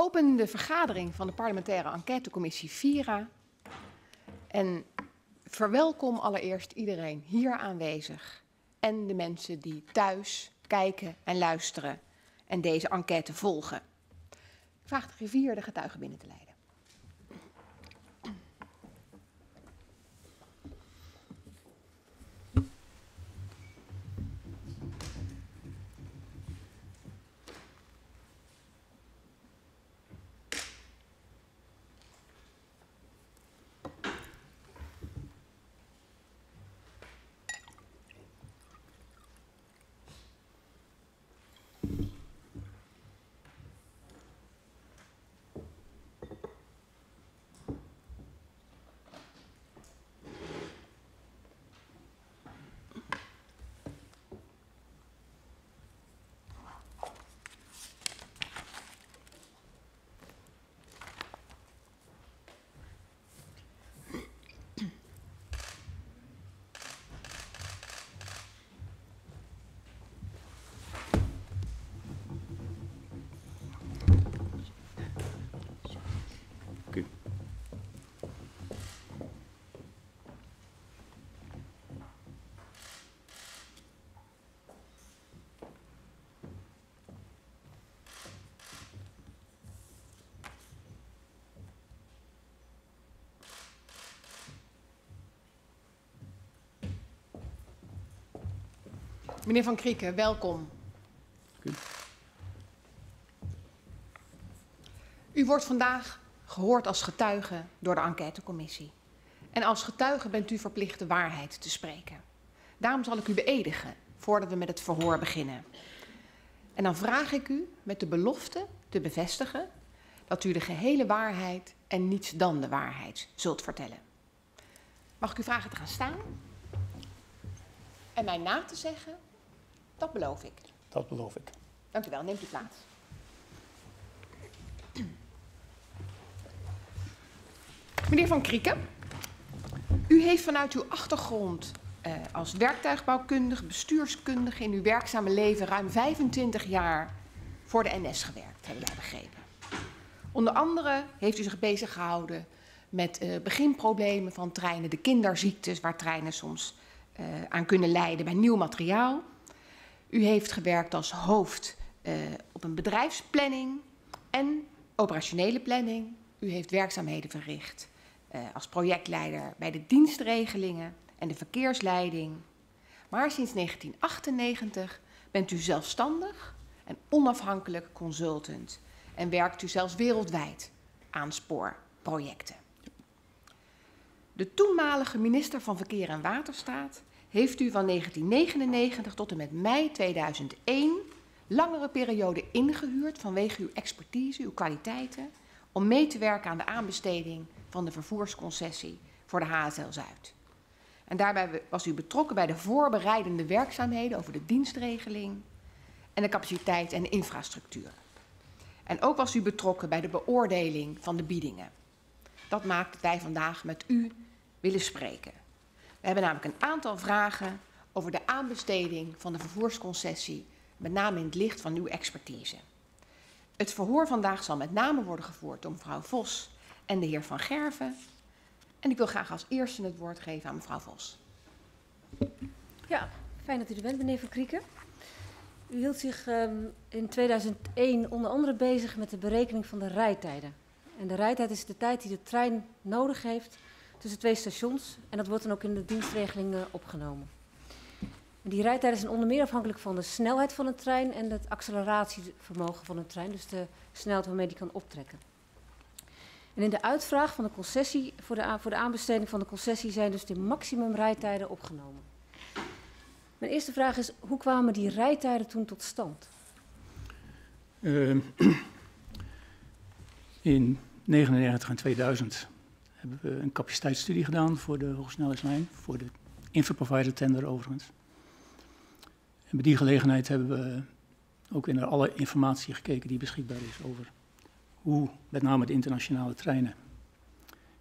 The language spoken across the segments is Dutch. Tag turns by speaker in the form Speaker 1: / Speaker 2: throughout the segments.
Speaker 1: open de vergadering van de parlementaire enquêtecommissie VIRA. En verwelkom allereerst iedereen hier aanwezig en de mensen die thuis kijken en luisteren en deze enquête volgen. Ik vraag de griffier de getuigen binnen te leiden. Meneer Van Krieken, welkom. U wordt vandaag gehoord als getuige door de enquêtecommissie. En als getuige bent u verplicht de waarheid te spreken. Daarom zal ik u beëdigen voordat we met het verhoor beginnen. En dan vraag ik u met de belofte te bevestigen dat u de gehele waarheid en niets dan de waarheid zult vertellen. Mag ik u vragen te gaan staan en mij na te zeggen dat beloof ik.
Speaker 2: Dat beloof ik.
Speaker 1: Dank u wel, neemt u plaats. Meneer Van Krieken, u heeft vanuit uw achtergrond eh, als werktuigbouwkundige, bestuurskundige in uw werkzame leven ruim 25 jaar voor de NS gewerkt, hebben wij begrepen. Onder andere heeft u zich bezig gehouden met uh, beginproblemen van treinen, de kinderziektes waar treinen soms uh, aan kunnen leiden bij nieuw materiaal. U heeft gewerkt als hoofd uh, op een bedrijfsplanning en operationele planning. U heeft werkzaamheden verricht uh, als projectleider bij de dienstregelingen en de verkeersleiding. Maar sinds 1998 bent u zelfstandig en onafhankelijk consultant en werkt u zelfs wereldwijd aan spoorprojecten. De toenmalige minister van Verkeer en Waterstaat heeft u van 1999 tot en met mei 2001 langere periode ingehuurd vanwege uw expertise, uw kwaliteiten, om mee te werken aan de aanbesteding van de vervoersconcessie voor de HSL Zuid. En daarbij was u betrokken bij de voorbereidende werkzaamheden over de dienstregeling en de capaciteit en de infrastructuur. En ook was u betrokken bij de beoordeling van de biedingen. Dat maakt dat wij vandaag met u willen spreken. Hebben namelijk een aantal vragen over de aanbesteding van de vervoersconcessie, met name in het licht van uw expertise. Het verhoor vandaag zal met name worden gevoerd door mevrouw Vos en de heer Van Gerven. En ik wil graag als eerste het woord geven aan mevrouw Vos.
Speaker 3: Ja, fijn dat u er bent, meneer Van Krieken. U hield zich um, in 2001 onder andere bezig met de berekening van de rijtijden. En de rijtijd is de tijd die de trein nodig heeft tussen twee stations. En dat wordt dan ook in de dienstregeling uh, opgenomen. En die rijtijden zijn onder meer afhankelijk van de snelheid van een trein en het acceleratievermogen van een trein. Dus de snelheid waarmee die kan optrekken. En in de uitvraag van de concessie, voor de, voor de aanbesteding van de concessie, zijn dus de maximum rijtijden opgenomen. Mijn eerste vraag is, hoe kwamen die rijtijden toen tot stand?
Speaker 2: Uh, in 1999 en 2000 hebben we een capaciteitsstudie gedaan voor de hoogsnelheidslijn, voor de infraprovider tender overigens. En bij die gelegenheid hebben we ook weer naar alle informatie gekeken die beschikbaar is over hoe met name de internationale treinen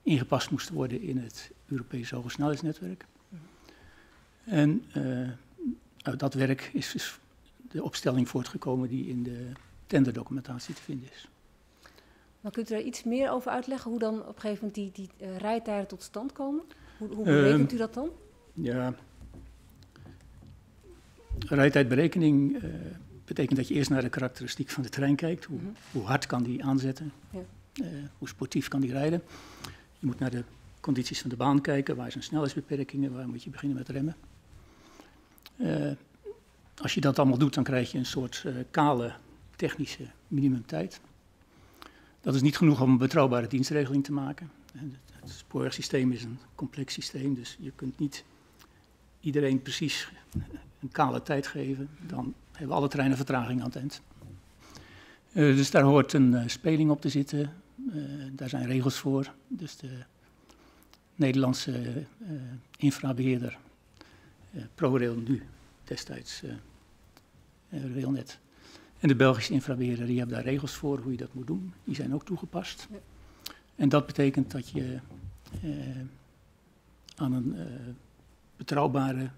Speaker 2: ingepast moesten worden in het Europese hoogsnelheidsnetwerk. En uh, uit dat werk is de opstelling voortgekomen die in de tenderdocumentatie te vinden is.
Speaker 3: Maar kunt u daar iets meer over uitleggen? Hoe dan op een gegeven moment die, die uh, rijtijden tot stand komen? Hoe, hoe berekent u dat dan?
Speaker 2: Ja, rijtijdberekening uh, betekent dat je eerst naar de karakteristiek van de trein kijkt. Hoe, -hmm. hoe hard kan die aanzetten? Ja. Uh, hoe sportief kan die rijden? Je moet naar de condities van de baan kijken. Waar zijn snelheidsbeperkingen? Waar moet je beginnen met remmen? Uh, als je dat allemaal doet, dan krijg je een soort kale technische minimumtijd. Dat is niet genoeg om een betrouwbare dienstregeling te maken. Het spoorwegsysteem is een complex systeem, dus je kunt niet iedereen precies een kale tijd geven. Dan hebben alle treinen vertraging aan het eind. Uh, dus daar hoort een uh, speling op te zitten. Uh, daar zijn regels voor. Dus de Nederlandse infrabeheerder, ProRail nu destijds Railnet, en de Belgische infrabeheerder, die hebben daar regels voor hoe je dat moet doen. Die zijn ook toegepast. Ja. En dat betekent dat je uh, aan een uh, betrouwbare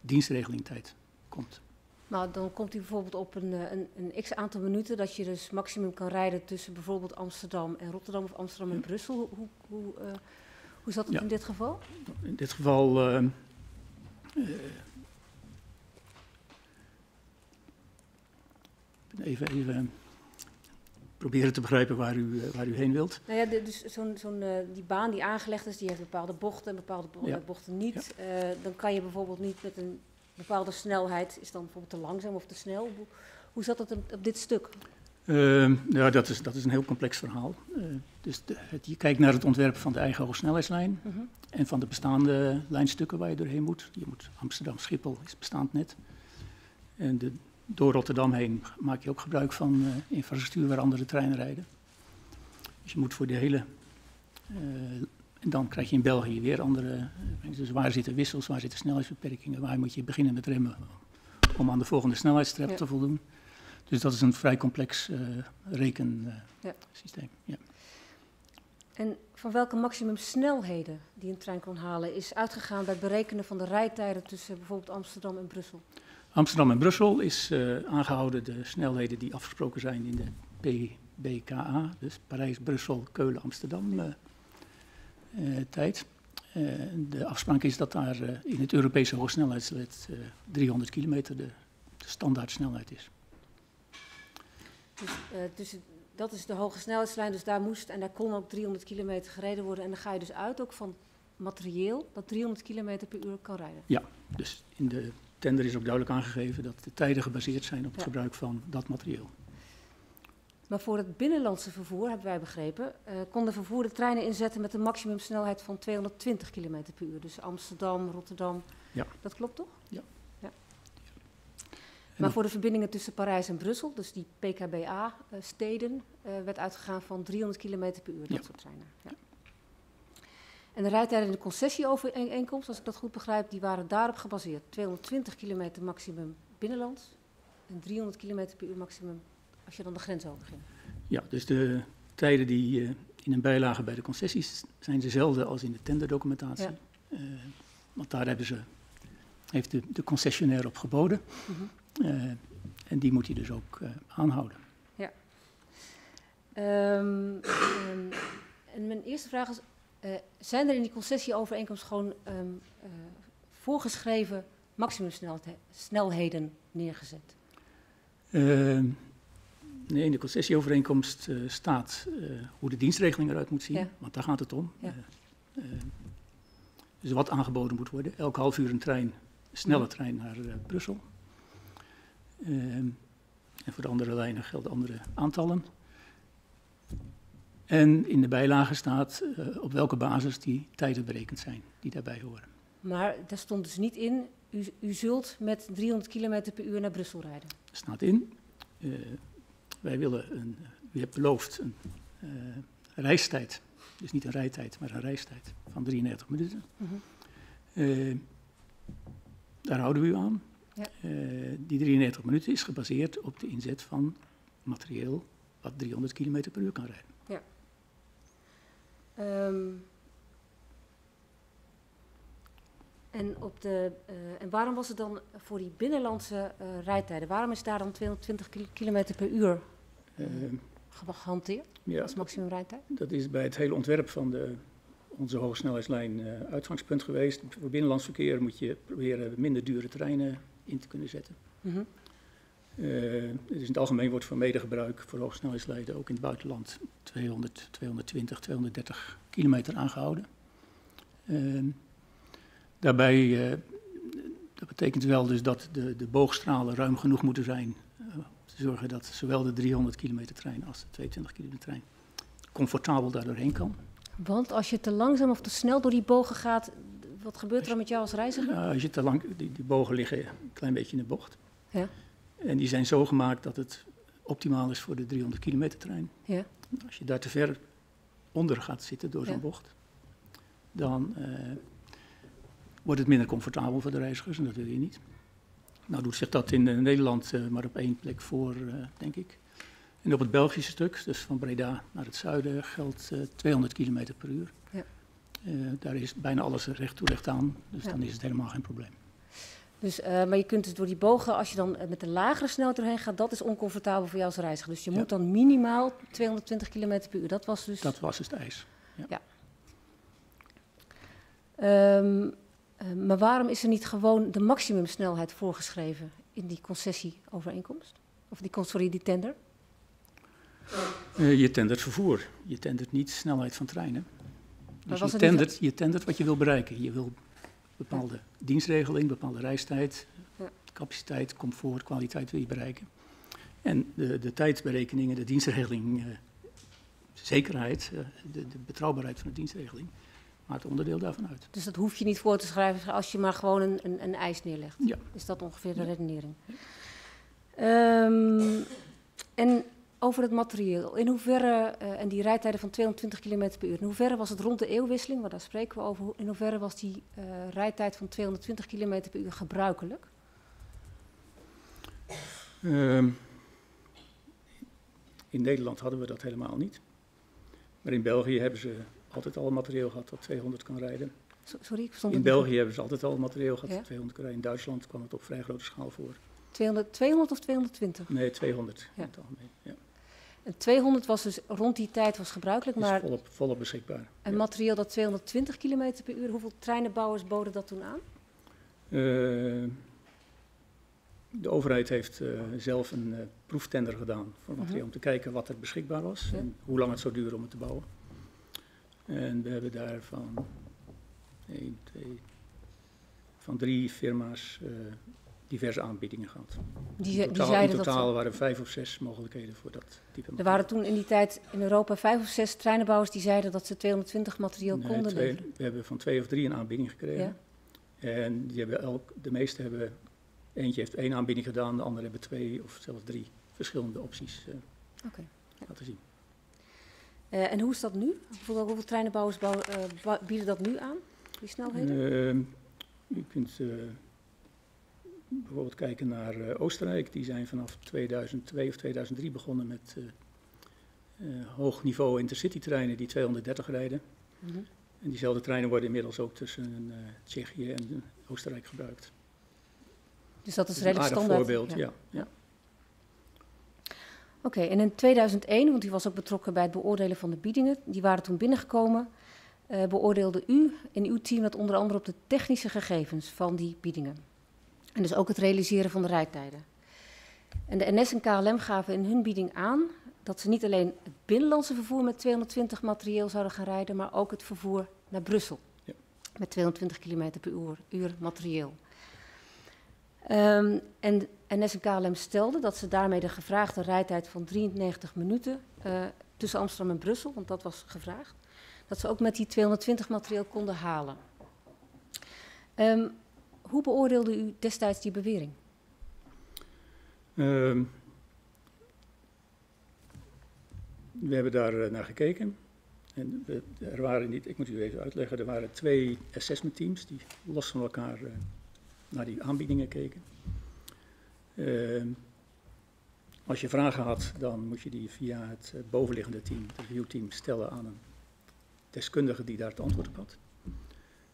Speaker 2: dienstregelingtijd komt.
Speaker 3: Maar dan komt u bijvoorbeeld op een, eh, een, een, x aantal minuten dat je dus maximum kan rijden tussen bijvoorbeeld Amsterdam en Rotterdam of Amsterdam en ja. Brussel. Hoe, hoe, uh, hoe zat het ja. in dit geval?
Speaker 2: In dit geval even, even proberen te begrijpen waar u, uh, waar u heen wilt.
Speaker 3: Nou ja, de, dus zo'n, zo'n, uh, die baan die aangelegd is, die heeft bepaalde bochten en bepaalde bo ja. bochten niet. Ja. Uh, dan kan je bijvoorbeeld niet met een bepaalde snelheid, is dan bijvoorbeeld te langzaam of te snel. Hoe, hoe zat dat op, op dit stuk?
Speaker 2: Ehm, ja, dat is, dat is een heel complex verhaal. dus de, het, je kijkt naar het ontwerp van de eigen hoogsnelheidslijn -huh. en van de bestaande lijnstukken waar je doorheen moet. Je moet Amsterdam-Schiphol is bestaand net. En de, door Rotterdam heen maak je ook gebruik van uh, infrastructuur waar andere treinen rijden. Dus je moet voor de hele. Uh, en dan krijg je in België weer andere. Uh, dus waar zitten wissels, waar zitten snelheidsbeperkingen, waar moet je beginnen met remmen om aan de volgende snelheidstrap ja. te voldoen. Dus dat is een vrij complex rekensysteem. Ja. ja.
Speaker 3: En van welke maximumsnelheden die een trein kan halen is uitgegaan bij het berekenen van de rijtijden tussen bijvoorbeeld Amsterdam en Brussel?
Speaker 2: Amsterdam en Brussel is uh, aangehouden de snelheden die afgesproken zijn in de PBKA, dus Parijs, Brussel, Keulen, Amsterdam uh, uh, tijd. de afspraak is dat daar in het Europese hoogsnelheidsnet 300 kilometer de, de standaardsnelheid is.
Speaker 3: Dus, dus, dat is de hoge snelheidslijn, dus daar moest en daar kon ook 300 kilometer gereden worden. En dan ga je dus uit ook van materieel dat 300 kilometer per uur kan rijden.
Speaker 2: Ja, dus in de tender is ook duidelijk aangegeven dat de tijden gebaseerd zijn op het ja. gebruik van dat materieel.
Speaker 3: Maar voor het binnenlandse vervoer, hebben wij begrepen, uh, konden vervoerde treinen inzetten met een maximumsnelheid van 220 km per uur. Dus Amsterdam, Rotterdam.
Speaker 2: Ja.
Speaker 3: Dat klopt toch?
Speaker 2: Ja. ja.
Speaker 3: Maar voor de verbindingen tussen Parijs en Brussel, dus die PKBA-steden, uh, uh, werd uitgegaan van 300 km per uur, dat ja. soort treinen. Ja. En de rijtijden in de concessieovereenkomst, als ik dat goed begrijp, die waren daarop gebaseerd. 220 kilometer maximum binnenlands en 300 kilometer per uur maximum als je dan de grens overging.
Speaker 2: Ja, dus de tijden die uh, in een bijlage bij de concessies zijn dezelfde als in de tenderdocumentatie. Ja. Uh, want daar hebben ze, heeft de, de concessionair op geboden. -huh. uh, en die moet hij dus ook aanhouden.
Speaker 3: Ja. Um, um, en mijn eerste vraag is, zijn er in die concessieovereenkomst gewoon um, uh, voorgeschreven maximumsnelheden neergezet?
Speaker 2: Uh, nee, in de concessieovereenkomst staat hoe de dienstregeling eruit moet zien, ja. want daar gaat het om. Ja. dus wat aangeboden moet worden. Elk half uur een trein, snelle trein naar Brussel. Ehm, en voor de andere lijnen gelden andere aantallen. En in de bijlage staat uh, op welke basis die tijden berekend zijn die daarbij horen.
Speaker 3: Maar daar stond dus niet in, u, u zult met 300 km per uur naar Brussel rijden.
Speaker 2: Er staat in, uh, wij willen, een, u hebt beloofd een uh, reistijd, dus niet een rijtijd, maar een reistijd van 33 minuten. -huh. daar houden we u aan. Ja. die 33 minuten is gebaseerd op de inzet van materieel wat 300 km per uur kan rijden.
Speaker 3: Um, en, op de, uh, en waarom was het dan voor die binnenlandse uh, rijtijden, waarom is daar dan 220 km per uur?
Speaker 2: Uh,
Speaker 3: gehanteerd
Speaker 2: Ja,
Speaker 3: als maximum rijtijd?
Speaker 2: dat is bij het hele ontwerp van de, onze hogesnelheidslijn eh, uitgangspunt geweest. Voor binnenlands verkeer moet je proberen minder dure treinen in te kunnen zetten.
Speaker 3: Mhm.
Speaker 2: Eh, is in het algemeen wordt voor medegebruik voor hogesnelheidslijnen ook in het buitenland 200, 220, 230 kilometer aangehouden. Eh, daarbij, eh, dat betekent wel dus dat de, de boogstralen ruim genoeg moeten zijn eh, om te zorgen dat zowel de 300 kilometer trein als de 22 kilometer trein comfortabel daar doorheen kan.
Speaker 3: Want als je te langzaam of te snel door die bogen gaat, wat gebeurt er dan met jou als reiziger?
Speaker 2: Nou, als je te lang, die, die bogen liggen een klein beetje in de bocht.
Speaker 3: Ja.
Speaker 2: En die zijn zo gemaakt dat het optimaal is voor de 300 kilometer trein.
Speaker 3: Ja.
Speaker 2: Als je daar te ver onder gaat zitten door zo'n
Speaker 3: Ja.
Speaker 2: bocht, dan eh, wordt het minder comfortabel voor de reizigers en dat wil je niet. Nou doet zich dat in eh, Nederland eh, maar op één plek voor, denk ik. En op het Belgische stuk, dus van Breda naar het zuiden, geldt eh, 200 km per uur.
Speaker 3: Ja.
Speaker 2: Daar is bijna alles recht toe recht aan, dus dan is het helemaal geen probleem.
Speaker 3: Dus, eh, maar je kunt dus door die bogen, als je dan eh, met een lagere snelheid doorheen gaat, dat is oncomfortabel voor jou als reiziger. Dus je
Speaker 2: Ja.
Speaker 3: moet dan minimaal 220 km per uur. Dat was dus.
Speaker 2: Dat was het ijs.
Speaker 3: Ehm, eh, maar waarom is er niet gewoon de maximumsnelheid voorgeschreven in die concessieovereenkomst? Of die, sorry, die tender?
Speaker 2: Je tendert vervoer, je tendert niet snelheid van treinen. Dus je tendert, je tendert wat je wil bereiken. Je wil bepaalde dienstregeling, bepaalde reistijd,
Speaker 3: Ja.
Speaker 2: capaciteit, comfort, kwaliteit wil je bereiken. En de, de tijdberekeningen, de dienstregeling, eh, zekerheid, eh, de, de betrouwbaarheid van de dienstregeling, maakt onderdeel daarvan uit.
Speaker 3: Dus dat hoef je niet voor te schrijven als je maar gewoon een, een, een eis neerlegt.
Speaker 2: Ja.
Speaker 3: Is dat ongeveer de redenering? Ehm, en over het materieel. In hoeverre, eh, en die rijtijden van 220 km per uur, in hoeverre was het rond de eeuwwisseling, want daar spreken we over, in hoeverre was die eh, rijtijd van 220 km per uur gebruikelijk?
Speaker 2: Ehm, in Nederland hadden we dat helemaal niet. Maar in België hebben ze altijd al materieel gehad dat 200 kan rijden.
Speaker 3: So- Sorry, ik verstond
Speaker 2: In
Speaker 3: niet
Speaker 2: België hebben ze altijd al materieel gehad
Speaker 3: Ja.
Speaker 2: dat 200 kan rijden. In Duitsland kwam het op vrij grote schaal voor.
Speaker 3: goed. 200, 200 of 220?
Speaker 2: Nee, 200
Speaker 3: Ja.
Speaker 2: in het algemeen. Ja.
Speaker 3: En 200 was dus rond die tijd was gebruikelijk,
Speaker 2: Is
Speaker 3: maar
Speaker 2: volop, volop beschikbaar.
Speaker 3: een
Speaker 2: Ja.
Speaker 3: materieel dat 220 km per uur, hoeveel treinenbouwers boden dat toen aan?
Speaker 2: Eh, de overheid heeft eh, zelf een eh, proeftender gedaan voor materiaal
Speaker 3: Mhm.
Speaker 2: om te kijken wat er beschikbaar was
Speaker 3: Ja.
Speaker 2: en hoe lang het zou duren om het te bouwen. En we hebben daarvan één, twee, van drie firma's diverse aanbiedingen gehad.
Speaker 3: Die,
Speaker 2: in
Speaker 3: ze- die
Speaker 2: totaal, in
Speaker 3: dat
Speaker 2: totaal waren vijf of zes mogelijkheden voor dat type
Speaker 3: Er waren toen in die tijd in Europa vijf of zes treinenbouwers die zeiden dat ze 220 materieel
Speaker 2: Nee,
Speaker 3: konden
Speaker 2: twee-
Speaker 3: leveren.
Speaker 2: we hebben van twee of drie een aanbieding gekregen. En die hebben elk, de meeste hebben, eentje heeft één aanbieding gedaan, de andere hebben twee of zelfs drie verschillende opties eh, laten zien.
Speaker 3: Eh, en hoe is dat nu? Hoeveel, hoeveel treinenbouwers bouw- eh, bieden dat nu aan, die snelheden?
Speaker 2: Ehm, u kunt bijvoorbeeld kijken naar eh, Oostenrijk. Die zijn vanaf 2002 of 2003 begonnen met eh, eh, hoog niveau intercity treinen die 230 rijden.
Speaker 3: Mhm.
Speaker 2: En diezelfde treinen worden inmiddels ook tussen Tsjechië en Oostenrijk gebruikt.
Speaker 3: Dus dat is
Speaker 2: een
Speaker 3: redelijk
Speaker 2: aardig
Speaker 3: standaard.
Speaker 2: voorbeeld,
Speaker 3: Ja.
Speaker 2: ja. ja.
Speaker 3: Oké, en in 2001, want u was ook betrokken bij het beoordelen van de biedingen, die waren toen binnengekomen, beoordeelde u in uw team dat onder andere op de technische gegevens van die biedingen. En dus ook het realiseren van de rijtijden. En de NS en KLM gaven in hun bieding aan dat ze niet alleen het binnenlandse vervoer met 220 materieel zouden gaan rijden, maar ook het vervoer naar Brussel.
Speaker 2: Ja.
Speaker 3: Met 220 km per uur, uur materieel. Ehm, en NS en KLM stelden dat ze daarmee de gevraagde rijtijd van 93 minuten eh, tussen Amsterdam en Brussel, want dat was gevraagd, dat ze ook met die 220 materieel konden halen. Ehm, hoe beoordeelde u destijds die bewering?
Speaker 2: Ehm, we hebben daar eh, naar gekeken. En er waren niet, ik moet u even uitleggen, er waren twee assessment teams die los van elkaar eh, naar die aanbiedingen keken. Ehm, als je vragen had, dan moet je die via het eh, bovenliggende team, het reviewteam, stellen aan een deskundige die daar het antwoord op had.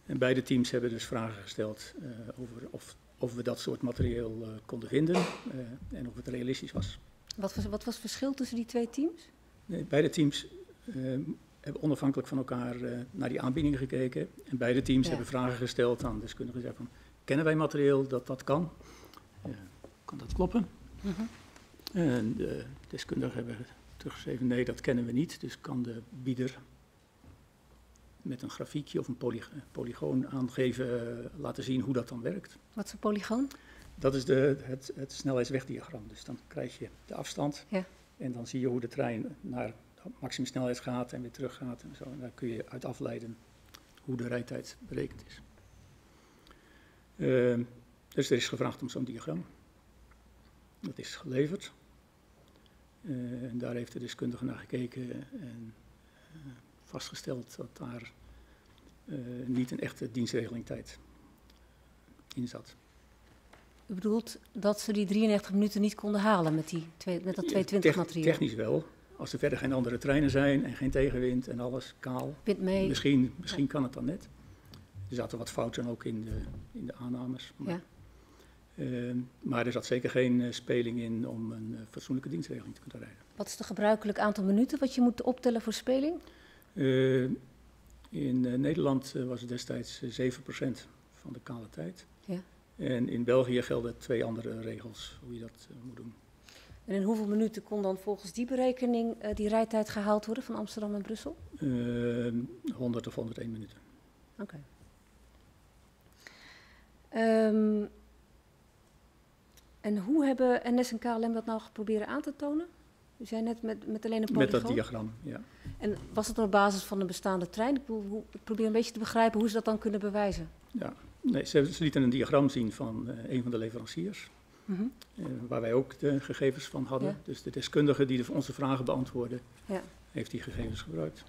Speaker 2: En beide teams hebben dus vragen gesteld eh, over of, of we dat soort materieel eh, konden vinden eh, en of het realistisch was.
Speaker 3: Wat was, wat was het verschil tussen die twee teams?
Speaker 2: Nee, beide teams hebben onafhankelijk van elkaar naar die aanbiedingen gekeken. En beide teams
Speaker 3: Ja.
Speaker 2: hebben vragen gesteld aan deskundigen. Zeggen van, kennen wij materieel dat dat kan? Kan dat kloppen?
Speaker 3: Mhm.
Speaker 2: En de deskundigen hebben teruggeschreven, nee, dat kennen we niet. Dus kan de bieder met een grafiekje of een poly- polygoon aangeven, eh, laten zien hoe dat dan werkt.
Speaker 3: Wat is een polygoon?
Speaker 2: Dat is de, het, het snelheidswegdiagram. Dus dan krijg je de afstand
Speaker 3: Ja.
Speaker 2: en dan zie je hoe de trein naar maximumsnelheid gaat en weer terug gaat en zo. En daar kun je uit afleiden hoe de rijtijd berekend is. Ehm, dus er is gevraagd om zo'n diagram. Dat is geleverd. Eh, en daar heeft de deskundige naar gekeken en eh, vastgesteld dat daar eh, niet een echte dienstregeling tijd in zat.
Speaker 3: U bedoelt dat ze die 93 minuten niet konden halen met, die twee, met dat
Speaker 2: Ja,
Speaker 3: 220
Speaker 2: tech-
Speaker 3: materiaal?
Speaker 2: Technisch wel. Als er verder geen andere treinen zijn en geen tegenwind en alles kaal.
Speaker 3: Mee?
Speaker 2: Misschien, misschien kan het dan net. Er zaten wat fouten ook in de, in de aannames. Maar,
Speaker 3: Ja.
Speaker 2: Ehm, maar er zat zeker geen eh, speling in om een eh, fatsoenlijke dienstregeling te kunnen rijden.
Speaker 3: Wat is het gebruikelijk aantal minuten wat je moet optellen voor speling?
Speaker 2: Eh, in eh, Nederland eh, was het destijds eh, 7% van de kale tijd.
Speaker 3: Ja.
Speaker 2: En in België gelden twee andere regels hoe je dat moet doen.
Speaker 3: En in hoeveel minuten kon dan volgens die berekening die rijtijd gehaald worden van Amsterdam en Brussel?
Speaker 2: Ehm, 100 of 101 minuten.
Speaker 3: Oké. Ehm, en hoe hebben NS en KLM dat nou geprobeerd aan te tonen? U zei net met, met alleen een
Speaker 2: Met
Speaker 3: polygoon.
Speaker 2: dat diagram, ja.
Speaker 3: En was het op basis van een bestaande trein? Ik, bedoel, hoe, ik probeer een beetje te begrijpen hoe ze dat dan kunnen bewijzen.
Speaker 2: ja. Nee, ze, ze lieten een diagram zien van eh, een van de leveranciers,
Speaker 3: Mhm.
Speaker 2: eh, waar wij ook de gegevens van hadden.
Speaker 3: Ja.
Speaker 2: Dus de deskundige die de, onze vragen beantwoordde,
Speaker 3: Ja.
Speaker 2: heeft die gegevens gebruikt.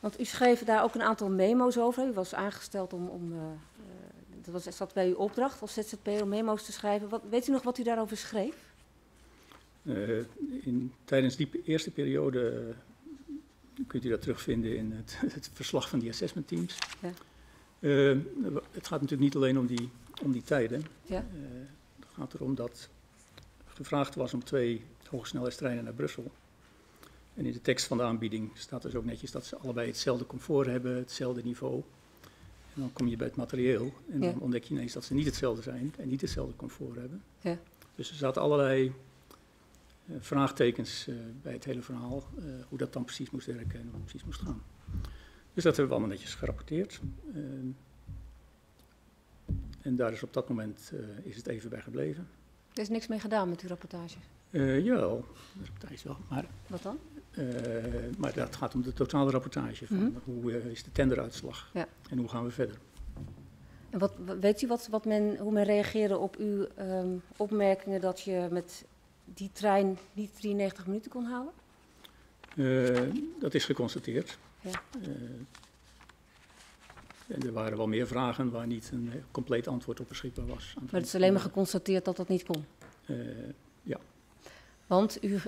Speaker 3: Want u schreef daar ook een aantal memo's over. U was aangesteld om, om eh, dat was, zat bij uw opdracht als ZZP'er om memo's te schrijven. Wat, weet u nog wat u daarover schreef?
Speaker 2: Eh, in, tijdens die eerste periode kunt u dat terugvinden in het, het verslag van die assessment teams.
Speaker 3: Ja.
Speaker 2: Eh, het gaat natuurlijk niet alleen om die, om die tijden.
Speaker 3: Ja.
Speaker 2: Eh, het gaat erom dat gevraagd was om twee hogesnelheidstreinen naar Brussel. En in de tekst van de aanbieding staat dus ook netjes dat ze allebei hetzelfde comfort hebben, hetzelfde niveau. En dan kom je bij het materieel en
Speaker 3: Ja.
Speaker 2: dan ontdek je ineens dat ze niet hetzelfde zijn en niet hetzelfde comfort hebben.
Speaker 3: Ja.
Speaker 2: Dus er zaten allerlei vraagtekens eh, bij het hele verhaal, eh, hoe dat dan precies moest werken en hoe het precies moest gaan. Dus dat hebben we allemaal netjes gerapporteerd. Ehm, en daar is op dat moment eh, is het even bij gebleven.
Speaker 3: Er is niks mee gedaan met uw rapportage.
Speaker 2: Eh jawel, de rapportage wel. Maar,
Speaker 3: Wat dan?
Speaker 2: eh, maar dat gaat om de totale rapportage. Van
Speaker 3: Mhm.
Speaker 2: Hoe eh, is de tenderuitslag
Speaker 3: Ja.
Speaker 2: en hoe gaan we verder?
Speaker 3: En wat, wat- weet u wat, wat men, hoe men reageerde op uw ehm, opmerkingen dat je met die trein niet 93 minuten kon halen?
Speaker 2: Eh, dat is geconstateerd.
Speaker 3: Ja.
Speaker 2: Eh, en er waren wel meer vragen waar niet een compleet antwoord op beschikbaar was.
Speaker 3: Maar het is alleen maar geconstateerd dat dat niet kon.
Speaker 2: Eh,
Speaker 3: Want u,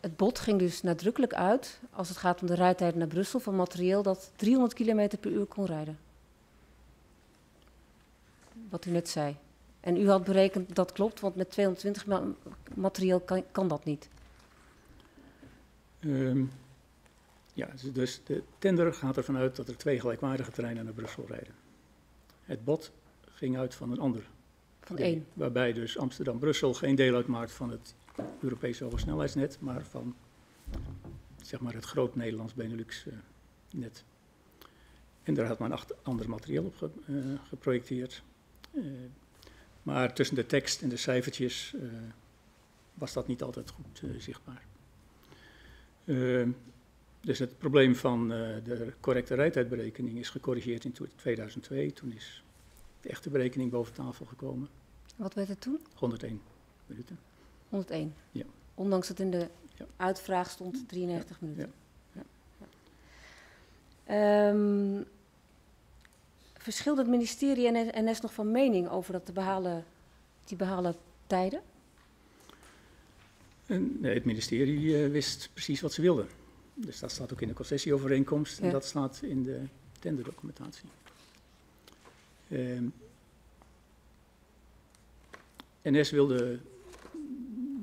Speaker 3: het bod ging dus nadrukkelijk uit, als het gaat om de rijtijd naar Brussel, van materieel dat 300 km per uur kon rijden. Wat u net zei. En u had berekend dat klopt, want met 220 ma- materieel kan, kan dat niet.
Speaker 2: Ehm, ja, dus- de tender gaat ervan uit dat er twee gelijkwaardige treinen naar Brussel rijden. Het bod ging uit van een ander.
Speaker 3: Van één.
Speaker 2: Waarbij dus Amsterdam-Brussel geen deel uitmaakt van het Europese hogesnelheidsnet, maar van zeg maar het groot Nederlands Benelux-net. en daar had men acht ander materieel op ge- eh, geprojecteerd. Eh, maar tussen de tekst en de cijfertjes eh, was dat niet altijd goed eh, zichtbaar. Eh, dus het probleem van eh, de correcte rijtijdberekening is gecorrigeerd in to- 2002. Toen is de echte berekening boven tafel gekomen.
Speaker 3: Wat werd het toen?
Speaker 2: 101 minuten.
Speaker 3: 101.
Speaker 2: Ja.
Speaker 3: Ondanks dat in de
Speaker 2: Ja.
Speaker 3: uitvraag stond 93 minuten.
Speaker 2: Ja.
Speaker 3: Ja. Ehm, verschilde het ministerie en NS nog van mening over dat te behalen, die behalen tijden?
Speaker 2: En, nee, het ministerie eh, wist precies wat ze wilden. Dus dat staat ook in de concessieovereenkomst en dat staat in de tenderdocumentatie. Ehm, NS wilde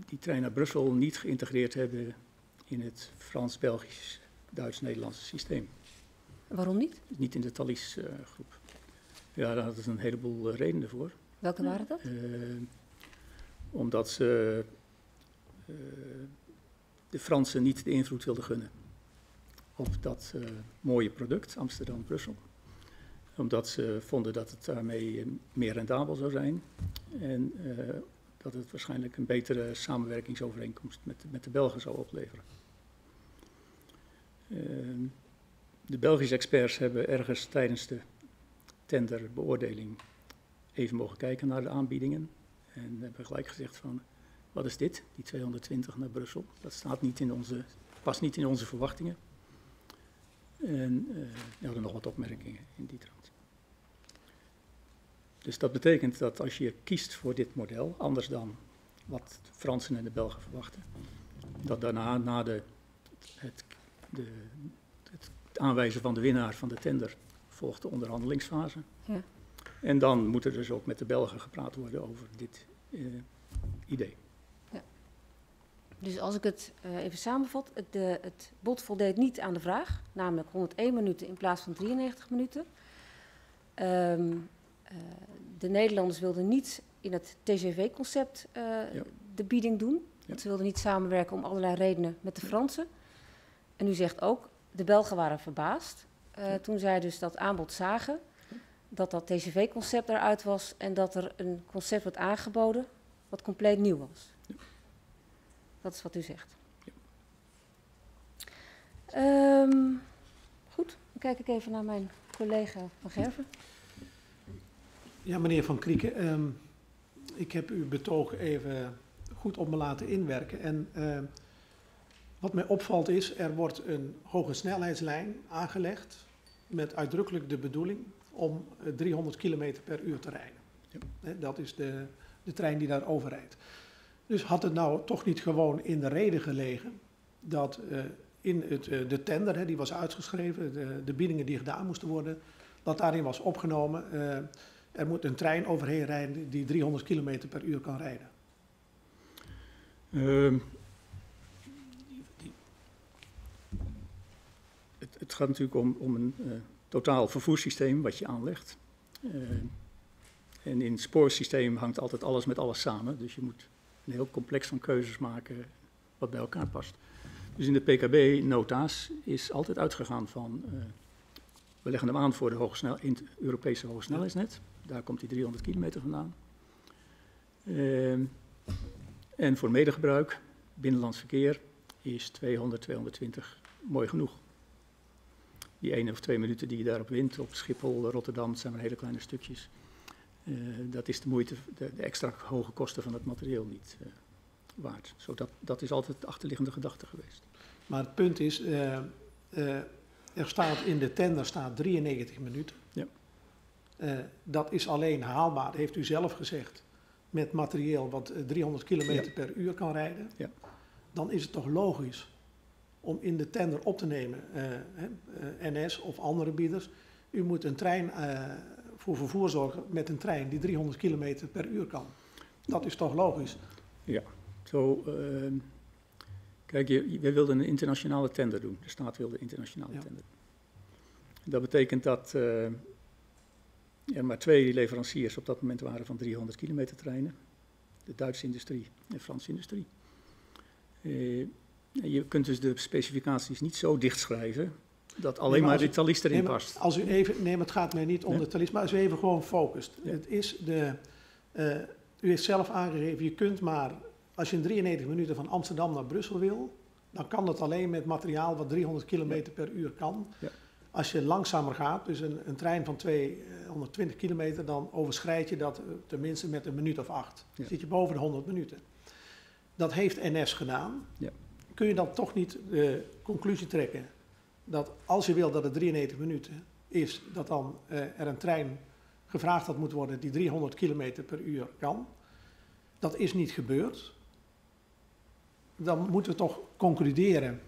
Speaker 2: die trein naar Brussel niet geïntegreerd hebben in het Frans-Belgisch, Duits-Nederlandse systeem.
Speaker 3: Waarom niet?
Speaker 2: Niet in de Thalys-groep. Ja, daar hadden ze een heleboel redenen voor.
Speaker 3: Welke waren dat?
Speaker 2: omdat ze de Fransen niet de invloed wilden gunnen op dat mooie product, Amsterdam-Brussel omdat ze vonden dat het daarmee eh, meer rendabel zou zijn. En uh, dat het waarschijnlijk een betere samenwerkingsovereenkomst met, met de Belgen zou opleveren. Uh, de Belgische experts hebben ergens tijdens de tenderbeoordeling even mogen kijken naar de aanbiedingen. En hebben gelijk gezegd van, wat is dit, die 220 naar Brussel? Dat staat niet in onze, past niet in onze verwachtingen. En uh, we hadden nog wat opmerkingen in die trant. Dus dat betekent dat als je kiest voor dit model, anders dan wat de Fransen en de Belgen verwachten, dat daarna, na de, het, de, het aanwijzen van de winnaar van de tender, volgt de onderhandelingsfase. Ja. En dan moet er dus ook met de Belgen gepraat worden over dit uh, idee. Ja.
Speaker 3: Dus als ik het uh, even samenvat, het, de, het bod voldeed niet aan de vraag, namelijk 101 minuten in plaats van 93 minuten. Um, uh, de Nederlanders wilden niet in het TGV-concept ja. de bieding doen. Ze wilden niet samenwerken om allerlei redenen met de Fransen. En u zegt ook, de Belgen waren verbaasd uh, ja. toen zij dus dat aanbod zagen. Dat dat TGV-concept eruit was en dat er een concept wordt aangeboden wat compleet nieuw was. Dat is wat u zegt. Um, goed, dan kijk ik even naar mijn collega van Gerven.
Speaker 4: Ja, meneer Van Krieken, um, ik heb uw betoog even goed op me laten inwerken. En uh, wat mij opvalt is, er wordt een hoge snelheidslijn aangelegd met uitdrukkelijk de bedoeling om 300 eh, km per uur te rijden. Ja. Dat is de, de trein die daar overrijdt. Dus had het nou toch niet gewoon in de reden gelegen dat uh, in het, uh, de tender, hè, die was uitgeschreven, de, de biedingen die gedaan moesten worden, dat daarin was opgenomen er moet een trein overheen rijden die 300 km per uur kan rijden.
Speaker 2: Het, gaat natuurlijk om, om een uh, totaal vervoerssysteem wat je aanlegt. Uh, en in het spoorsysteem hangt altijd alles met alles samen. Dus je moet een heel complex van keuzes maken wat bij elkaar past. Dus in de PKB-nota's is altijd uitgegaan van... Uh, we leggen hem aan voor de het Europese hogesnelheidsnet. Daar komt die 300 kilometer vandaan. En voor medegebruik, binnenlands verkeer, is 200, 220 mooi genoeg. Die één of twee minuten die je daarop wint op Schiphol, Rotterdam, zijn maar hele kleine stukjes. Uh, dat is de moeite, de, de, extra hoge kosten van het materieel niet uh, waard. Zo dat, dat is altijd de achterliggende gedachte geweest.
Speaker 4: Maar het punt is, uh, er staat in de tender staat 93 minuten. Ja. Dat is alleen haalbaar, heeft u zelf gezegd, met materieel wat 300 eh, km ja. per uur kan rijden. Ja. Dan is het toch logisch om in de tender op te nemen, uh, NS of andere bieders. U moet een trein voor vervoer zorgen met een trein die 300 km per uur kan. Dat is toch logisch?
Speaker 2: Ja, zo. Ehm, kijk, je, we wilden een internationale tender doen. De staat wilde een internationale ja. tender. Dat betekent dat er maar twee leveranciers op dat moment waren van 300 kilometer treinen. De Duitse industrie en de Franse industrie. Uh, je kunt dus de specificaties niet zo dichtschrijven dat alleen nee, maar, de Thalys erin
Speaker 4: nee,
Speaker 2: past.
Speaker 4: Als u even, nee, maar het gaat mij niet om nee. de Thalys, maar als u even gewoon focust. Ja. Het is de, uh, u heeft zelf aangegeven, je kunt maar, als je in 93 minuten van Amsterdam naar Brussel wil, dan kan dat alleen met materiaal wat 300 kilometer per uur kan. Ja. Als je langzamer gaat, dus een, een trein van 220 kilometer, dan overschrijd je dat eh, tenminste met een minuut of acht. Dan ja. zit je boven de 100 minuten. Dat heeft NS gedaan. Ja. Kun je dan toch niet de conclusie trekken dat als je wil dat het 93 minuten is, dat dan uh, er een trein gevraagd had moeten worden die 300 kilometer per uur kan? Dat is niet gebeurd. Dan moeten we toch concluderen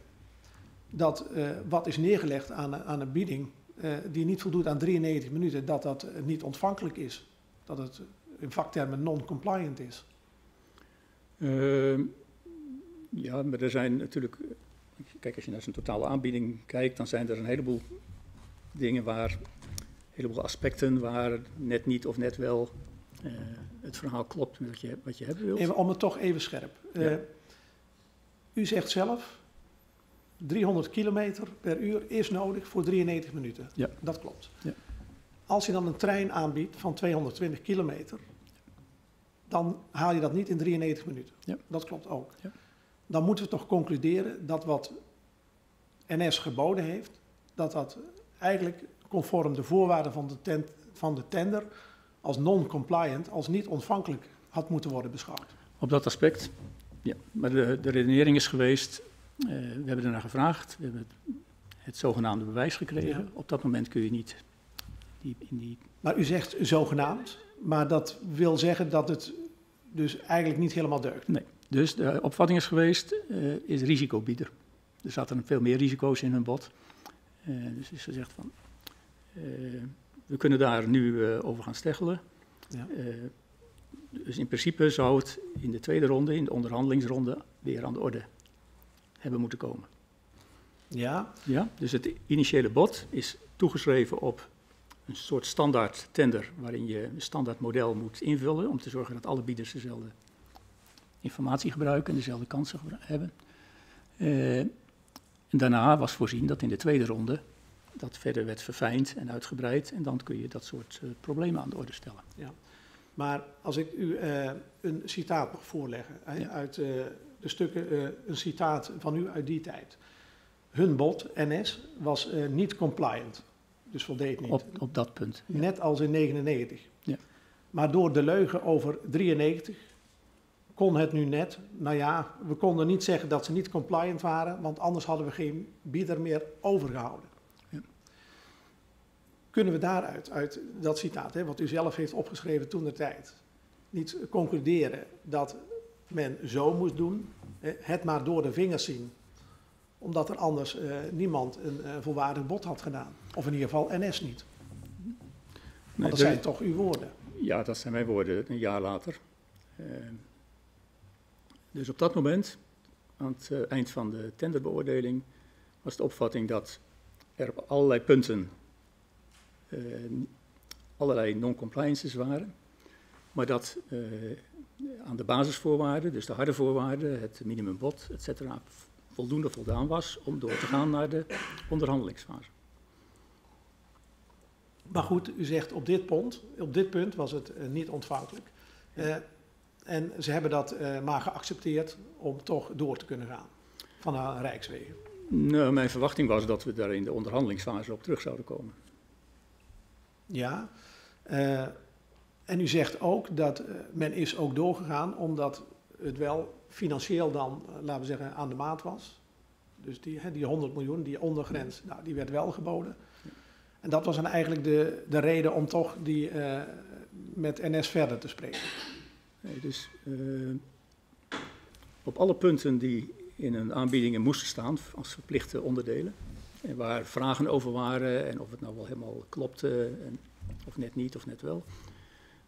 Speaker 4: dat uh, wat is neergelegd aan, aan een bieding uh, die niet voldoet aan 93 minuten, dat dat niet ontvankelijk is. Dat het in vaktermen non-compliant is.
Speaker 2: Uh, Ja, maar er zijn natuurlijk, kijk, als je naar zijn totale aanbieding kijkt, dan zijn er een heleboel dingen waar, een heleboel aspecten waar net niet of net wel uh, het verhaal klopt met wat je, wat je hebben wilt.
Speaker 4: Even, om het toch even scherp. Uh, ja. U zegt zelf, 300 kilometer per uur is nodig voor 93 minuten.
Speaker 2: Ja.
Speaker 4: Dat klopt.
Speaker 2: Ja.
Speaker 4: Als je dan een trein aanbiedt van 220 kilometer, dan haal je dat niet in 93 minuten.
Speaker 2: Ja.
Speaker 4: Dat klopt ook.
Speaker 2: Ja.
Speaker 4: Dan moeten we toch concluderen dat wat NS geboden heeft, dat dat eigenlijk conform de voorwaarden van de, tent, van de tender als non-compliant, als niet ontvankelijk had moeten worden beschouwd.
Speaker 2: Op dat aspect, ja. Maar de, de redenering is geweest, uh, we hebben ernaar gevraagd, we hebben het, het zogenaamde bewijs gekregen.
Speaker 4: Ja.
Speaker 2: Op dat moment kun je niet die, in die...
Speaker 4: Maar u zegt zogenaamd, maar dat wil zeggen dat het dus eigenlijk niet helemaal deugt.
Speaker 2: Nee, dus de opvatting is geweest, uh, is risicobieder. Er zaten veel meer risico's in hun bod. Uh, dus is gezegd van, uh, we kunnen daar nu over gaan steggelen.
Speaker 4: Ja.
Speaker 2: dus in principe zou het in de tweede ronde, in de onderhandelingsronde, weer aan de orde hebben moeten komen.
Speaker 4: Ja.
Speaker 2: Ja, dus het initiële bod is toegeschreven op een soort standaard tender waarin je een standaard model moet invullen om te zorgen dat alle bieders dezelfde informatie gebruiken en dezelfde kansen hebben. Uh, en daarna was voorzien dat in de tweede ronde dat verder werd verfijnd en uitgebreid en dan kun je dat soort uh, problemen aan de orde stellen.
Speaker 4: Ja. Maar als ik u uh, een citaat mag voorleggen
Speaker 2: Ja.
Speaker 4: uit de stukken, een citaat van u uit die tijd. Hun bod, NS, was niet compliant. Dus voldeed niet.
Speaker 2: Op, op dat punt. ja.
Speaker 4: Net als in 99.
Speaker 2: Ja.
Speaker 4: Maar door de leugen over 93 kon het nu net. Nou ja, we konden niet zeggen dat ze niet compliant waren, want anders hadden we geen bieder meer overgehouden.
Speaker 2: Ja.
Speaker 4: Kunnen we daaruit, uit dat citaat, hè, wat u zelf heeft opgeschreven toen de tijd, niet concluderen dat men zo moest doen, het maar door de vingers zien, omdat er anders uh, niemand een uh, volwaardig bod had gedaan. Of in ieder geval NS niet.
Speaker 2: Nee,
Speaker 4: dat zijn toch uw woorden.
Speaker 2: Ja, dat zijn mijn woorden, een jaar later. Uh, dus op dat moment, aan het uh, eind van de tenderbeoordeling, was de opvatting dat er op allerlei punten uh, allerlei non-compliances waren, maar dat uh, aan de basisvoorwaarden, dus de harde voorwaarden, het minimumbod, et cetera, voldoende voldaan was om door te gaan naar de onderhandelingsfase.
Speaker 4: Maar goed, u zegt op dit punt, op dit punt was het niet ontvankelijk. En ze hebben dat uh, maar geaccepteerd om toch door te kunnen gaan van de Rijkswegen.
Speaker 2: Nou, mijn verwachting was dat we daar in de onderhandelingsfase op terug zouden komen.
Speaker 4: Ja, uh, en u zegt ook dat uh, men is ook doorgegaan omdat het wel financieel dan, laten we zeggen, aan de maat was. Dus die, hè, die 100 miljoen, die ondergrens, nou, die werd wel geboden. En dat was dan eigenlijk de, de reden om toch die, met NS verder te spreken.
Speaker 2: Nee, dus uh, op alle punten die in een aanbiedingen moesten staan als verplichte onderdelen, en waar vragen over waren en of het nou wel helemaal klopte, en of net niet of net wel.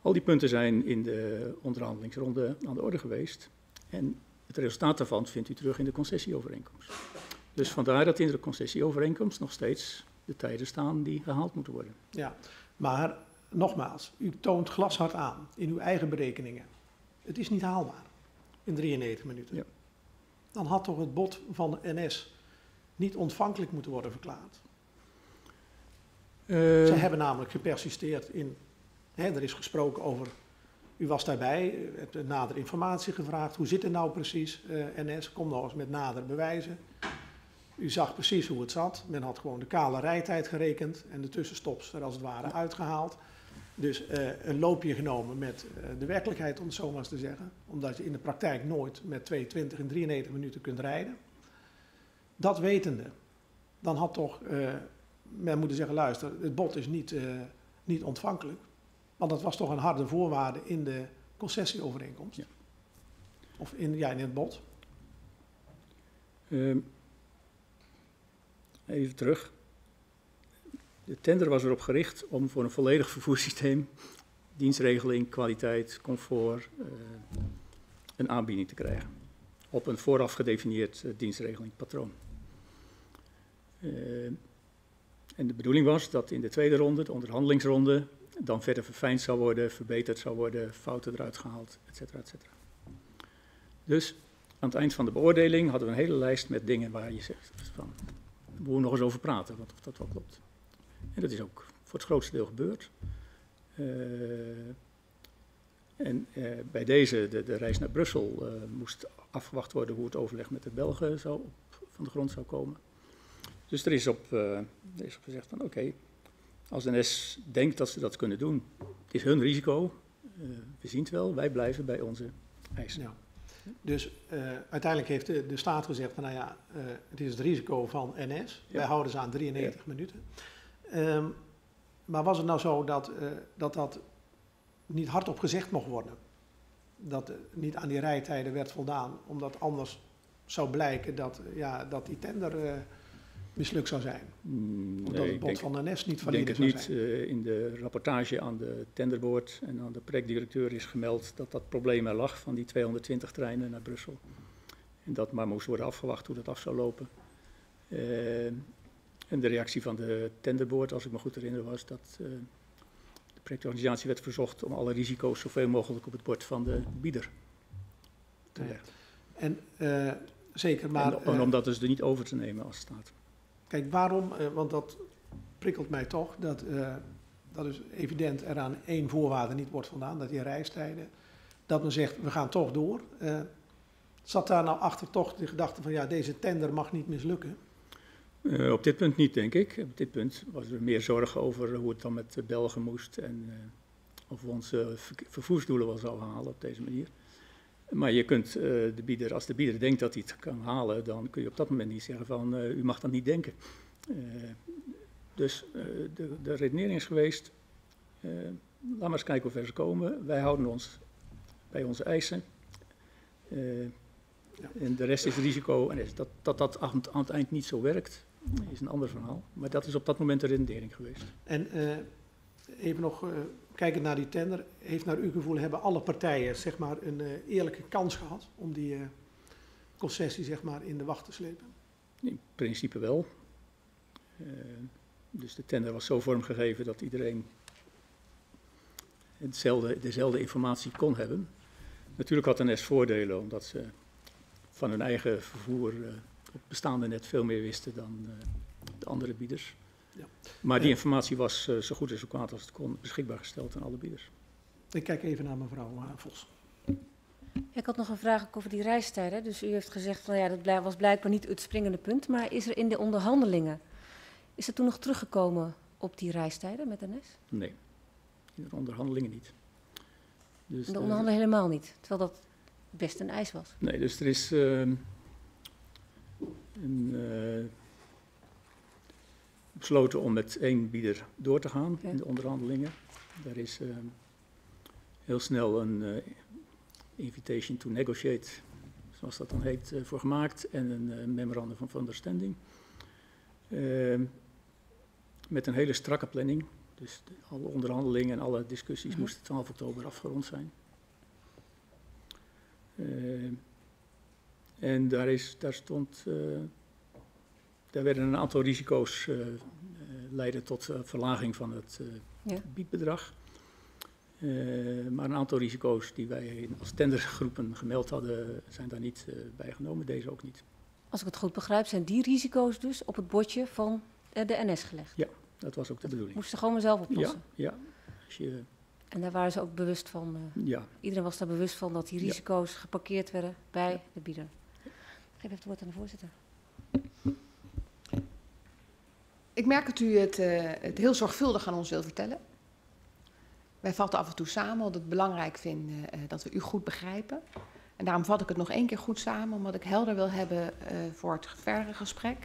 Speaker 2: Al die punten zijn in de onderhandelingsronde aan de orde geweest. En het resultaat daarvan vindt u terug in de concessieovereenkomst. Dus vandaar dat in de concessieovereenkomst nog steeds de tijden staan die gehaald moeten worden.
Speaker 4: Ja, maar nogmaals, u toont glashard aan in uw eigen berekeningen. Het is niet haalbaar in 93 minuten.
Speaker 2: Ja.
Speaker 4: Dan had toch het bod van de NS niet ontvankelijk moeten worden verklaard.
Speaker 2: Uh,
Speaker 4: Ze hebben namelijk gepersisteerd in. Hè, er is gesproken over. U was daarbij, u hebt nader informatie gevraagd. Hoe zit het nou precies, uh, NS? Kom nog eens met nader bewijzen. U zag precies hoe het zat. Men had gewoon de kale rijtijd gerekend en de tussenstops er als het ware uitgehaald. Dus uh, een loopje genomen met uh, de werkelijkheid, om het zo maar eens te zeggen. Omdat je in de praktijk nooit met 220 en 93 minuten kunt rijden. Dat wetende, dan had toch uh, men moeten zeggen, luister, het bod is niet, niet ontvankelijk. Want dat was toch een harde voorwaarde in de concessieovereenkomst.
Speaker 2: Ja.
Speaker 4: Of in, ja, in het bod.
Speaker 2: Uh, even terug. De tender was erop gericht om voor een volledig vervoerssysteem, dienstregeling, kwaliteit, comfort, uh, een aanbieding te krijgen. op een vooraf gedefinieerd uh, dienstregelingpatroon. en de bedoeling was dat in de tweede ronde, de onderhandelingsronde, dan verder verfijnd zou worden, verbeterd zou worden, fouten eruit gehaald, et cetera, et cetera. Dus aan het eind van de beoordeling hadden we een hele lijst met dingen waar je zegt van, we moeten nog eens over praten, wat of dat wel klopt. En dat is ook voor het grootste deel gebeurd. Uh, en uh, bij deze, de, de, reis naar Brussel, uh, moest afgewacht worden hoe het overleg met de Belgen zou op, van de grond zou komen. Dus er is op, er is op gezegd van oké, okay, als NS denkt dat ze dat kunnen doen, het is hun risico, we zien het wel, wij blijven bij onze eisen. Ja.
Speaker 4: Dus uh, uiteindelijk heeft de, de, staat gezegd van nou ja, uh, het is het risico van NS. Ja. Wij houden ze aan 93 ja. minuten. Um, maar was het nou zo dat, uh, dat dat niet hardop gezegd mocht worden? Dat niet aan die rijtijden werd voldaan, omdat anders zou blijken dat, ja, dat die tender mislukt zou zijn?
Speaker 2: Mm,
Speaker 4: Omdat het bod van de NS niet valide
Speaker 2: zou zijn? Ik denk het niet. In de rapportage aan de tenderboord en aan de projectdirecteur is gemeld dat dat probleem er lag van die 220 treinen naar Brussel. En dat maar moest worden afgewacht hoe dat af zou lopen. Uh, en de reactie van de tenderboord, als ik me goed herinner, was dat uh, de projectorganisatie werd verzocht om alle risico's zoveel mogelijk op het bord van de bieder te leggen.
Speaker 4: En zeker, maar...
Speaker 2: En, en om dat dus er niet over te nemen als staat.
Speaker 4: Kijk, waarom? Want dat prikkelt mij toch. Dat, dat is evident eraan één voorwaarde niet wordt voldaan, dat die reistijden. Dat men zegt, we gaan toch door. Zat daar nou achter toch de gedachte van, ja, deze tender mag niet mislukken?
Speaker 2: Uh, op dit punt niet, denk ik. Op dit punt was er meer zorg over hoe het dan met de Belgen moest en uh, of we onze vervoersdoelen wel zouden halen op deze manier. Maar je kunt uh, de bieder, als de bieder denkt dat hij het kan halen, dan kun je op dat moment niet zeggen van u mag dat niet denken. Dus de, de, redenering is geweest, laat maar eens kijken hoe ver ze komen. Wij houden ons bij onze eisen. Ja. En de rest is risico. En dat dat, dat aan, het eind niet zo werkt, is een ander verhaal. Maar dat is op dat moment de redenering geweest.
Speaker 4: En even nog kijkend naar die tender, heeft naar uw gevoel hebben alle partijen zeg maar, een uh, eerlijke kans gehad om die uh, concessie zeg maar, in de wacht te slepen?
Speaker 2: In principe wel. Uh, dus de tender was zo vormgegeven dat iedereen hetzelfde, dezelfde informatie kon hebben. Natuurlijk had NS voordelen omdat ze van hun eigen vervoer op bestaande net veel meer wisten dan de andere bieders. Ja. Maar die informatie was uh, zo goed en zo kwaad als het kon beschikbaar gesteld aan alle bieders.
Speaker 4: Ik kijk even naar mevrouw uh, Vos.
Speaker 3: Ik had nog een vraag over die reistijden. Dus u heeft gezegd van ja, dat was blijkbaar niet het springende punt. Maar is er in de onderhandelingen, is er toen nog teruggekomen op die reistijden met NS?
Speaker 2: Nee, in de onderhandelingen niet.
Speaker 3: Dus in de onderhandelingen helemaal niet, terwijl dat best een eis was.
Speaker 2: Nee, dus er is uh, uh, besloten om met één bieder door te gaan ja. in de onderhandelingen. Daar is uh, heel snel een uh, invitation to negotiate, zoals dat dan heet, uh, voor gemaakt en een memorandum van understanding. Ehm, met een hele strakke planning. Dus de, alle onderhandelingen en alle discussies -huh. moesten 12 oktober afgerond zijn. Ehm, en daar, is, daar stond daar werden een aantal risico's uh, leiden tot verlaging van het ja. biedbedrag. maar een aantal risico's die wij als tendergroepen gemeld hadden, zijn daar niet bij genomen, deze ook niet.
Speaker 3: Als ik het goed begrijp, zijn die risico's dus op het bordje van de NS gelegd?
Speaker 2: Ja, dat was ook de bedoeling.
Speaker 3: Moesten ze gewoon zelf oplossen?
Speaker 2: Ja, ja. Als je...
Speaker 3: En daar waren ze ook bewust van?
Speaker 2: ja.
Speaker 3: Iedereen was daar bewust van dat die risico's ja. geparkeerd werden bij ja. de bieder? Geef het woord aan de voorzitter.
Speaker 1: Ik merk dat u het, uh, het, heel zorgvuldig aan ons wil vertellen. Wij vatten af en toe samen, omdat ik het belangrijk vind uh, dat we u goed begrijpen. En daarom vat ik het nog één keer goed samen, omdat ik helder wil hebben uh, voor het verdere gesprek.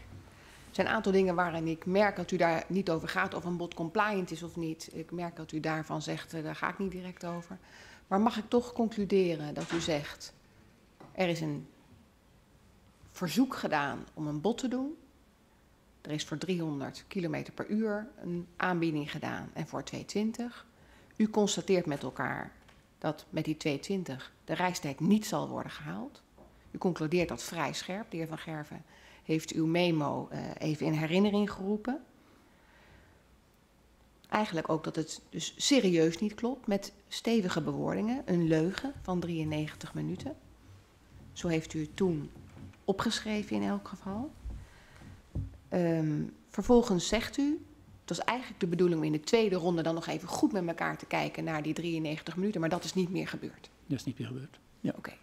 Speaker 1: Er zijn een aantal dingen waarin ik merk dat u daar niet over gaat, of een bod compliant is of niet. Ik merk dat u daarvan zegt, daar ga ik niet direct over. Maar mag ik toch concluderen dat u zegt, er is een verzoek gedaan om een bod te doen. Er is voor 300 km per uur een aanbieding gedaan en voor 220. U constateert met elkaar dat met die 220 de reistijd niet zal worden gehaald. U concludeert dat vrij scherp. De heer Van Gerven heeft uw memo uh, even in herinnering geroepen. Eigenlijk ook dat het dus serieus niet klopt met stevige bewoordingen. Een leugen van 93 minuten. Zo heeft u toen opgeschreven in elk geval. Um, vervolgens zegt u, het was eigenlijk de bedoeling om in de tweede ronde dan nog even goed met elkaar te kijken naar die 93 minuten, maar dat is niet meer gebeurd.
Speaker 2: Dat is niet meer gebeurd. Ja.
Speaker 1: Oké. Okay.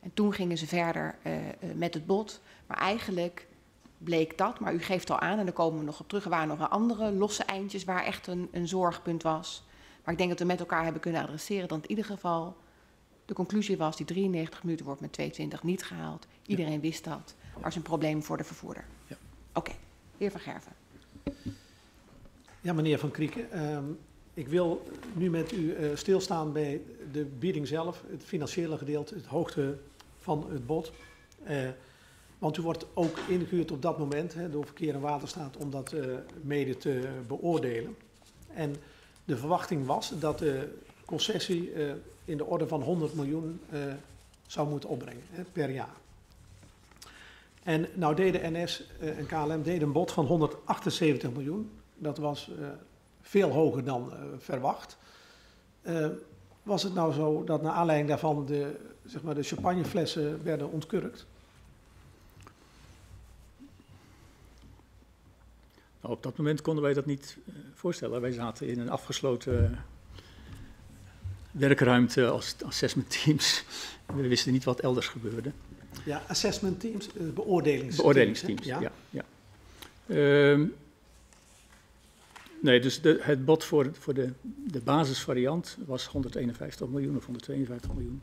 Speaker 1: En toen gingen ze verder uh, uh, met het bod, maar eigenlijk bleek dat, maar u geeft al aan, en daar komen we nog op terug, er waren nog andere losse eindjes waar echt een, een zorgpunt was. Maar ik denk dat we met elkaar hebben kunnen adresseren dat in ieder geval de conclusie was, die 93 minuten wordt met 22 niet gehaald. Iedereen ja. wist dat. Er is een probleem voor de vervoerder.
Speaker 2: Ja.
Speaker 1: Oké, okay. heer Van Gerven.
Speaker 4: Ja, meneer Van Krieken. Um, ik wil nu met u uh, stilstaan bij de bieding zelf, het financiële gedeelte, het hoogte van het bod. Uh, want u wordt ook ingehuurd op dat moment hè, door Verkeer en Waterstaat om dat uh, mede te beoordelen. En de verwachting was dat de concessie in de orde van 100 miljoen zou moeten opbrengen hè, per jaar. En nou deden NS en KLM deden een bod van 178 miljoen. Dat was veel hoger dan verwacht. Was het nou zo dat naar aanleiding daarvan de, zeg maar, de champagneflessen werden ontkurkt?
Speaker 2: Nou, op dat moment konden wij dat niet voorstellen. Wij zaten in een afgesloten werkruimte als assessment teams. We wisten niet wat elders gebeurde.
Speaker 4: Ja, assessment teams, beoordelingsteams.
Speaker 2: Beoordelingsteams, ja. ja, ja. Uh, Nee, dus de, het bod voor, voor de, de basisvariant was 151 miljoen of 152 miljoen.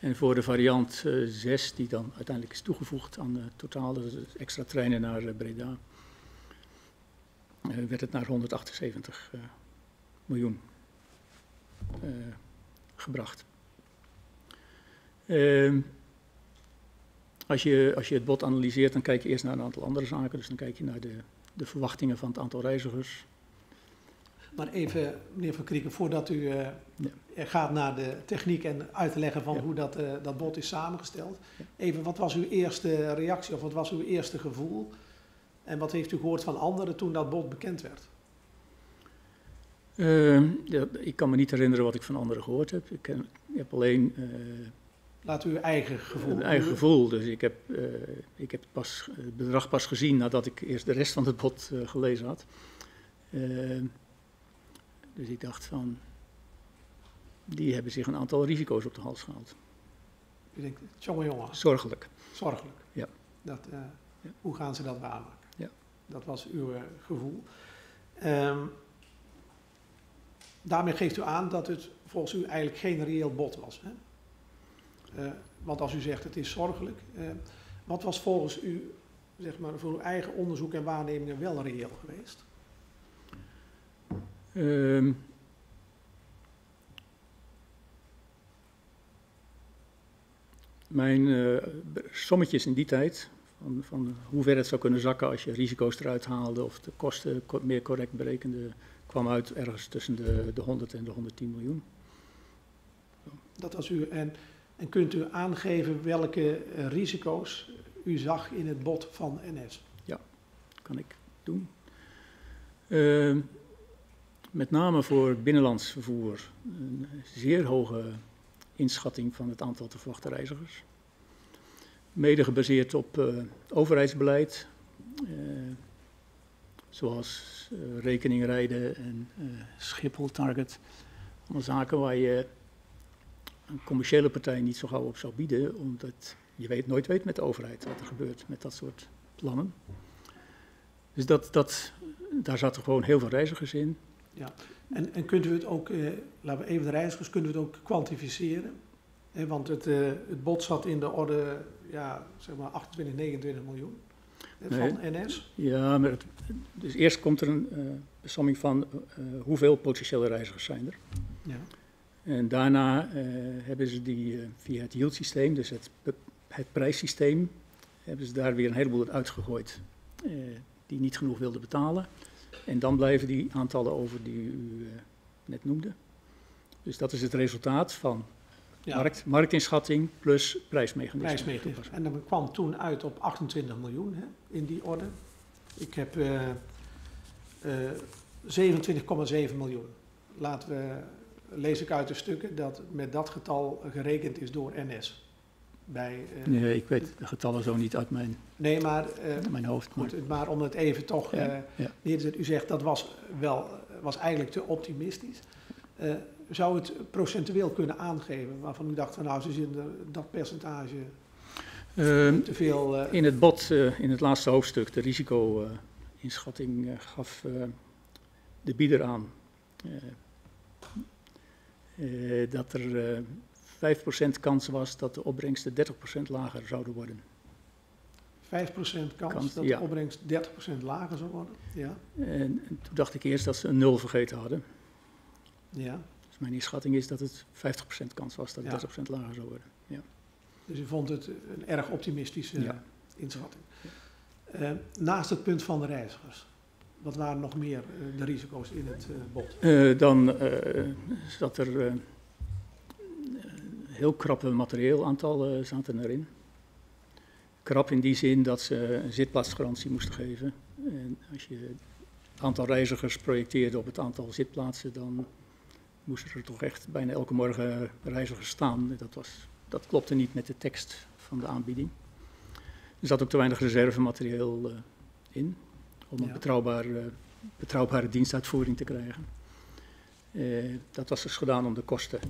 Speaker 2: En voor de variant uh, 6, die dan uiteindelijk is toegevoegd aan de totale dus extra treinen naar uh, Breda, uh, werd het naar 178 miljoen gebracht. Ehm, als, je, als je het bod analyseert, dan kijk je eerst naar een aantal andere zaken. Dus dan kijk je naar de, de verwachtingen van het aantal reizigers,
Speaker 4: maar even, meneer Van Krieken, voordat u uh, ja. gaat naar de techniek en uit te leggen van ja. hoe dat, uh, dat bod is samengesteld. Ja. Even, wat was uw eerste reactie of wat was uw eerste gevoel? En wat heeft u gehoord van anderen toen dat bod bekend werd?
Speaker 2: Uh, ik kan me niet herinneren wat ik van anderen gehoord heb. Ik, ken, ik heb alleen...
Speaker 4: Laat u uw eigen gevoel.
Speaker 2: Een eigen gevoel. Dus ik heb, ik heb pas, het bedrag pas gezien nadat ik eerst de rest van het bod gelezen had. Dus ik dacht van, die hebben zich een aantal risico's op de hals gehaald.
Speaker 4: U denkt, jongen jongen.
Speaker 2: Zorgelijk.
Speaker 4: Zorgelijk.
Speaker 2: Ja.
Speaker 4: Dat, ja. Hoe gaan ze dat waarmaken?
Speaker 2: Ja.
Speaker 4: Dat was uw gevoel. Um, daarmee geeft u aan dat het volgens u eigenlijk geen reëel bod was. Hè? Uh, want als u zegt het is zorgelijk, wat was volgens u, zeg maar, voor uw eigen onderzoek en waarnemingen wel reëel geweest?
Speaker 2: Um, mijn uh, sommetjes in die tijd, van, van hoe ver het zou kunnen zakken als je risico's eruit haalde of de kosten meer correct berekende, kwam uit ergens tussen de, de 100 en de 110 miljoen.
Speaker 4: Dat was u. En, en kunt u aangeven welke uh, risico's u zag in het bod van NS?
Speaker 2: Ja, kan ik doen. Uh, met name voor binnenlands vervoer een zeer hoge inschatting van het aantal te verwachte reizigers. Mede gebaseerd op uh, overheidsbeleid, uh, zoals uh, rekeningrijden en Schiphol-target. Allemaal zaken waar je een commerciële partij niet zo gauw op zou bieden, omdat je weet, nooit weet met de overheid wat er gebeurt met dat soort plannen. Dus dat, dat, daar zaten gewoon heel veel reizigers in.
Speaker 4: Ja, en, en kunt u het ook, eh, laten we even de reizigers, kunnen we het ook kwantificeren? Eh, want het, eh, het bod zat in de orde, ja, zeg maar 28, 29 miljoen eh, van nee, NS.
Speaker 2: Ja, maar het, dus eerst komt er een uh, besomming van uh, hoeveel potentiële reizigers zijn er.
Speaker 4: Ja.
Speaker 2: En daarna hebben ze die via het yield systeem, dus het, het prijssysteem, hebben ze daar weer een heleboel uitgegooid die niet genoeg wilden betalen. En dan blijven die aantallen over die u net noemde. Dus dat is het resultaat van
Speaker 4: Ja.
Speaker 2: Markt, marktinschatting plus prijsmechanisme.
Speaker 4: prijsmechanisme. En dat kwam toen uit op 28 miljoen hè, in die orde. Ik heb eh, eh, 27,7 miljoen. Laten we, lees ik uit de stukken, dat met dat getal gerekend is door NS. Bij, eh,
Speaker 2: Nee, ik weet de getallen zo niet uit mijn,
Speaker 4: nee, maar, eh,
Speaker 2: mijn hoofd. Maar,
Speaker 4: goed, maar om het even toch
Speaker 2: Ja,
Speaker 4: eh,
Speaker 2: ja.
Speaker 4: neer te zetten. U zegt dat was, wel, was eigenlijk te optimistisch. Zou het procentueel kunnen aangeven waarvan u dacht van nou, ze zitten dat percentage
Speaker 2: Ehm,
Speaker 4: te veel... eh,
Speaker 2: in het bod, eh, in het laatste hoofdstuk, de risico-inschatting, eh, gaf de bieder aan dat er eh 5% kans was dat de opbrengsten 30% lager zouden worden.
Speaker 4: 5% kans,
Speaker 2: Kans,
Speaker 4: dat
Speaker 2: ja.
Speaker 4: de opbrengst 30% lager zou worden. Ja,
Speaker 2: En, en toen dacht ik eerst dat ze een nul vergeten hadden.
Speaker 4: ja.
Speaker 2: Dus mijn inschatting is dat het 50% kans was dat het
Speaker 4: Ja.
Speaker 2: 30% lager zou worden. Ja.
Speaker 4: Dus u vond het een erg optimistische
Speaker 2: Ja.
Speaker 4: inschatting. Eh, naast het punt van de reizigers, wat waren nog meer eh, de risico's in het eh, bod?
Speaker 2: Dan eh, zat er een heel krappe materieelaantallen zaten erin. Krap in die zin dat ze een zitplaatsgarantie moesten geven. En als je het aantal reizigers projecteerde op het aantal zitplaatsen, dan moesten er toch echt bijna elke morgen reizigers staan. Dat, was, dat klopte niet met de tekst van de aanbieding. Er zat ook te weinig reservematerieel eh, in om een
Speaker 4: Ja.
Speaker 2: betrouwbaar, eh, betrouwbare dienstuitvoering te krijgen. Eh, dat was dus gedaan om de kosten.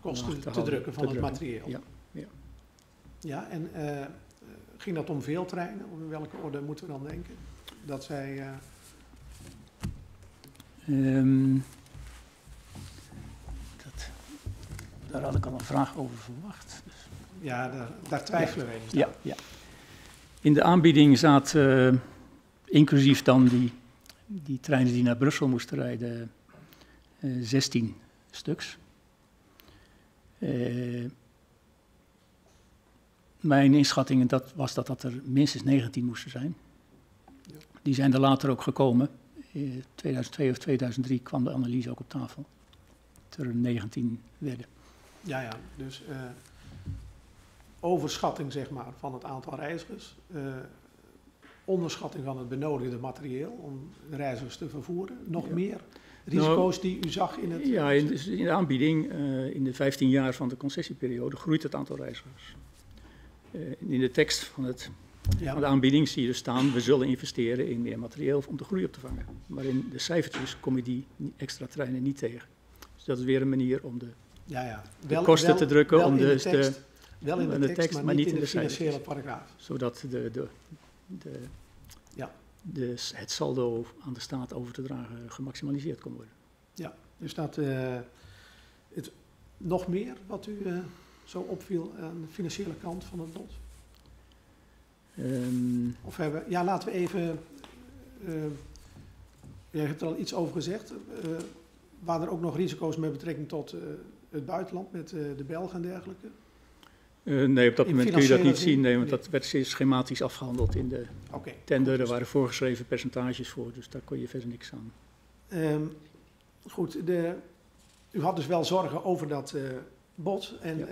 Speaker 4: Kosten
Speaker 2: te
Speaker 4: te,
Speaker 2: houden,
Speaker 4: drukken van
Speaker 2: te
Speaker 4: het
Speaker 2: drukken.
Speaker 4: materieel.
Speaker 2: Ja, ja.
Speaker 4: Ja, en ging dat om veel treinen? In welke orde moeten we dan denken? Dat zij... eh,
Speaker 2: Ehm, dat, daar had ik al een vraag over verwacht. Dus-
Speaker 4: ja, daar, daar twijfelen we even.
Speaker 2: Ja, ja. In de aanbieding zat, eh, inclusief dan die, die treinen die naar Brussel moesten rijden, eh 16 stuks. Eh, mijn inschatting dat was dat, dat er minstens 19 moesten zijn.
Speaker 4: Ja.
Speaker 2: Die zijn er later ook gekomen. In 2002 of 2003 kwam de analyse ook op tafel. Dat er 19 werden.
Speaker 4: Ja, ja. Dus eh, overschatting zeg maar, van het aantal reizigers. eh, onderschatting van het benodigde materieel om reizigers te vervoeren. Nog
Speaker 2: Ja.
Speaker 4: meer risico's die u zag in het...
Speaker 2: Ja, in de, in de aanbieding, eh, in de 15 jaar van de concessieperiode, groeit het aantal reizigers. In de tekst van, het,
Speaker 4: Ja.
Speaker 2: van de aanbieding zie je dus staan, we zullen investeren in meer materieel om de groei op te vangen. Maar in de cijfertjes kom je die extra treinen niet tegen. Dus dat is weer een manier om de,
Speaker 4: Ja, ja.
Speaker 2: de kosten te drukken,
Speaker 4: wel
Speaker 2: om dus
Speaker 4: de
Speaker 2: de,
Speaker 4: tekst, wel in de, tekst, maar, niet in de, financiële paragraaf.
Speaker 2: Zodat de, de, de,
Speaker 4: Ja.
Speaker 2: de, het saldo aan de staat over te dragen gemaximaliseerd kon worden.
Speaker 4: Dus dat eh, het, nog meer wat u eh, zo opviel aan de financiële kant van het bod?
Speaker 2: Ehm,
Speaker 4: Of hebben, ja, laten we even. eh jij hebt er al iets over gezegd. eh waren er ook nog risico's met betrekking tot eh, het buitenland, met eh, de Belgen en dergelijke?
Speaker 2: Eh, nee, op dat
Speaker 4: In
Speaker 2: moment kun je dat niet zien, nee, want dat werd zeer schematisch afgehandeld in de tender. Er waren voorgeschreven percentages voor, dus daar kon je verder niks aan.
Speaker 4: Ehm, goed, de, u had dus wel zorgen over dat eh bod. En
Speaker 2: Ja.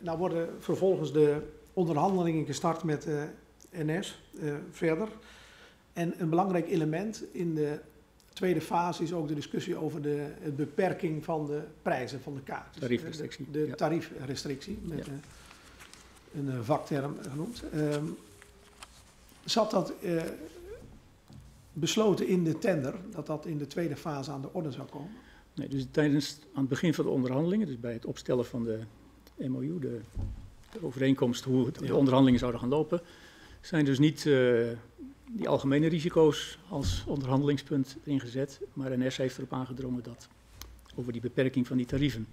Speaker 4: nou worden vervolgens de onderhandelingen gestart met NS verder. En een belangrijk element in de tweede fase is ook de discussie over de, de beperking van de prijzen van de kaart. Dus,
Speaker 2: Tariefrestrictie,
Speaker 4: De, tariefrestrictie, met
Speaker 2: Ja.
Speaker 4: eh, een eh, vakterm genoemd. Ehm, zat dat eh, besloten in de tender, dat dat in de tweede fase aan de orde zou komen?
Speaker 2: Nee, dus tijdens, aan het begin van de onderhandelingen, dus bij het opstellen van de MOU, de, de overeenkomst hoe de onderhandelingen zouden gaan lopen, zijn dus niet die algemene risico's als onderhandelingspunt ingezet, maar NS heeft erop aangedrongen dat over die beperking van die tarieven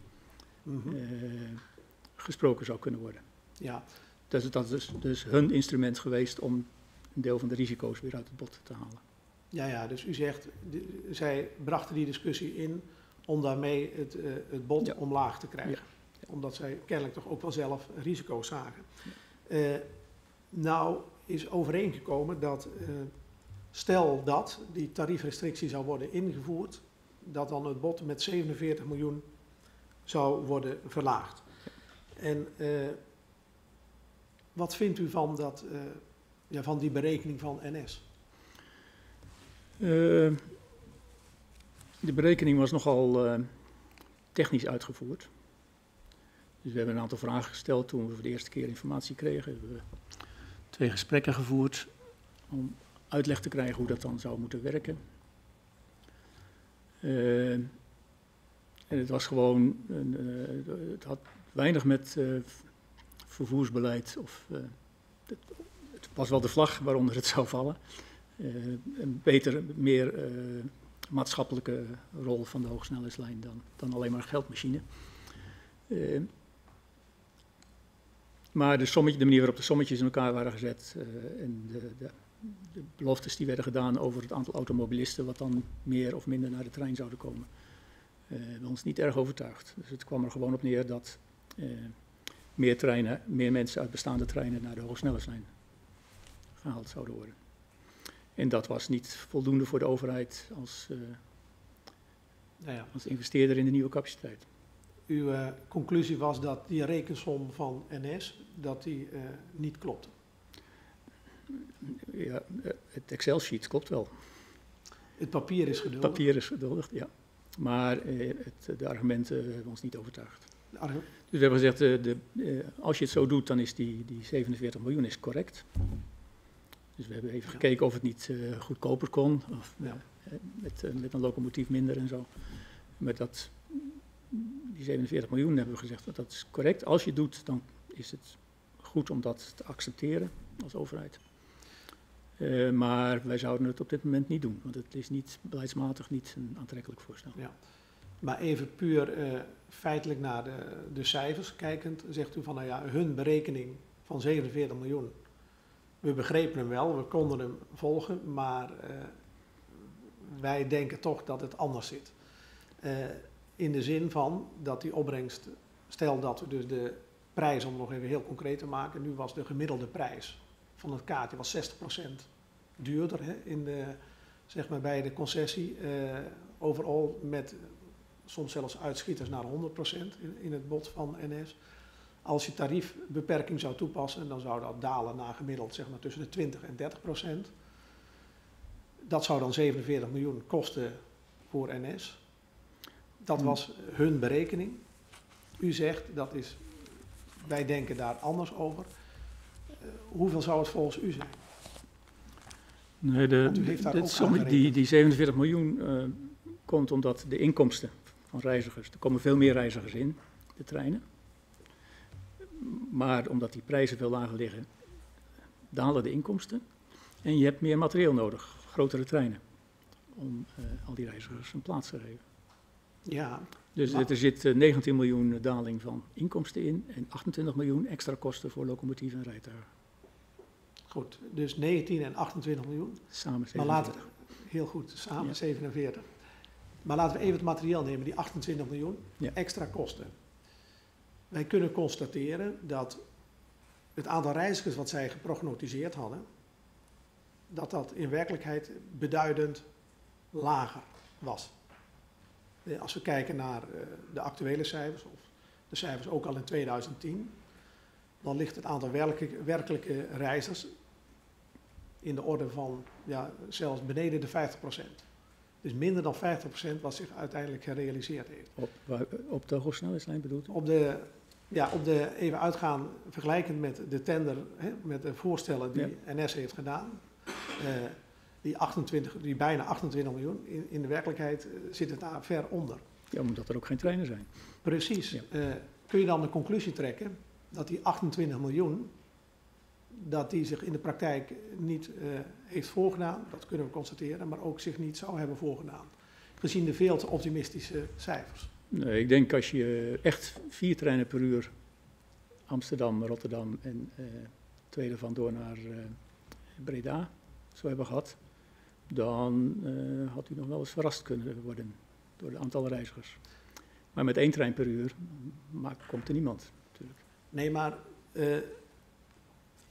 Speaker 4: Mhm.
Speaker 2: eh, gesproken zou kunnen worden.
Speaker 4: Ja,
Speaker 2: Dus dat is dus hun instrument geweest om een deel van de risico's weer uit het bod te halen.
Speaker 4: ja, ja, dus u zegt, de- zij brachten die discussie in om daarmee het, eh, het bod
Speaker 2: Ja.
Speaker 4: omlaag te krijgen. Omdat zij kennelijk toch ook wel zelf risico's zagen. Eh, nou is overeengekomen dat eh, stel dat die tariefrestrictie zou worden ingevoerd, dat dan het bod met 47 miljoen zou worden verlaagd. En eh, wat vindt u van, dat, eh, ja, van die berekening van NS?
Speaker 2: De berekening was nogal technisch uitgevoerd. Dus we hebben een aantal vragen gesteld toen we voor de eerste keer informatie kregen. Twee gesprekken gevoerd om uitleg te krijgen hoe dat dan zou moeten werken. Eh, en het was gewoon, eh, het had weinig met eh, vervoersbeleid of het, het was wel de vlag waaronder het zou vallen. Een beter, meer maatschappelijke rol van de hoogsnelheidslijn dan, dan alleen maar geldmachine. Eh, maar de, sommetje, de manier waarop de sommetjes in elkaar waren gezet eh, en de, de, de beloftes die werden gedaan over het aantal automobilisten, wat dan meer of minder naar de trein zouden komen, eh hebben ons niet erg overtuigd. Dus het kwam er gewoon op neer dat eh, meer treinen, meer mensen uit bestaande treinen naar de hoogsnelheidslijn gehaald zouden worden. En dat was niet voldoende voor de overheid als, eh,
Speaker 4: Nou ja,
Speaker 2: als investeerder in de nieuwe capaciteit.
Speaker 4: Uw eh, conclusie was dat die rekensom van NS dat die, eh, niet klopt.
Speaker 2: Ja, het Excel-sheet klopt wel.
Speaker 4: Het papier is
Speaker 2: Het
Speaker 4: geduldig.
Speaker 2: papier is geduldig, ja. Maar eh, het, de argumenten hebben ons niet overtuigd. Dus we hebben gezegd, de, als je het zo doet, dan is die, die 47 miljoen is correct. Dus we hebben even
Speaker 4: Ja.
Speaker 2: gekeken of het niet goedkoper kon, of
Speaker 4: Ja.
Speaker 2: met, met een locomotief minder en zo. Maar dat, die 47 miljoen hebben we gezegd, dat, dat is correct. Als je doet, dan is het goed om dat te accepteren als overheid. Eh, maar wij zouden het op dit moment niet doen, want het is niet beleidsmatig niet een aantrekkelijk voorstel.
Speaker 4: Maar even puur eh, feitelijk naar de, de cijfers kijkend, zegt u van nou ja, hun berekening van 47 miljoen. We begrepen hem wel, we konden hem volgen, maar eh, wij denken toch dat het anders zit. In de zin van dat die opbrengst, stel dat dus de prijs, om het nog even heel concreet te maken, nu was de gemiddelde prijs van het kaartje was 60% duurder hè, in de, zeg maar bij de concessie. eh overal met soms zelfs uitschieters naar 100% in, in het bod van NS. Als je tariefbeperking zou toepassen, dan zou dat dalen naar gemiddeld zeg maar, tussen de 20 en 30%. Dat zou dan 47 miljoen kosten voor NS. Dat was hun berekening. U zegt dat is, wij denken daar anders over. Eh, hoeveel zou het volgens u zijn?
Speaker 2: Nee, de, dit som- die, die 47 miljoen eh, komt omdat de inkomsten van reizigers, er komen veel meer reizigers in, de treinen. Maar omdat die prijzen veel lager liggen, dalen de inkomsten. En je hebt meer materieel nodig, grotere treinen, om eh, al die reizigers een plaats te geven.
Speaker 4: Ja,
Speaker 2: Dus
Speaker 4: Maar-
Speaker 2: er zit eh, 19 miljoen daling van inkomsten in en 28 miljoen extra kosten voor locomotieven en rijtuigen.
Speaker 4: goed. Dus 19 en 28 miljoen.
Speaker 2: Samen
Speaker 4: Maar
Speaker 2: 47.
Speaker 4: laten, heel goed, samen
Speaker 2: Ja.
Speaker 4: 47. Maar laten we even het materieel nemen, die 28 miljoen
Speaker 2: Ja.
Speaker 4: extra kosten. Wij kunnen constateren dat het aantal reizigers wat zij geprognotiseerd hadden, dat dat in werkelijkheid beduidend lager was. Eh, Als we kijken naar eh, de actuele cijfers, of de cijfers ook al in 2010, dan ligt het aantal werkelijke, werkelijke reizigers in de orde van ja, zelfs beneden de 50%. Dus minder dan 50% wat zich uiteindelijk gerealiseerd heeft.
Speaker 2: Op, op de hoogsnelheidslijn bedoelt u?
Speaker 4: Op de, ja, op de even uitgaan, vergelijkend met de tender, hè, met de voorstellen die NS heeft gedaan, eh, die, 28, die bijna 28 miljoen, in, in de werkelijkheid eh, zit het daar ver onder.
Speaker 2: Ja, omdat er ook geen treinen zijn.
Speaker 4: Precies.
Speaker 2: Ja.
Speaker 4: Eh, kun je dan de conclusie trekken dat die 28 miljoen, dat die zich in de praktijk niet eh, heeft voorgedaan, dat kunnen we constateren, maar ook zich niet zou hebben voorgedaan, gezien de veel te optimistische cijfers.
Speaker 2: Nee, ik denk als je echt vier treinen per uur Amsterdam, Rotterdam en eh twee ervan door naar Breda zou hebben gehad, dan eh, had u nog wel eens verrast kunnen worden door het aantal reizigers. Maar met één trein per uur maar komt er niemand natuurlijk.
Speaker 4: Nee, maar eh,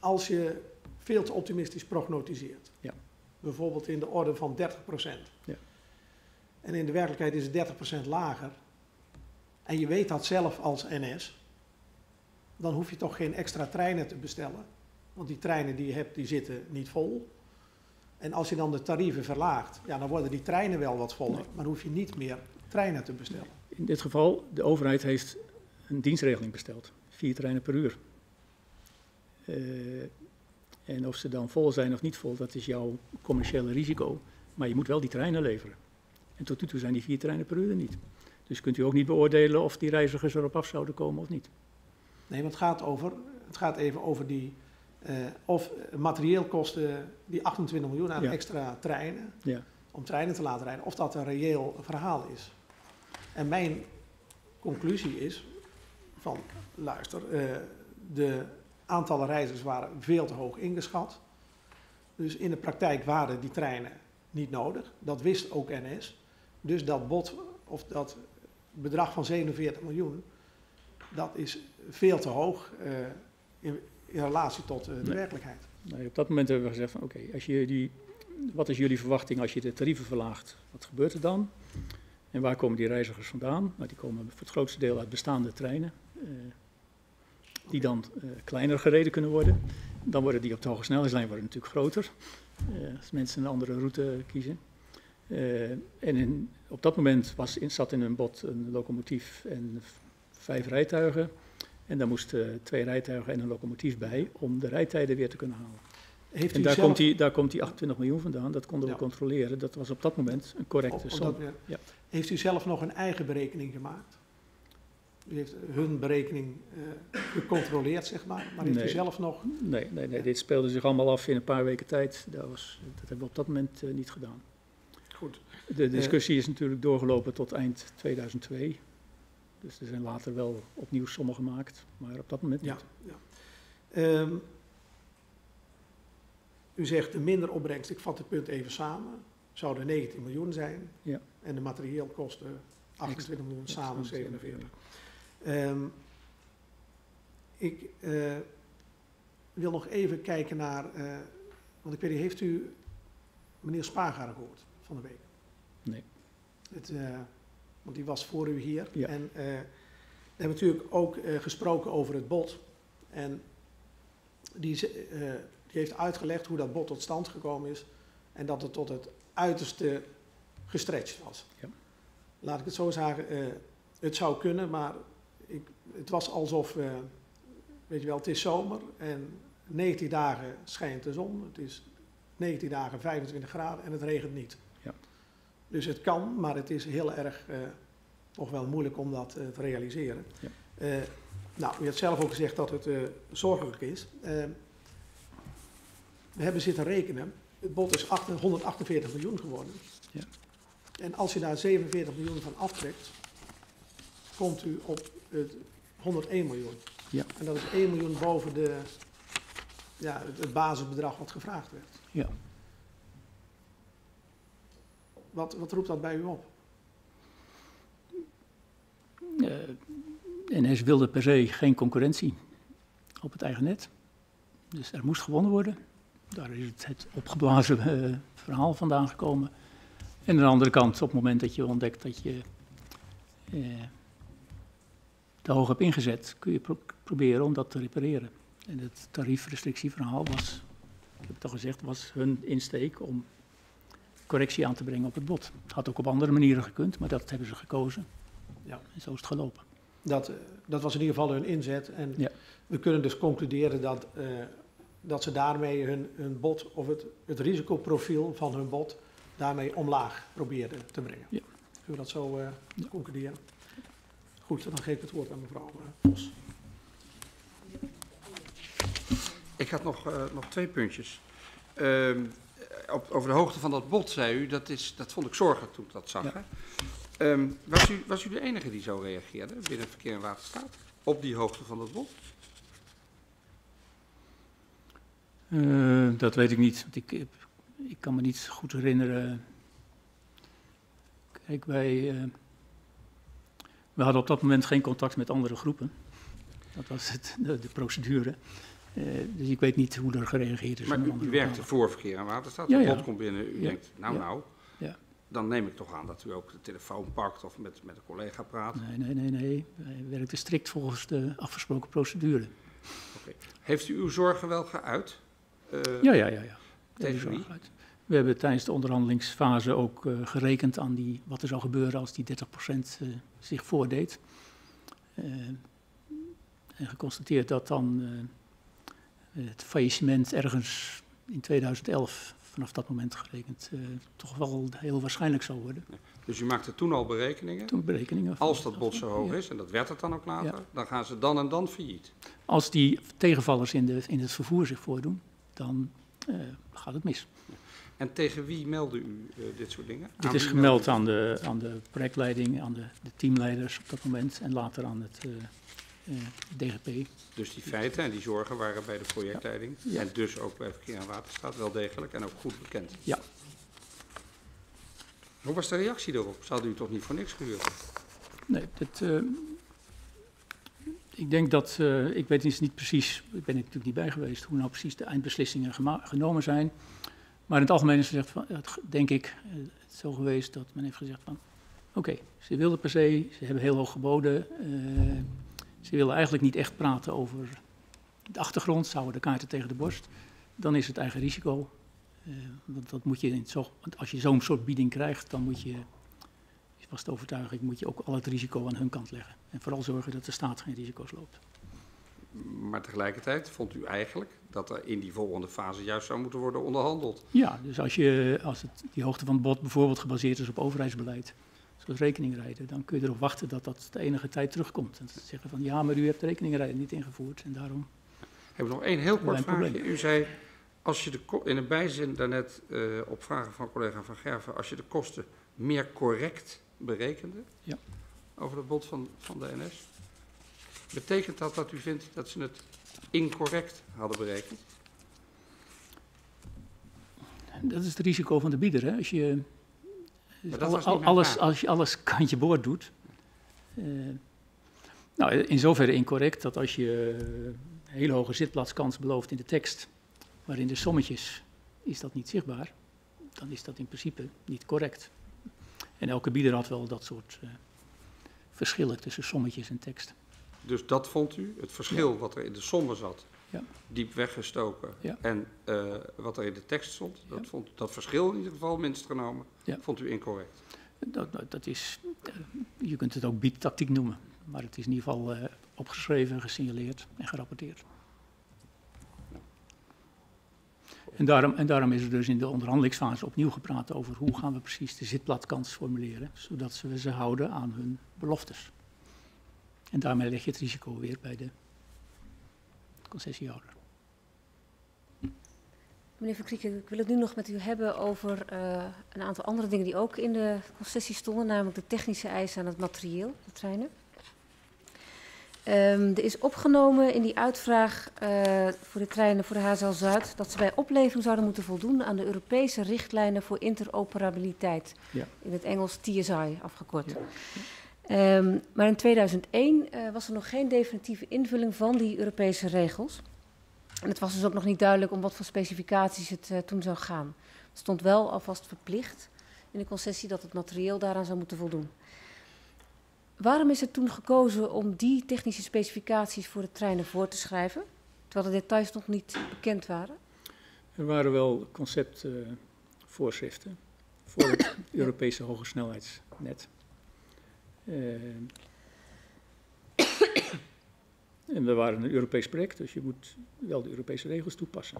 Speaker 4: als je veel te optimistisch prognotiseert,
Speaker 2: Ja.
Speaker 4: bijvoorbeeld in de orde van 30%,
Speaker 2: Ja.
Speaker 4: en in de werkelijkheid is het 30% lager, en je weet dat zelf als NS, dan hoef je toch geen extra treinen te bestellen. Want die treinen die je hebt, die zitten niet vol. En als je dan de tarieven verlaagt, ja, dan worden die treinen wel wat voller, maar dan hoef je niet meer treinen te bestellen.
Speaker 2: In dit geval, de overheid heeft een dienstregeling besteld. Vier treinen per uur. Eh, en of ze dan vol zijn of niet vol, dat is jouw commerciële risico. Maar je moet wel die treinen leveren. En tot nu toe zijn die vier treinen per uur er niet. Dus kunt u ook niet beoordelen of die reizigers erop af zouden komen of niet.
Speaker 4: Nee, want het gaat, over, het gaat even over die, eh, of materieel kosten die 28 miljoen aan
Speaker 2: Ja.
Speaker 4: extra treinen,
Speaker 2: Ja.
Speaker 4: om treinen te laten rijden, of dat een reëel verhaal is. En mijn conclusie is van, luister, eh, de aantallen reizigers waren veel te hoog ingeschat. Dus in de praktijk waren die treinen niet nodig. Dat wist ook NS. Dus dat bod, of dat bedrag van 47 miljoen, dat is veel te hoog eh, in, in relatie tot eh, de
Speaker 2: Nee.
Speaker 4: werkelijkheid.
Speaker 2: Nou, op dat moment hebben we gezegd van oké, als je die, wat is jullie verwachting als je de tarieven verlaagt? Wat gebeurt er dan? En waar komen die reizigers vandaan? Nou, die komen voor het grootste deel uit bestaande treinen, eh, die dan eh, kleiner gereden kunnen worden. Dan worden die op de hoge snelheidslijn worden natuurlijk groter, als mensen een andere route kiezen. En in, op dat moment was, in, zat in een bod een locomotief en vijf rijtuigen. En daar moesten twee rijtuigen en een locomotief bij om de rijtijden weer te kunnen halen.
Speaker 4: Heeft
Speaker 2: En
Speaker 4: u
Speaker 2: daar,
Speaker 4: zelf,
Speaker 2: komt die, daar komt die 28 miljoen vandaan, dat konden we
Speaker 4: Ja.
Speaker 2: controleren. Dat was op dat moment een correcte som. Ja.
Speaker 4: heeft u zelf nog een eigen berekening gemaakt? U heeft hun berekening eh, gecontroleerd, zeg maar. Maar heeft u
Speaker 2: Nee.
Speaker 4: zelf nog...
Speaker 2: Nee, nee, nee, dit speelde zich allemaal af in een paar weken tijd. Dat, was, dat hebben we op dat moment eh, niet gedaan.
Speaker 4: Goed.
Speaker 2: De discussie is natuurlijk doorgelopen tot eind 2002. Dus er zijn later wel opnieuw sommen gemaakt, maar op dat moment
Speaker 4: Ja,
Speaker 2: niet.
Speaker 4: ja. Ehm, u zegt de minder opbrengst, ik vat het punt even samen, zouden 19 miljoen zijn.
Speaker 2: Ja.
Speaker 4: En de materieelkosten 28 miljoen, samen
Speaker 2: 47.
Speaker 4: 47. Ehm, ik eh, wil nog even kijken naar, eh, want ik weet niet, heeft u meneer Spaargaard gehoord van de week?
Speaker 2: Nee.
Speaker 4: Het, eh, want die was voor u hier.
Speaker 2: Ja.
Speaker 4: En eh, we hebben natuurlijk ook eh, gesproken over het bod. En die, eh, die heeft uitgelegd hoe dat bod tot stand gekomen is. En dat het tot het uiterste gestretched was.
Speaker 2: Ja.
Speaker 4: Laat ik het zo zeggen, het zou kunnen, maar ik, het was alsof, weet je wel, het is zomer en 19 dagen schijnt de zon. Het is 19 dagen 25 graden en het regent niet. Dus het kan, maar het is heel erg eh, toch wel moeilijk om dat eh, te realiseren.
Speaker 2: Ja.
Speaker 4: Eh, nou, u hebt zelf ook gezegd dat het zorgelijk is. We hebben zitten rekenen. Het bod is 8 148 miljoen geworden.
Speaker 2: Ja.
Speaker 4: En als je daar 47 miljoen van aftrekt, komt u op het 101 miljoen.
Speaker 2: Ja.
Speaker 4: En dat is 1 miljoen boven de, ja, het, het basisbedrag wat gevraagd werd.
Speaker 2: Ja.
Speaker 4: Wat, wat roept dat bij u op?
Speaker 2: Eh, NS wilde per se geen concurrentie op het eigen net. Dus er moest gewonnen worden. Daar is het, het opgeblazen eh, verhaal vandaan gekomen. En aan de andere kant, op het moment dat je ontdekt dat je eh, te hoog hebt ingezet, kun je pro- proberen om dat te repareren. En het tariefrestrictieverhaal was, ik heb het al gezegd, was hun insteek om correctie aan te brengen op het bod. Het had ook op andere manieren gekund, maar dat hebben ze gekozen.
Speaker 4: Ja.
Speaker 2: En zo is het gelopen.
Speaker 4: Dat, eh, dat was in ieder geval hun inzet. En
Speaker 2: Ja.
Speaker 4: we kunnen dus concluderen dat, eh, dat ze daarmee hun, hun bod of het, het risicoprofiel van hun bod daarmee omlaag probeerden te brengen.
Speaker 2: Ja.
Speaker 4: Kunnen we dat zo eh, concluderen? Goed, dan geef ik het woord aan mevrouw Vos.
Speaker 5: Ik had nog, eh, nog twee puntjes. Ehm, op, over de hoogte van dat bod, zei u, dat, is, dat vond ik zorgelijk toen ik dat zag.
Speaker 2: Ja.
Speaker 5: Hè? Ehm, was, u, was u de enige die zo reageerde binnen Verkeer en Waterstaat? Op die hoogte van dat bod?
Speaker 2: Eh, dat weet ik niet. Want ik, ik kan me niet goed herinneren. Kijk, wij. eh, we hadden op dat moment geen contact met andere groepen. Dat was het, de, de procedure. Eh, dus ik weet niet hoe er gereageerd is.
Speaker 5: maar u, u werkte
Speaker 2: lokalen.
Speaker 5: voor Verkeer en Waterstaat,
Speaker 2: Ja, ja.
Speaker 5: komt binnen, u
Speaker 2: Ja,
Speaker 5: denkt, nou
Speaker 2: ja.
Speaker 5: nou.
Speaker 2: Ja.
Speaker 5: dan neem ik toch aan dat u ook de telefoon pakt of met, met een collega praat.
Speaker 2: Nee, nee, nee, nee. Wij werken strikt volgens de afgesproken procedure.
Speaker 5: Oké. Heeft u uw zorgen wel geuit? Eh,
Speaker 2: Ja, ja, ja. ja.
Speaker 5: Tegen wie?
Speaker 2: We hebben tijdens de onderhandelingsfase ook eh, gerekend aan die, wat er zou gebeuren als die 30% eh, zich voordeed. En geconstateerd dat dan het faillissement ergens in 2011, vanaf dat moment gerekend, eh, toch wel heel waarschijnlijk zou worden.
Speaker 5: Dus u maakte toen al berekeningen?
Speaker 2: Toen berekeningen.
Speaker 5: Als dat bod zo hoog
Speaker 2: Ja.
Speaker 5: is, en dat werd het dan ook later,
Speaker 2: Ja.
Speaker 5: dan gaan ze dan en dan failliet.
Speaker 2: Als die tegenvallers in, de, in het vervoer zich voordoen, dan eh, gaat het mis.
Speaker 5: En tegen wie meldde u eh, dit soort dingen?
Speaker 2: Dit
Speaker 5: Aan
Speaker 2: is gemeld aan de, aan de projectleiding, aan de, de teamleiders op dat moment en later aan het DGP.
Speaker 5: u? Dus die feiten en die zorgen waren bij de projectleiding
Speaker 2: Ja.
Speaker 5: en dus ook bij Verkeer en Waterstaat wel degelijk en ook goed bekend.
Speaker 2: Ja.
Speaker 5: Hoe was de reactie erop? Ze hadden u toch niet voor niks gehuurd?
Speaker 2: Nee, dat, eh, ik denk dat, eh, ik weet niet, niet precies, ik ben er natuurlijk niet bij geweest, hoe nou precies de eindbeslissingen genomen zijn. Maar in het algemeen is gezegd, van, denk ik, eh, het zo geweest dat men heeft gezegd van, oké, ze wilden per se, ze hebben heel hoog geboden, eh, ze willen eigenlijk niet echt praten over de achtergrond, ze houden de kaarten tegen de borst. Dan is het eigen risico. Eh, want dat moet je in zo, want als je zo'n soort bieding krijgt, dan moet je is vast overtuiging, moet je ook al het risico aan hun kant leggen. En vooral zorgen dat de staat geen risico's loopt.
Speaker 5: Maar tegelijkertijd vond u eigenlijk dat er in die volgende fase juist zou moeten worden onderhandeld.
Speaker 2: Ja, dus als, je, als het, die hoogte van het bod bijvoorbeeld gebaseerd is op overheidsbeleid, zoals rekeningrijden, dan kun je erop wachten dat dat de enige tijd terugkomt. En te zeggen van ja, maar u hebt rekeningrijden niet ingevoerd en daarom...
Speaker 5: Ik heb nog één heel kort vraagje.
Speaker 2: probleem.
Speaker 5: U zei, als je de, in een bijzin daarnet eh, op vragen van collega Van Gerven, als je de kosten meer correct berekende
Speaker 2: Ja.
Speaker 5: over het bod van, van de NS, betekent dat dat u vindt dat ze het incorrect hadden berekend?
Speaker 2: Dat is het risico van de bieder. Hè? Als je,
Speaker 5: Mijn
Speaker 2: alles, als je alles kantje boord doet. eh, nou, in zoverre incorrect dat als je een hele hoge zitplaatskans belooft in de tekst, maar in de sommetjes is dat niet zichtbaar, dan is dat in principe niet correct. En elke bieder had wel dat soort eh, verschillen tussen sommetjes en tekst.
Speaker 5: Dus dat vond u, het verschil wat er in de sommen zat,
Speaker 2: Ja.
Speaker 5: diep weggestoken,
Speaker 2: Ja.
Speaker 5: en eh, wat er in de tekst stond, dat, vond, dat verschil in ieder geval minst genomen, vond u incorrect.
Speaker 2: Dat, dat, is, eh, je kunt het ook biedtactiek noemen, maar het is in ieder geval eh, opgeschreven, gesignaleerd en gerapporteerd. En daarom, en daarom is er dus in de onderhandelingsfase opnieuw gepraat over hoe gaan we precies de zitplatkans formuleren, zodat ze ze houden aan hun beloftes. En daarmee leg je het risico weer bij de concessiehouder.
Speaker 3: Meneer Van Krieken, ik wil het nu nog met u hebben over eh, een aantal andere dingen die ook in de concessie stonden, namelijk de technische eisen aan het materieel, de treinen. Ehm, er is opgenomen in die uitvraag eh, voor de treinen voor de HZL Zuid dat ze bij oplevering zouden moeten voldoen aan de Europese richtlijnen voor interoperabiliteit.
Speaker 2: Ja.
Speaker 3: In het Engels TSI afgekort. Ehm, maar in 2001 eh, was er nog geen definitieve invulling van die Europese regels. En het was dus ook nog niet duidelijk om wat voor specificaties het eh, toen zou gaan. Het stond wel alvast verplicht in de concessie dat het materieel daaraan zou moeten voldoen. Waarom is er toen gekozen om die technische specificaties voor de treinen voor te schrijven, terwijl de details nog niet bekend waren?
Speaker 2: Er waren wel conceptvoorschriften voor het Europese hogesnelheidsnet. Eh, en we waren een Europees project, dus je moet wel de Europese regels toepassen.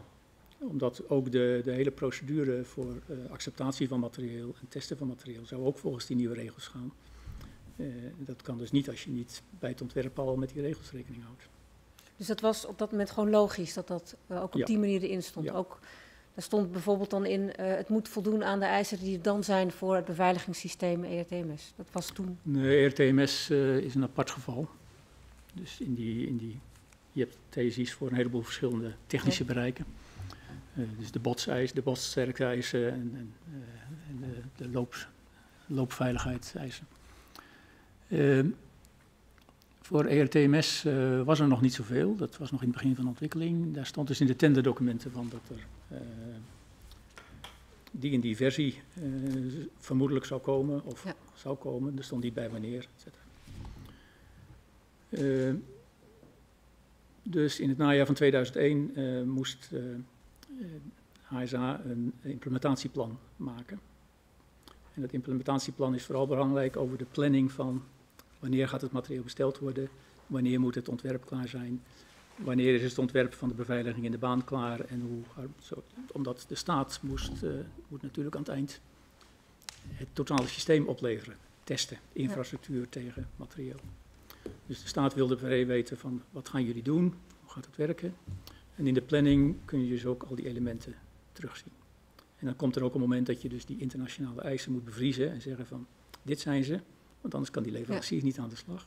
Speaker 2: Omdat ook de, de hele procedure voor eh, acceptatie van materieel en testen van materieel zou ook volgens die nieuwe regels gaan. Eh, dat kan dus niet als je niet bij het ontwerp al met die regels rekening houdt.
Speaker 3: Dus dat was op dat moment gewoon logisch dat dat ook op
Speaker 2: Ja.
Speaker 3: die manier erin stond.
Speaker 2: Ja.
Speaker 3: Ook, daar stond bijvoorbeeld dan in, eh, het moet voldoen aan de eisen die er dan zijn voor het beveiligingssysteem ERTMS. Dat was toen.
Speaker 2: Nee, RTMS eh, is een apart geval. Dus in die, in die, je hebt TSI's voor een heleboel verschillende technische bereiken. Eh, dus de botseisen, de botsterkte-eisen en, en, eh, en de, de loop, loopveiligheidseisen. Ehm, voor ERTMS was er nog niet zoveel. Dat was nog in het begin van de ontwikkeling. Daar stond dus in de tenderdocumenten van dat er die en die versie eh, vermoedelijk zou komen of
Speaker 3: Ja.
Speaker 2: zou komen. Er stond niet bij wanneer, et cetera. Eh, dus in het najaar van 2001 eh, moest eh, eh, HSA een implementatieplan maken. En dat implementatieplan is vooral belangrijk over de planning van wanneer gaat het materieel besteld worden, wanneer moet het ontwerp klaar zijn, wanneer is het ontwerp van de beveiliging in de baan klaar en hoe, zo, omdat de staat moest, eh, moet natuurlijk aan het eind het totale systeem opleveren, testen, infrastructuur tegen materieel. Dus de staat wilde per weten van wat gaan jullie doen, hoe gaat het werken. En in de planning kun je dus ook al die elementen terugzien. En dan komt er ook een moment dat je dus die internationale eisen moet bevriezen en zeggen van dit zijn ze, want anders kan die leverancier niet aan de slag.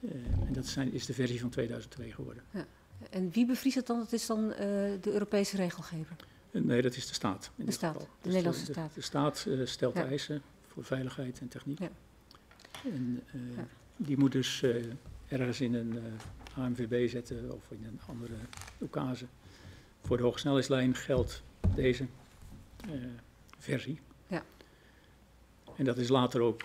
Speaker 2: Eh, en dat zijn, is de versie van 2002 geworden.
Speaker 3: En wie bevriest het dan? Dat is dan eh, de Europese regelgever.
Speaker 2: Eh, Nee, dat is de staat. In
Speaker 3: De
Speaker 2: dit
Speaker 3: staat,
Speaker 2: geval.
Speaker 3: de
Speaker 2: Dus
Speaker 3: Nederlandse
Speaker 2: de,
Speaker 3: staat.
Speaker 2: De staat stelt
Speaker 3: Ja.
Speaker 2: eisen voor veiligheid en techniek.
Speaker 3: Ja.
Speaker 2: En
Speaker 3: Ja.
Speaker 2: die moet dus ergens in een AMVB zetten of in een andere ocase. Voor de hogesnelheidslijn geldt deze versie.
Speaker 3: Ja.
Speaker 2: En dat is later ook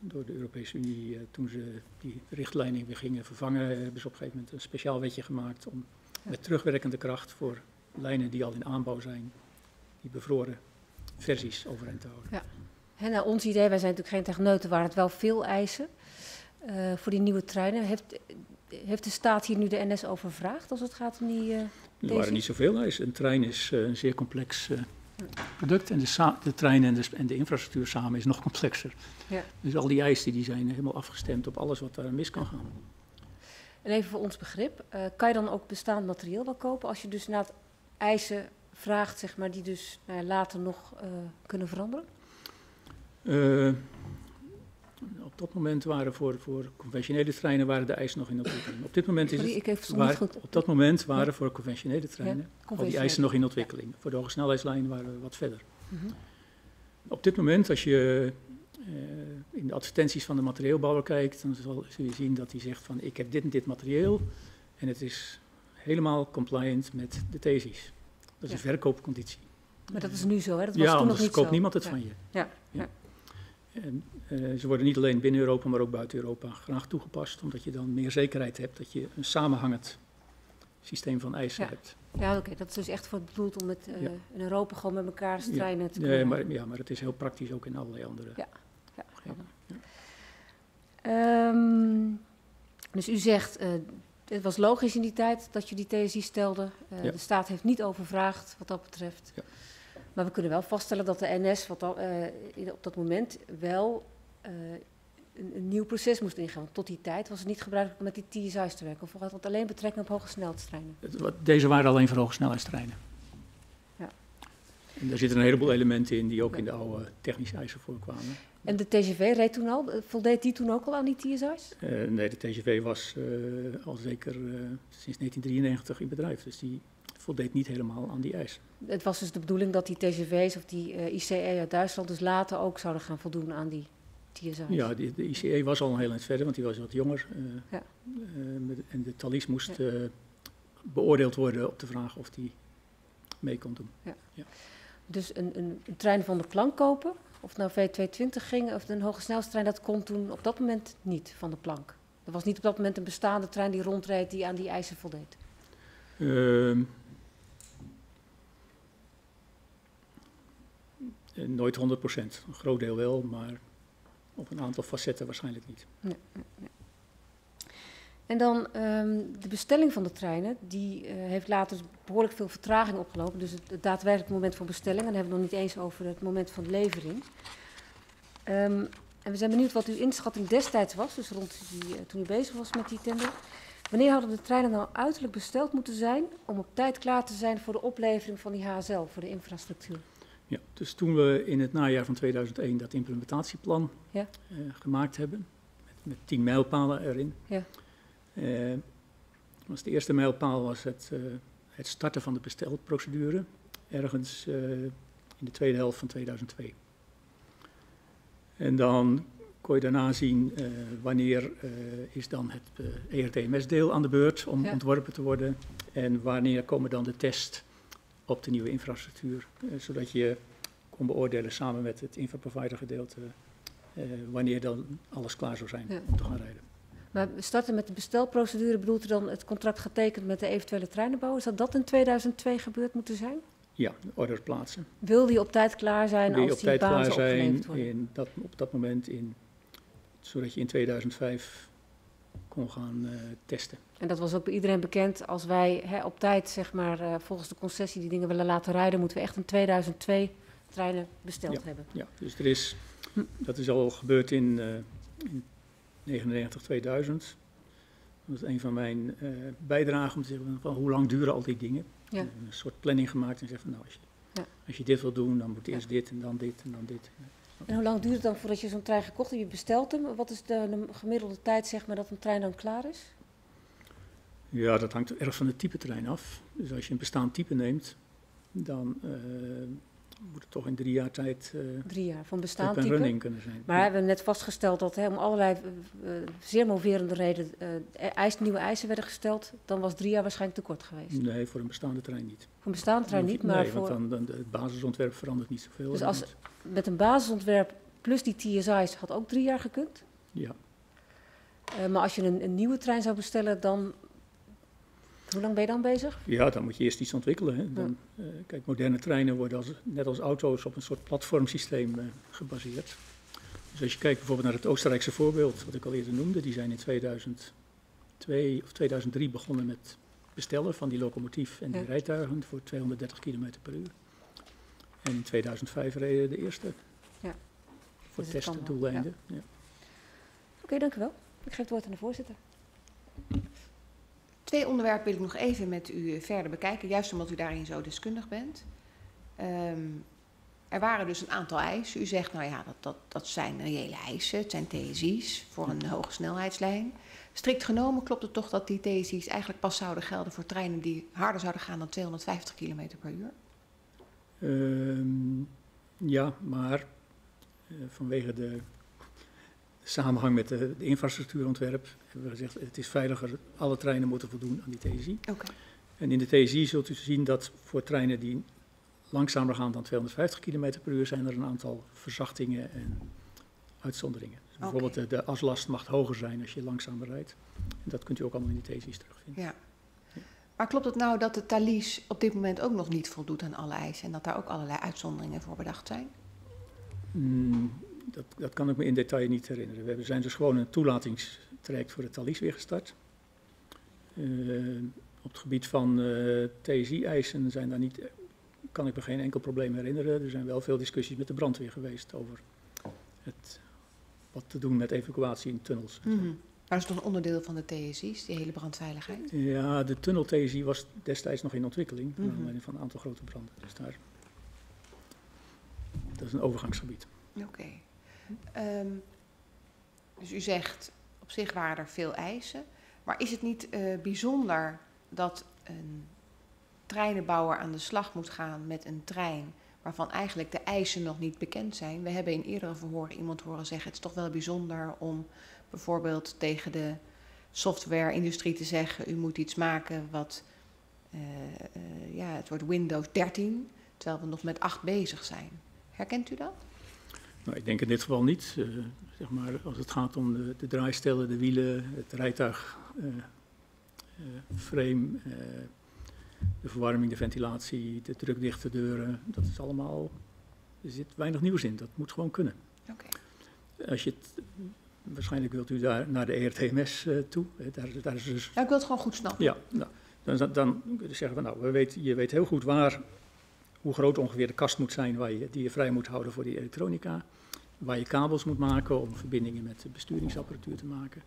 Speaker 2: door de Europese Unie, eh, toen ze die richtlijnen weer gingen vervangen, hebben ze op een gegeven moment een speciaal wetje gemaakt om
Speaker 3: Ja.
Speaker 2: met terugwerkende kracht voor lijnen die al in aanbouw zijn, die bevroren versies overeind te houden.
Speaker 3: Hè, naar ons idee, wij zijn natuurlijk geen techneuten, waren het wel veel eisen eh, voor die nieuwe treinen. Heeft, heeft de staat hier nu de NS overvraagd als het gaat om die... eh,
Speaker 2: Er waren niet zoveel eisen. Een trein is een zeer complex product en de, de trein en de, en de infrastructuur samen is nog complexer.
Speaker 3: Ja.
Speaker 2: Dus al die eisen die zijn helemaal afgestemd op alles wat daar mis kan gaan.
Speaker 3: En even voor ons begrip, eh, kan je dan ook bestaand materieel wel kopen als je dus naar het eisen vraagt, zeg maar, die dus nou ja, later nog eh, kunnen veranderen?
Speaker 2: Eh, op dat moment waren voor, voor conventionele treinen waren de eisen nog in ontwikkeling. Op dit moment is
Speaker 3: Sorry,
Speaker 2: het,
Speaker 3: ik heb het niet
Speaker 2: waar-
Speaker 3: goed.
Speaker 2: op dat moment waren voor conventionele treinen al die eisen nog in ontwikkeling. Voor de hogesnelheidslijn waren we wat verder.
Speaker 3: Mhm.
Speaker 2: Op dit moment, als je eh, in de advertenties van de materieelbouwer kijkt, dan zal, zul je zien dat hij zegt van ik heb dit en dit materieel en het is helemaal compliant met de thesis. Dat is
Speaker 3: Ja.
Speaker 2: een verkoopconditie.
Speaker 3: Maar dat is nu zo, hè? Dat was
Speaker 2: ja,
Speaker 3: toen nog
Speaker 2: anders
Speaker 3: niet
Speaker 2: koopt
Speaker 3: zo.
Speaker 2: niemand het
Speaker 3: Ja.
Speaker 2: van je.
Speaker 3: Ja, ja.
Speaker 2: En, eh, ze worden niet alleen binnen Europa, maar ook buiten Europa graag toegepast, omdat je dan meer zekerheid hebt dat je een samenhangend systeem van eisen
Speaker 3: Ja.
Speaker 2: hebt.
Speaker 3: Ja, oké. Dat is dus echt voor bedoeld om met, eh,
Speaker 2: Ja.
Speaker 3: in Europa gewoon met elkaar
Speaker 2: Ja.
Speaker 3: te
Speaker 2: Nee,
Speaker 3: kunnen.
Speaker 2: maar, ja, maar het is heel praktisch ook in allerlei andere
Speaker 3: Ja. Ja. Ehm, dus u zegt, eh, het was logisch in die tijd dat je die thesis stelde.
Speaker 2: Ja.
Speaker 3: De staat heeft niet overvraagd wat dat betreft.
Speaker 2: Ja.
Speaker 3: Maar we kunnen wel vaststellen dat de NS wat dan, eh, op dat moment wel eh, een, een nieuw proces moest ingaan. Want tot die tijd was het niet gebruikelijk om met die TSI's te werken. Of had het alleen betrekking op hoge snelheidstreinen?
Speaker 2: Deze waren alleen voor hogesnelheidstreinen.
Speaker 3: Ja.
Speaker 2: En daar zitten een heleboel elementen in die ook
Speaker 3: Ja.
Speaker 2: in de oude technische eisen voorkwamen.
Speaker 3: En de TGV reed toen al, voldeed die toen ook al aan die TSI's?
Speaker 2: Eh, nee, de TGV was al zeker sinds 1993 in bedrijf, dus die voldeed niet helemaal aan die eisen.
Speaker 3: Het was dus de bedoeling dat die TGV's of die eh, ICE uit Duitsland dus later ook zouden gaan voldoen aan die TSI's.
Speaker 2: Ja, de, de ICE was al een heel eind verder, want die was wat jonger. eh,
Speaker 3: Ja.
Speaker 2: eh, met- en de Thalys moest beoordeeld worden op de vraag of die mee kon doen.
Speaker 3: Dus een, een, een trein van de plank kopen, of het nou V220 ging of een hoge snelheidstrein, dat kon toen op dat moment niet van de plank. Er was niet op dat moment een bestaande trein die rondreed die aan die eisen voldeed.
Speaker 2: Ehm, nooit 100%. Een groot deel wel, maar op een aantal facetten waarschijnlijk niet.
Speaker 3: En dan ehm, de bestelling van de treinen, die eh, heeft later behoorlijk veel vertraging opgelopen. Dus het, daadwerkelijk moment van bestelling, en dan hebben we nog niet eens over het moment van levering. Ehm, en we zijn benieuwd wat uw inschatting destijds was, dus rond die, eh, toen u bezig was met die tender. Wanneer hadden de treinen nou uiterlijk besteld moeten zijn om op tijd klaar te zijn voor de oplevering van die HSL, voor de infrastructuur?
Speaker 2: Ja, dus toen we in het najaar van 2001 dat implementatieplan
Speaker 3: Ja.
Speaker 2: eh, gemaakt hebben, met, met tien mijlpalen erin,
Speaker 3: Ja.
Speaker 2: eh, was de eerste mijlpaal was het, eh, het starten van de bestelprocedure, ergens in de tweede helft van 2002. En dan kon je daarna zien wanneer is dan het ERTMS-deel aan de beurt om
Speaker 3: Ja.
Speaker 2: ontworpen te worden en wanneer komen dan de test op de nieuwe infrastructuur, eh, zodat je kon beoordelen samen met het infraprovider gedeelte eh, wanneer dan alles klaar zou zijn
Speaker 3: Ja.
Speaker 2: om te gaan rijden.
Speaker 3: Maar we starten met de bestelprocedure. Bedoelt u dan het contract getekend met de eventuele treinenbouw? Is dat dat in 2002 gebeurd moeten zijn?
Speaker 2: Ja, orders plaatsen.
Speaker 3: Wil die op tijd klaar zijn
Speaker 2: je
Speaker 3: als
Speaker 2: op
Speaker 3: die
Speaker 2: tijd klaar zijn
Speaker 3: worden?
Speaker 2: in dat, op dat moment, in, zodat je in 2005 kon gaan eh, testen.
Speaker 3: En dat was ook bij iedereen bekend. Als wij hè, op tijd, zeg maar, eh, volgens de concessie die dingen willen laten rijden, moeten we echt in 2002 treinen besteld hebben.
Speaker 2: Ja, dus er is, dat is al gebeurd in, eh in 99, 2000. Dat is een van mijn eh, bijdragen om te zeggen van hoe lang duren al die dingen.
Speaker 3: Ja.
Speaker 2: Een soort planning gemaakt en zeggen van nou, als je,
Speaker 3: Ja.
Speaker 2: als je dit wil doen, dan moet eerst dit en dan dit en dan dit.
Speaker 3: En hoe lang duurt het dan voordat je zo'n trein gekocht hebt? Je bestelt hem. Wat is de, de gemiddelde tijd, zeg maar, dat een trein dan klaar is?
Speaker 2: Ja, dat hangt erg van het type trein af. Dus als je een bestaand type neemt, dan eh, moet het toch in drie jaar tijd eh
Speaker 3: Drie jaar, van
Speaker 2: up
Speaker 3: bestaand
Speaker 2: en running kunnen zijn.
Speaker 3: Maar we hebben net vastgesteld dat hè, om allerlei eh, eh, zeer moverende redenen eh, eis, nieuwe eisen werden gesteld. Dan was drie jaar waarschijnlijk te kort geweest.
Speaker 2: Nee, voor een bestaande trein niet.
Speaker 3: Voor een bestaande trein niet, maar
Speaker 2: nee,
Speaker 3: voor,
Speaker 2: want dan, dan, het basisontwerp verandert niet zoveel.
Speaker 3: Dus als- met een basisontwerp plus die TSI's had ook drie jaar gekund.
Speaker 2: Ja,
Speaker 3: maar als je een, een nieuwe trein zou bestellen, dan... Hoe lang ben je dan bezig?
Speaker 2: ja, dan moet je eerst iets ontwikkelen. Hè. Dan, eh, kijk, moderne treinen worden als, net als auto's op een soort platformsysteem eh, gebaseerd. Dus als je kijkt bijvoorbeeld naar het Oostenrijkse voorbeeld, wat ik al eerder noemde, die zijn in 2002 of 2003 begonnen met bestellen van die locomotief en die
Speaker 3: Ja.
Speaker 2: rijtuigen voor 230 km per uur. En in 2005 reden de eerste.
Speaker 3: Ja.
Speaker 2: Voor
Speaker 3: Dus
Speaker 2: testdoeleinden. Ja.
Speaker 3: Oké, dank u wel. Ik geef het woord aan de voorzitter.
Speaker 1: Twee onderwerpen wil ik nog even met u verder bekijken, juist omdat u daarin zo deskundig bent. Ehm, er waren dus een aantal eisen. U zegt, nou ja, dat, dat, dat zijn reële eisen. Het zijn TSI's voor een hoge snelheidslijn. Strikt genomen klopt het toch dat die TSI's eigenlijk pas zouden gelden voor treinen die harder zouden gaan dan 250 km per uur?
Speaker 2: Ehm, ja, maar eh, vanwege de samenhang met de, de infrastructuurontwerp hebben we gezegd, het is veiliger, alle treinen moeten voldoen aan die TSI.
Speaker 1: Oké.
Speaker 2: En in de TSI zult u zien dat voor treinen die langzamer gaan dan 250 km per uur zijn er een aantal verzachtingen en uitzonderingen. Dus bijvoorbeeld de, de aslast mag hoger zijn als je langzamer rijdt. En dat kunt u ook allemaal in die TSI's terugvinden.
Speaker 1: Ja. Maar klopt het nou dat de Thalys op dit moment ook nog niet voldoet aan alle eisen en dat daar ook allerlei uitzonderingen voor bedacht zijn?
Speaker 2: Mm, dat, dat kan ik me in detail niet herinneren. We zijn dus gewoon een toelatingstraject voor de Thalys weer gestart. Eh, op het gebied van eh, TSI-eisen zijn daar niet, kan ik me geen enkel probleem herinneren. Er zijn wel veel discussies met de brandweer geweest over het, wat te doen met evacuatie in tunnels.
Speaker 1: Maar dat is toch een onderdeel van de TSI's, die hele brandveiligheid?
Speaker 2: Ja, de tunnel-TSI was destijds nog in ontwikkeling,
Speaker 1: Mhm.
Speaker 2: aanleiding van een aantal grote branden. Dus daar, dat is een overgangsgebied.
Speaker 1: Oké. Ehm, dus u zegt, op zich waren er veel eisen. Maar is het niet eh, bijzonder dat een treinenbouwer aan de slag moet gaan met een trein waarvan eigenlijk de eisen nog niet bekend zijn? We hebben in eerdere verhoren iemand horen zeggen: het is toch wel bijzonder om bijvoorbeeld tegen de software-industrie te zeggen: u moet iets maken wat, eh, eh, ja, het wordt Windows 13, terwijl we nog met 8 bezig zijn. Herkent u dat?
Speaker 2: Nou, ik denk in dit geval niet. eh, zeg maar, als het gaat om de, de draaistellen, de wielen, het rijtuig, eh, eh, frame, eh, de verwarming, de ventilatie, de drukdichte deuren, dat is allemaal. Er zit weinig nieuws in. Dat moet gewoon kunnen. Als je het, waarschijnlijk wilt u daar naar de ERTMS toe. Daar, daar is dus
Speaker 1: Nou, ik wil het gewoon goed snappen.
Speaker 2: ja, nou, dan, dan, dan kun je zeggen van nou, we weten, je weet heel goed waar, hoe groot ongeveer de kast moet zijn waar je, die je vrij moet houden voor die elektronica. Waar je kabels moet maken om verbindingen met de besturingsapparatuur te maken.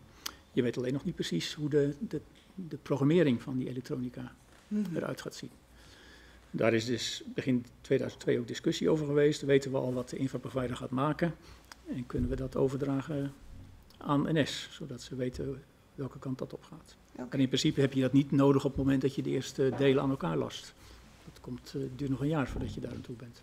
Speaker 2: Je weet alleen nog niet precies hoe de, de, de programmering van die elektronica
Speaker 1: Mhm.
Speaker 2: eruit gaat zien. Daar is dus begin 2002 ook discussie over geweest. Weten we al wat de infraprovider gaat maken en kunnen we dat overdragen aan NS, zodat ze weten welke kant dat op gaat.
Speaker 1: Oké.
Speaker 2: En in principe heb je dat niet nodig op het moment dat je de eerste delen aan elkaar last. Dat komt, eh, duurt nog een jaar voordat je daar aan toe bent.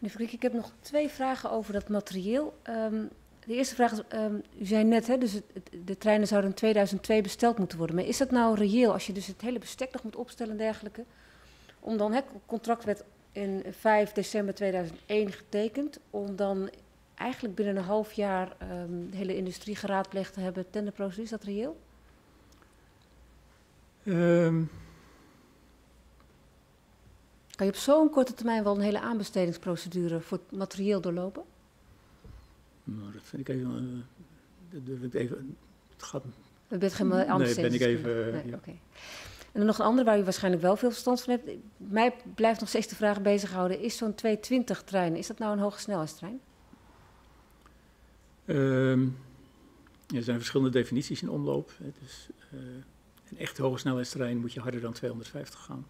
Speaker 3: Meneer Friek, ik heb nog twee vragen over dat materieel. Ehm, de eerste vraag is, ehm, u zei net, hè, dus het, het- de treinen zouden in 2002 besteld moeten worden. Maar is dat nou reëel als je dus het hele bestek nog moet opstellen en dergelijke? Om dan, hè, contract werd in 5 december 2001 getekend om dan eigenlijk binnen een half jaar ehm, de hele industrie geraadpleegd te hebben, tenderprocedure. Is dat reëel?
Speaker 2: Ehm,
Speaker 3: Kan je op zo'n korte termijn wel een hele aanbestedingsprocedure voor het materieel doorlopen?
Speaker 2: nou, dat vind ik even. eh, dat durf ik even het gaat,
Speaker 3: Dat bent geen
Speaker 2: Nee, ben ik even,
Speaker 3: Nee,
Speaker 2: ja.
Speaker 3: oké. En dan nog een andere waar u waarschijnlijk wel veel verstand van hebt. Mij blijft nog steeds de vraag bezighouden: is zo'n 220-trein, is dat nou een hoge snelheidstrein?
Speaker 2: Ehm, er zijn verschillende definities in omloop. hè. Dus, eh, een echt hoge snelheidsterrein moet je harder dan 250 gaan.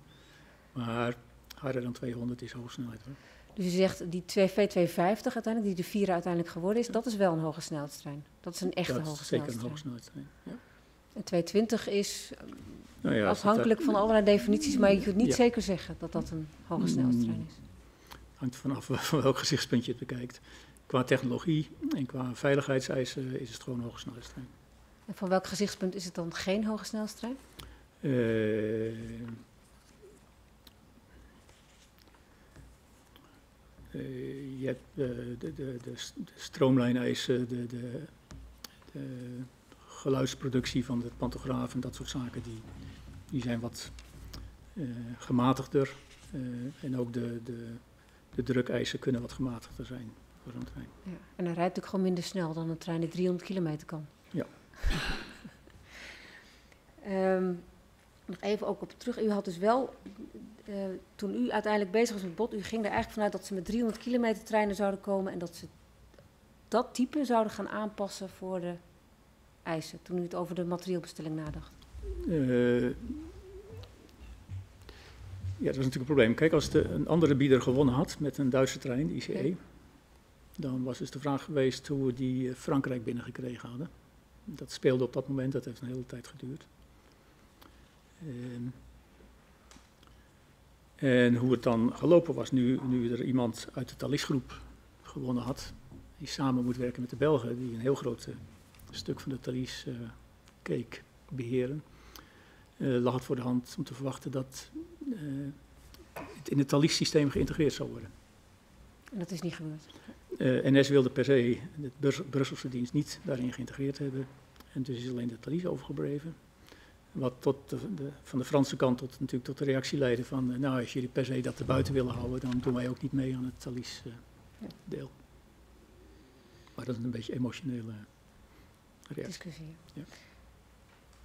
Speaker 2: Maar harder dan 200 is hoge snelheid. Hoor.
Speaker 3: Dus u zegt die 2V250 uiteindelijk, die de vier uiteindelijk geworden is, dat is wel een hoge snelheidstrein. Dat is een echte
Speaker 2: dat
Speaker 3: hoge
Speaker 2: is zeker een hoge
Speaker 3: snelheidstrein.
Speaker 2: Ja.
Speaker 3: En 220 is
Speaker 2: Nou ja,
Speaker 3: afhankelijk van allerlei definities, maar je kunt niet
Speaker 2: Ja.
Speaker 3: zeker zeggen dat dat een hoge snelheidstrein is.
Speaker 2: eh, hangt vanaf van welk gezichtspunt je het bekijkt. Qua technologie en qua veiligheidseisen is het gewoon een hoge snelheidstrein.
Speaker 3: En van welk gezichtspunt is het dan geen hoge snelheidstrein?
Speaker 2: Eh, je hebt eh, de, de, de, de stroomlijneisen, de, de, de geluidsproductie van de pantograaf en dat soort zaken, die, die zijn wat eh, gematigder. Eh, en ook de, de, de drukeisen kunnen wat gematigder zijn voor een trein.
Speaker 3: Ja. En hij rijdt natuurlijk gewoon minder snel dan een trein die 300 kilometer kan.
Speaker 2: Ja.
Speaker 3: Ehm, nog even ook op terug. U had dus wel, eh, toen u uiteindelijk bezig was met bot, u ging er eigenlijk vanuit dat ze met 300 kilometer treinen zouden komen en dat ze dat type zouden gaan aanpassen voor de eisen, toen u het over de materieelbestelling nadacht.
Speaker 2: Eh, ja, dat is natuurlijk een probleem. Kijk, als de, een andere bieder gewonnen had met een Duitse trein, de ICE, dan was dus de vraag geweest hoe we die eh, Frankrijk binnengekregen hadden. Dat speelde op dat moment, dat heeft een hele tijd geduurd. Ehm, en hoe het dan gelopen was, nu, nu er iemand uit de Thalys-groep gewonnen had, die samen moet werken met de Belgen, die een heel groot eh, stuk van de Thalys eh cake beheren, eh, lag het voor de hand om te verwachten dat het in het Thalys-systeem geïntegreerd zou worden.
Speaker 3: En dat is niet gebeurd.
Speaker 2: NS wilde per se de Brus- Brusselse dienst niet daarin geïntegreerd hebben. En dus is alleen de Thalys overgebleven. Wat tot de, de- van de Franse kant tot, natuurlijk tot de reactie leidde van... eh, nou, als jullie per se dat erbuiten willen houden... dan doen wij ook niet mee aan het
Speaker 3: Ja.
Speaker 2: Thalys-deel. maar dat is een beetje emotionele reactie.
Speaker 3: Discussie.
Speaker 2: Ja.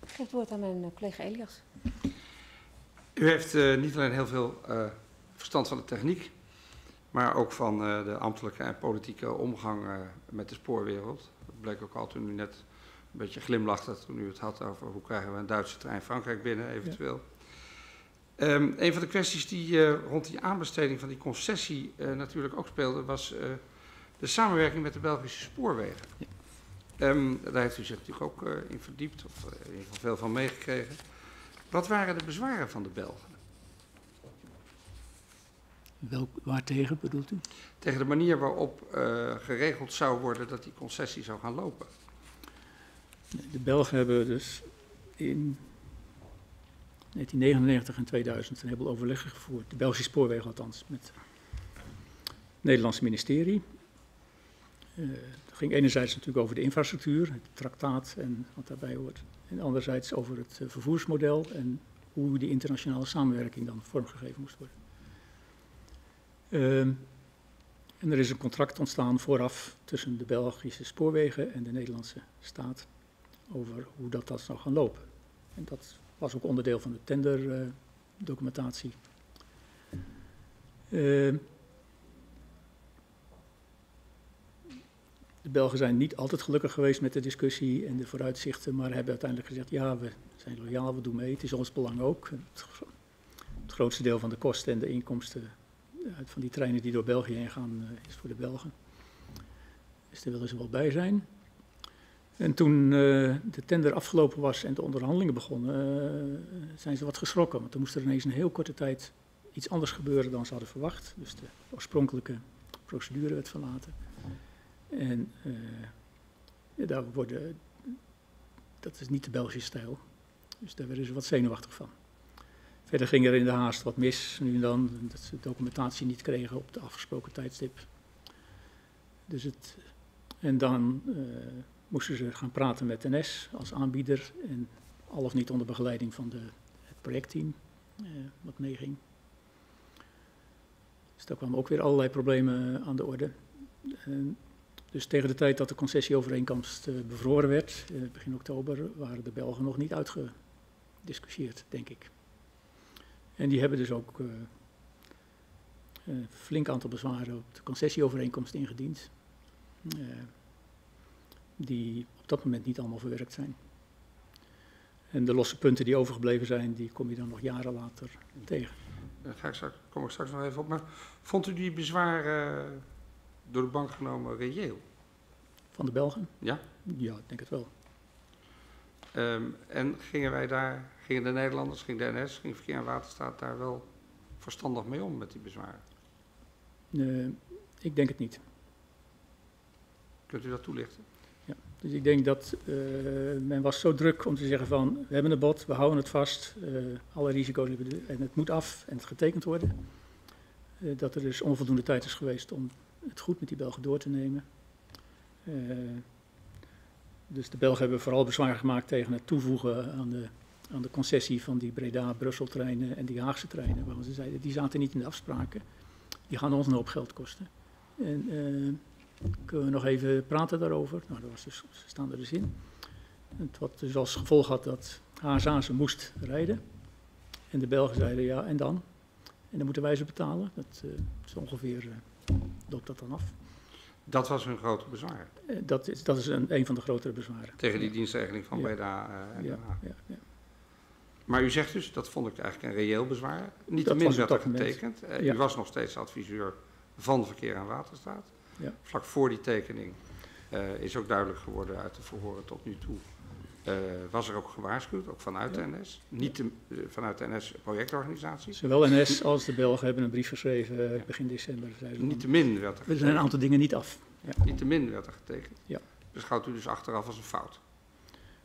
Speaker 3: Ik geef het woord aan mijn eh, collega Elias.
Speaker 5: U heeft eh, niet alleen heel veel eh, verstand van de techniek, maar ook van eh, de ambtelijke en politieke omgang eh, met de spoorwereld. Dat bleek ook al toen u net een beetje glimlachte toen u het had over hoe krijgen we een Duitse trein Frankrijk binnen eventueel. Ehm, een van de kwesties die eh, rond die aanbesteding van die concessie eh, natuurlijk ook speelde, was eh, de samenwerking met de Belgische spoorwegen.
Speaker 2: Ja.
Speaker 5: Ehm, daar heeft u zich natuurlijk ook in verdiept, of in ieder geval veel van meegekregen. Wat waren de bezwaren van de Belgen
Speaker 2: Welk, waartegen bedoelt u?
Speaker 5: tegen de manier waarop geregeld zou worden dat die concessie zou gaan lopen?
Speaker 2: De Belgen hebben dus in 1999 en 2000 een heleboel overleggen gevoerd, de Belgische spoorwegen althans, met het Nederlandse ministerie. Eh, het ging enerzijds natuurlijk over de infrastructuur, het traktaat en wat daarbij hoort. En anderzijds over het eh, vervoersmodel en hoe die internationale samenwerking dan vormgegeven moest worden. Ehm, en er is een contract ontstaan vooraf tussen de Belgische spoorwegen en de Nederlandse staat over hoe dat, dat zou gaan lopen. En dat was ook onderdeel van de tenderdocumentatie. Ehm, de Belgen zijn niet altijd gelukkig geweest met de discussie en de vooruitzichten, maar hebben uiteindelijk gezegd, ja, we zijn loyaal, we doen mee, het is ons belang ook. Het, het grootste deel van de kosten en de inkomsten uit van die treinen die door België heen gaan, eh, is voor de Belgen. Dus daar willen ze wel bij zijn. En toen eh, de tender afgelopen was en de onderhandelingen begonnen, eh, zijn ze wat geschrokken. Want er moest er ineens een heel korte tijd iets anders gebeuren dan ze hadden verwacht. Dus de oorspronkelijke procedure werd verlaten. En eh, daar worden, dat is niet de Belgische stijl. Dus daar werden ze wat zenuwachtig van. verder ging er in de haast wat mis, nu en dan, dat ze documentatie niet kregen op de afgesproken tijdstip. Dus het, en dan moesten ze gaan praten met NS als aanbieder en al of niet onder begeleiding van de, het projectteam uh, wat meeging. Dus daar kwamen ook weer allerlei problemen aan de orde. En dus tegen de tijd dat de concessieovereenkomst uh, bevroren werd, begin oktober, waren de Belgen nog niet uitgediscussieerd, denk ik. En die hebben dus ook een flink aantal bezwaren op de concessieovereenkomst ingediend. Die op dat moment niet allemaal verwerkt zijn. En de losse punten die overgebleven zijn, die kom je dan nog jaren later tegen.
Speaker 5: Daar ga ik straks, kom ik straks nog even op. Maar vond u die bezwaren door de bank genomen reëel?
Speaker 2: Van de Belgen?
Speaker 5: Ja?
Speaker 2: Ja, ik denk het wel.
Speaker 5: Um, en gingen wij daar, gingen de Nederlanders, ging de NS, ging Verkeer en Waterstaat daar wel verstandig mee om met die bezwaren?
Speaker 2: Uh, ik denk het niet.
Speaker 5: Kunt u dat toelichten?
Speaker 2: Dus ik denk dat uh, men was zo druk om te zeggen van, we hebben een bod, we houden het vast, uh, alle risico's en het moet af en het getekend worden. dat er dus onvoldoende tijd is geweest om het goed met die Belgen door te nemen. Dus de Belgen hebben vooral bezwaar gemaakt tegen het toevoegen aan de, aan de concessie van die Breda-Brussel-treinen en die Haagse treinen. Want ze zeiden, die zaten niet in de afspraken. Die gaan ons een hoop geld kosten. En kunnen we nog even praten daarover? Nou, dat was dus, ze staan er dus in. Het wat dus als gevolg had dat ze moest rijden. En de Belgen zeiden, ja, en dan? En dan moeten wij ze betalen. Dat uh, is ongeveer, uh, loopt dat dan af.
Speaker 5: Dat was hun grote bezwaar.
Speaker 2: Uh, dat is, dat is een, een van de grotere bezwaren.
Speaker 5: Tegen die ja. dienstregeling van ja. Uh, en
Speaker 2: ja, ja,
Speaker 5: Maar u zegt dus, dat vond ik eigenlijk een reëel bezwaar. Niettemin werd er getekend. U was nog steeds adviseur van Verkeer en Waterstaat. Vlak voor die tekening is ook duidelijk geworden uit de verhoren tot nu toe. was er ook gewaarschuwd, ook vanuit de NS. Niet de, vanuit de NS projectorganisatie.
Speaker 2: Zowel NS als de Belgen hebben een brief geschreven begin december.
Speaker 5: Niettemin werd er
Speaker 2: Er zijn een aantal dingen niet af.
Speaker 5: Ja. Niettemin werd er getekend.
Speaker 2: Ja.
Speaker 5: Beschouwt u dus achteraf als een fout?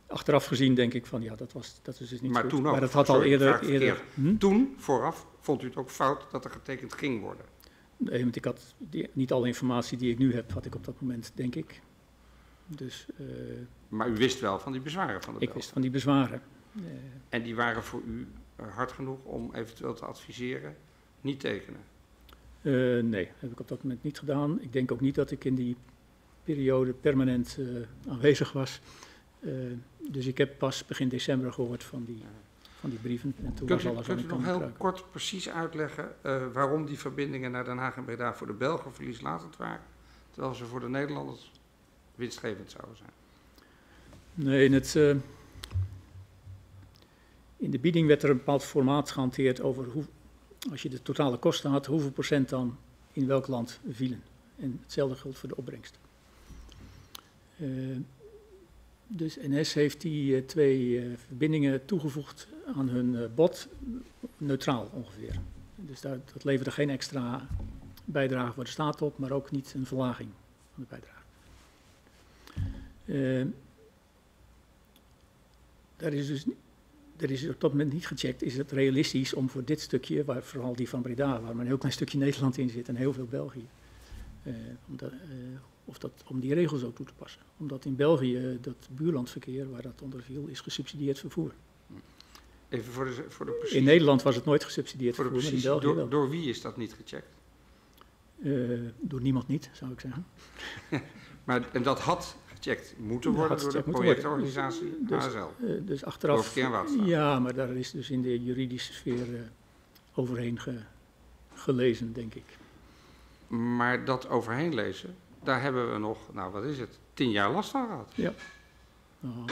Speaker 2: Achteraf gezien denk ik van ja, dat, was, dat is dus niet
Speaker 5: maar
Speaker 2: goed.
Speaker 5: Toen ook.
Speaker 2: Maar dat had
Speaker 5: Sorry,
Speaker 2: al eerder... eerder
Speaker 5: hm? Toen, vooraf, vond u het ook fout dat er getekend ging worden?
Speaker 2: Nee, want ik had die, niet alle informatie die ik nu heb, had ik op dat moment, denk ik. Dus, uh,
Speaker 5: maar u wist wel van die bezwaren van de
Speaker 2: Ik wist van die bezwaren. Uh,
Speaker 5: en die waren voor u hard genoeg om eventueel te adviseren, niet tekenen?
Speaker 2: Uh, nee, heb ik op dat moment niet gedaan. Ik denk ook niet dat ik in die periode permanent aanwezig was. dus ik heb pas begin december gehoord van die, van die brieven. En toen
Speaker 5: kunt u, kunt nog heel kort precies uitleggen waarom die verbindingen naar Den Haag en Breda voor de Belgen verlieslatend waren, terwijl ze voor de Nederlanders winstgevend zouden zijn?
Speaker 2: Nee, in, het, uh, in de bieding werd er een bepaald formaat gehanteerd over hoe, als je de totale kosten had, hoeveel procent dan in welk land vielen. En hetzelfde geldt voor de opbrengst. Uh, dus NS heeft die uh, twee uh, verbindingen toegevoegd aan hun bod, neutraal ongeveer. Dus daar, dat leverde geen extra bijdrage voor de staat op, maar ook niet een verlaging van de bijdrage. Uh, daar is dus er is op dat moment niet gecheckt, is het realistisch om voor dit stukje, waar vooral die van Breda, waar maar een heel klein stukje Nederland in zit en heel veel België, uh, om, dat, of dat, om die regels ook toe te passen. Omdat in België dat buurlandverkeer, waar dat onder viel, is gesubsidieerd vervoer.
Speaker 5: Even voor de, voor de.
Speaker 2: In Nederland was het nooit gesubsidieerd
Speaker 5: voor de
Speaker 2: maar in België
Speaker 5: door,
Speaker 2: wel.
Speaker 5: door wie is dat niet gecheckt?
Speaker 2: Uh, door niemand niet, zou ik zeggen.
Speaker 5: maar, en dat had gecheckt moeten worden door de projectorganisatie dus, HSL?
Speaker 2: Uh, dus achteraf, ja, maar daar is dus in de juridische sfeer uh, overheen ge, gelezen, denk ik.
Speaker 5: Maar dat overheen lezen, daar hebben we nog, nou wat is het, tien jaar last van gehad?
Speaker 2: Ja. Oh,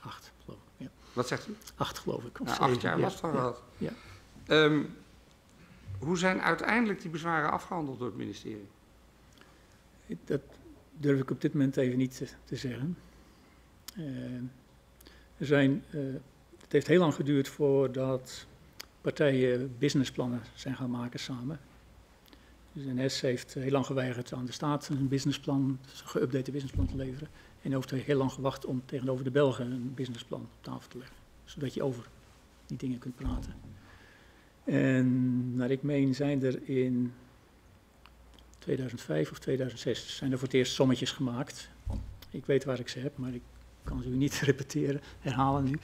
Speaker 2: acht, geloof ik. Ja.
Speaker 5: Wat zegt u?
Speaker 2: Acht, geloof ik.
Speaker 5: Nou, acht jaar last van
Speaker 2: ja,
Speaker 5: gehad.
Speaker 2: Ja.
Speaker 5: Um, hoe zijn uiteindelijk die bezwaren afgehandeld door het ministerie?
Speaker 2: Dat durf ik op dit moment even niet te, te zeggen. Uh, er zijn, uh, het heeft heel lang geduurd voordat partijen businessplannen zijn gaan maken samen. Dus NS heeft heel lang geweigerd aan de staat een businessplan, een geüpdate businessplan te leveren. En heeft heel lang gewacht om tegenover de Belgen een businessplan op tafel te leggen. Zodat je over die dingen kunt praten. En naar ik meen zijn er in 2005 of 2006 zijn er voor het eerst sommetjes gemaakt. Ik weet waar ik ze heb, maar ik kan ze u niet repeteren, herhalen nu.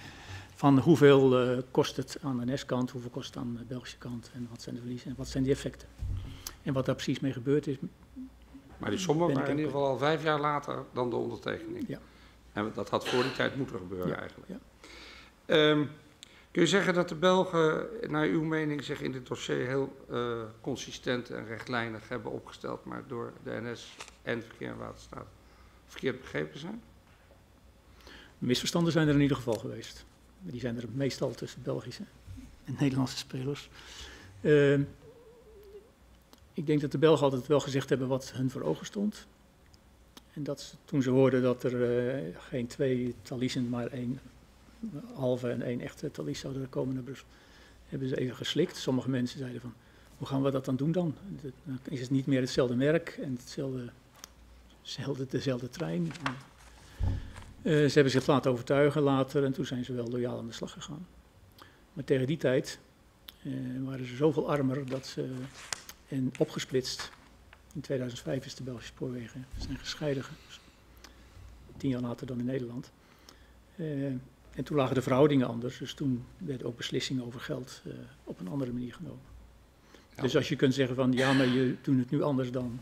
Speaker 2: Van hoeveel uh, kost het aan de NS-kant, hoeveel kost het aan de Belgische kant en wat zijn de verliezen en wat zijn die effecten. En wat daar precies mee gebeurd is.
Speaker 5: Maar die sommen waren in ieder geval al vijf jaar later dan de ondertekening.
Speaker 2: Ja.
Speaker 5: En dat had voor die tijd moeten gebeuren
Speaker 2: ja,
Speaker 5: eigenlijk.
Speaker 2: Ja.
Speaker 5: Um, kun je zeggen dat de Belgen, naar uw mening, zich in dit dossier heel uh, consistent en rechtlijnig hebben opgesteld, maar door de NS en Verkeer en Waterstaat verkeerd begrepen zijn?
Speaker 2: Misverstanden zijn er in ieder geval geweest. Die zijn er meestal tussen Belgische en Nederlandse spelers. Uh, ik denk dat de Belgen altijd wel gezegd hebben wat hun voor ogen stond. En dat ze, toen ze hoorden dat er uh, geen twee Thaliessen, maar één halve en één echte Thalys zouden komen naar Brussel, hebben ze even geslikt. Sommige mensen zeiden van, hoe gaan we dat dan doen dan? Dan is het niet meer hetzelfde merk en hetzelfde, dezelfde trein. Uh, ze hebben zich laten overtuigen later en toen zijn ze wel loyaal aan de slag gegaan. Maar tegen die tijd waren ze zoveel armer dat ze en opgesplitst. In 2005 is de Belgische spoorwegen zijn gescheiden, tien jaar later dan in Nederland. Uh, en toen lagen de verhoudingen anders, dus toen werden ook beslissingen over geld uh, op een andere manier genomen. Ja. Dus als je kunt zeggen van ja, maar je doet het nu anders dan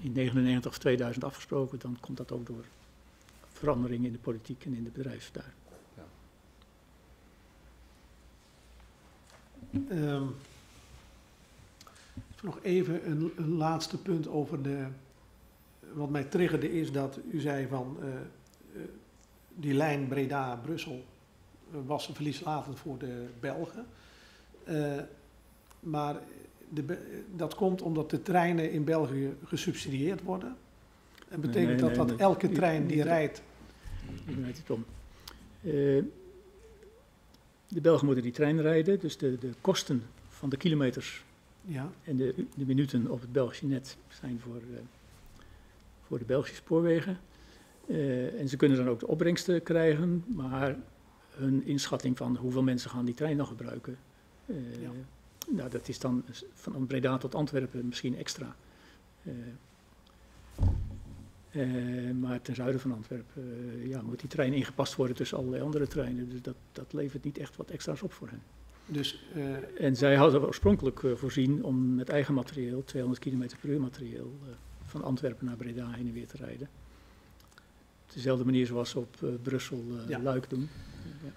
Speaker 2: in 99 of 2000 afgesproken, dan komt dat ook door veranderingen in de politiek en in het bedrijf daar. Ja.
Speaker 4: Um, nog even een, een, laatste punt over de. Wat mij triggerde is dat u zei van uh, uh, die lijn Breda-Brussel was een verlieslatend voor de Belgen. Uh, maar de, dat komt omdat de treinen in België gesubsidieerd worden. En betekent nee, nee, nee, dat dat elke trein die rijdt.
Speaker 2: Ik weet het om. de Belgen moeten die trein rijden, dus de, de kosten van de kilometers
Speaker 4: ja.
Speaker 2: En de, de, minuten op het Belgische net zijn voor, uh, voor de Belgische spoorwegen. Uh, en ze kunnen dan ook de opbrengsten krijgen, maar hun inschatting van hoeveel mensen gaan die trein nog gebruiken, uh, ja. nou, dat is dan van Breda tot Antwerpen misschien extra. maar ten zuiden van Antwerpen ja, moet die trein ingepast worden tussen allerlei andere treinen. Dus dat, dat levert niet echt wat extra's op voor hen.
Speaker 4: Dus,
Speaker 2: uh, en zij hadden oorspronkelijk uh, voorzien om met eigen materieel, 200 km per uur materieel, uh, van Antwerpen naar Breda heen en weer te rijden. Op dezelfde manier zoals ze op Brussel-Luik ja. doen.
Speaker 4: Ja.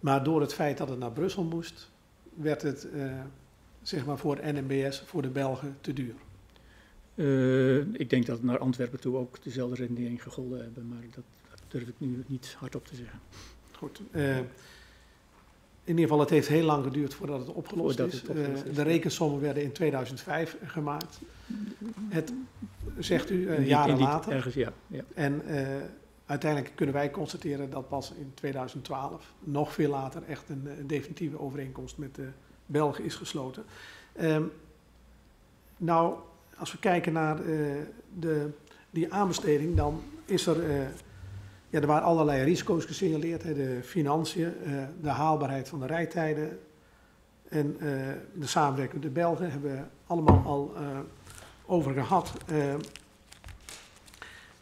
Speaker 4: Maar door het feit dat het naar Brussel moest, werd het zeg maar voor NMBS, voor de Belgen, te duur.
Speaker 2: ik denk dat naar Antwerpen toe ook dezelfde redenering gegolden hebben, maar dat, dat durf ik nu niet hardop te zeggen.
Speaker 4: Goed in ieder geval, het heeft heel lang geduurd voordat het opgelost voordat is. Het opgelost is. de rekensommen werden in 2005 gemaakt. Het, zegt u, uh, jaren later.
Speaker 2: Ergens, ja, ja.
Speaker 4: En uh, uiteindelijk kunnen wij constateren dat pas in 2012, nog veel later, echt een, een definitieve overeenkomst met de Belgen is gesloten. Um, nou, als we kijken naar de, die aanbesteding, dan is er ja, er waren allerlei risico's gesignaleerd. Hè, de financiën, uh, de haalbaarheid van de rijtijden en uh, de samenwerking met de Belgen hebben we allemaal al uh, over gehad.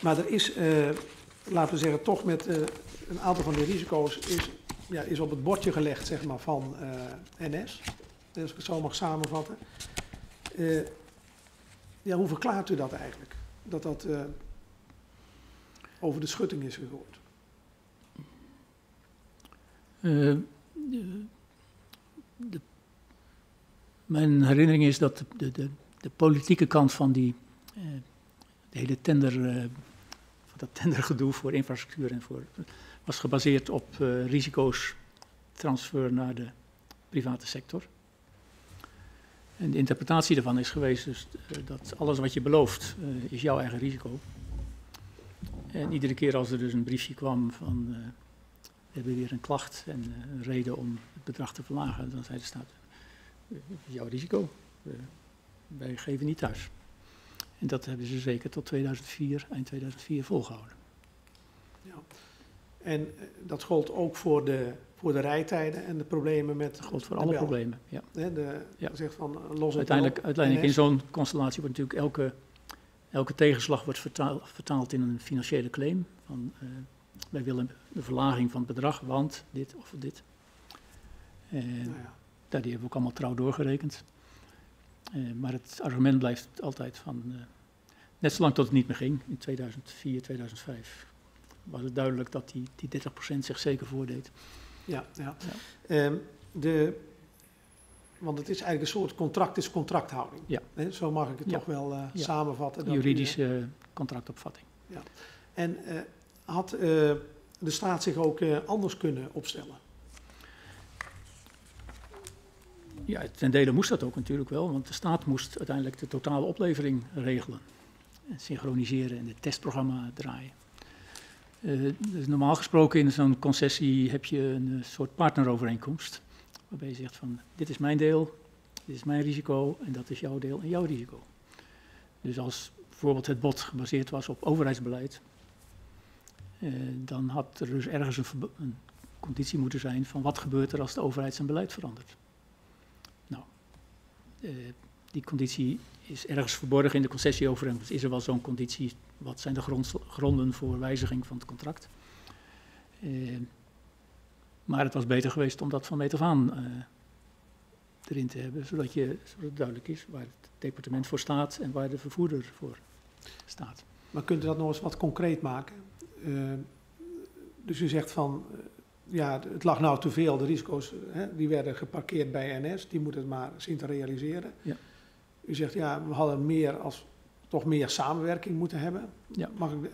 Speaker 4: maar er is, laten we zeggen, toch met een aantal van de risico's is, ja, is op het bordje gelegd zeg maar, van NS. Als ik het zo mag samenvatten. ja, hoe verklaart u dat eigenlijk? Dat dat over de schutting is gegooid?
Speaker 2: Uh, de, mijn herinnering is dat de, de, politieke kant van die uh, de hele tender, uh, van dat tendergedoe voor infrastructuur en voor, was gebaseerd op risico's transfer naar de private sector. En de interpretatie daarvan is geweest dus, dat alles wat je belooft is jouw eigen risico. En iedere keer als er dus een briefje kwam van uh, we hebben weer een klacht en uh, een reden om het bedrag te verlagen, dan zei de staat, uh, jouw risico, wij geven niet thuis. En dat hebben ze zeker tot 2004, eind 2004 volgehouden.
Speaker 4: Ja. En eh, dat gold ook voor de, voor de rijtijden en de problemen met
Speaker 2: Dat geldt voor alle
Speaker 4: bel.
Speaker 2: problemen. Ja.
Speaker 4: De,
Speaker 2: Ja.
Speaker 4: Van eh, los
Speaker 2: Uiteindelijk, uiteindelijk in zo'n constellatie wordt natuurlijk elke, elke tegenslag wordt vertaal- vertaald in een financiële claim. Van, eh, wij willen de verlaging van het bedrag, want dit of dit. En
Speaker 4: Nou ja.
Speaker 2: daar die hebben we ook allemaal trouw doorgerekend. Eh, maar het argument blijft altijd van, net zolang tot het niet meer ging, in 2004, 2005, was het duidelijk dat die, die 30% zich zeker voordeed.
Speaker 4: Ja, ja.
Speaker 2: Ja.
Speaker 4: Ehm, de, want het is eigenlijk een soort contract, is contracthouding.
Speaker 2: Ja.
Speaker 4: Zo mag ik het
Speaker 2: Ja.
Speaker 4: toch wel eh,
Speaker 2: Ja.
Speaker 4: samenvatten. dat eh,
Speaker 2: Juridische eh, contractopvatting.
Speaker 4: en eh, had de staat zich ook anders kunnen opstellen?
Speaker 2: Ja, ten dele moest dat ook natuurlijk wel, want de staat moest uiteindelijk de totale oplevering regelen. En synchroniseren en het testprogramma draaien. Dus normaal gesproken in zo'n concessie heb je een soort partnerovereenkomst. Waarbij je zegt van dit is mijn deel, dit is mijn risico en dat is jouw deel en jouw risico. Dus als bijvoorbeeld het bod gebaseerd was op overheidsbeleid, eh, dan had er dus ergens een, een conditie moeten zijn van wat gebeurt er als de overheid zijn beleid verandert. Nou, eh, die conditie is ergens verborgen in de concessieovereenkomst. Is er wel zo'n conditie? Wat zijn de gronden voor wijziging van het contract? Eh, maar het was beter geweest om dat van meet af aan eh, erin te hebben, zodat, je, zodat het duidelijk is waar het departement voor staat en waar de vervoerder voor staat.
Speaker 4: Maar kunt u dat nog eens wat concreet maken? Eh, dus u zegt van, eh, ja, het lag nou te veel, de risico's, hè, die werden geparkeerd bij NS, die moeten het maar zien te realiseren.
Speaker 2: Ja.
Speaker 4: U zegt, ja, we hadden meer als, toch meer samenwerking moeten hebben.
Speaker 2: Ja.
Speaker 4: Mag ik,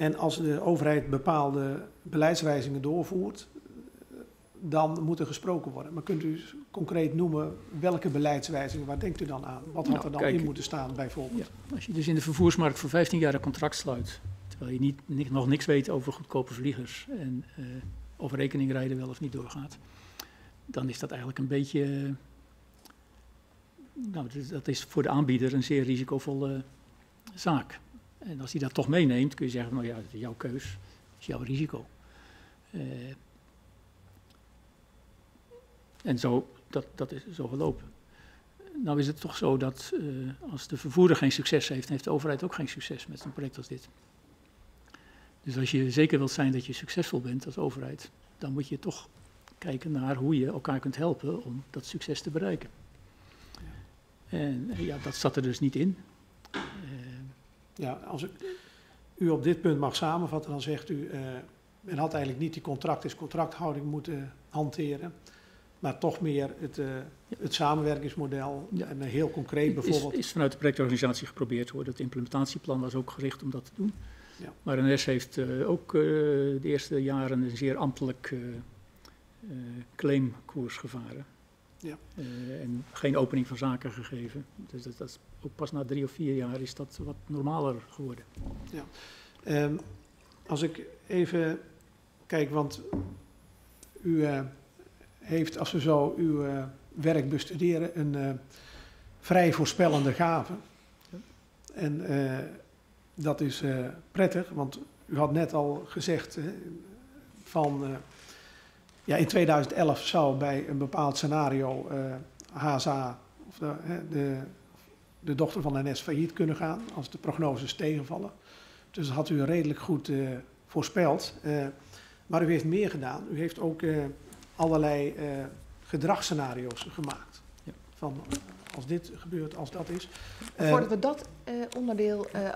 Speaker 4: en als de overheid bepaalde beleidswijzigingen doorvoert, eh, dan moet er gesproken worden. Maar kunt u concreet noemen welke beleidswijzigingen, waar denkt u dan aan? Wat had
Speaker 2: Nou,
Speaker 4: er dan
Speaker 2: kijk,
Speaker 4: in moeten staan bijvoorbeeld?
Speaker 2: Ja, als je dus in de vervoersmarkt voor 15 jaar een contract sluit, terwijl je niet, ni- nog niks weet over goedkope vliegers en eh, of rekeningrijden wel of niet doorgaat, dan is dat eigenlijk een beetje. eh, nou, dat is voor de aanbieder een zeer risicovolle zaak. En als hij dat toch meeneemt, kun je zeggen: Nou ja, het is jouw keus, het is jouw risico. Eh, en zo, dat, dat is zo gelopen. Nou is het toch zo dat eh, als de vervoerder geen succes heeft, heeft de overheid ook geen succes met een project als dit. Dus als je zeker wilt zijn dat je succesvol bent als overheid, dan moet je toch kijken naar hoe je elkaar kunt helpen om dat succes te bereiken. En ja, dat zat er dus niet in. Eh,
Speaker 4: Ja, als ik u op dit punt mag samenvatten, dan zegt u, eh men had eigenlijk niet die contract is contracthouding moeten hanteren, maar toch meer het, eh, het samenwerkingsmodel
Speaker 2: Ja.
Speaker 4: en heel concreet
Speaker 2: is,
Speaker 4: bijvoorbeeld.
Speaker 2: is vanuit de projectorganisatie geprobeerd hoor. Het implementatieplan was ook gericht om dat te doen.
Speaker 4: Ja.
Speaker 2: Maar NS heeft eh, ook de eerste jaren een zeer ambtelijk claimkoers gevaren.
Speaker 4: Ja.
Speaker 2: Eh, en geen opening van zaken gegeven. Dus dat, dat is ook pas na drie of vier jaar is dat wat normaler geworden.
Speaker 4: Ehm, als ik even kijk, want u eh, heeft, als we zo uw eh, werk bestuderen, een vrij voorspellende gave. En dat is prettig, want u had net al gezegd van, ja, in 2011 zou bij een bepaald scenario eh HSA, of de, hè, de, de dochter van NS, failliet kunnen gaan als de prognoses tegenvallen. Dus dat had u redelijk goed eh, voorspeld. Eh, maar u heeft meer gedaan. U heeft ook eh, allerlei eh gedragsscenario's gemaakt.
Speaker 2: Ja.
Speaker 4: Van eh, als dit gebeurt, als dat is. Eh,
Speaker 1: Voordat we dat eh, onderdeel eh, eh,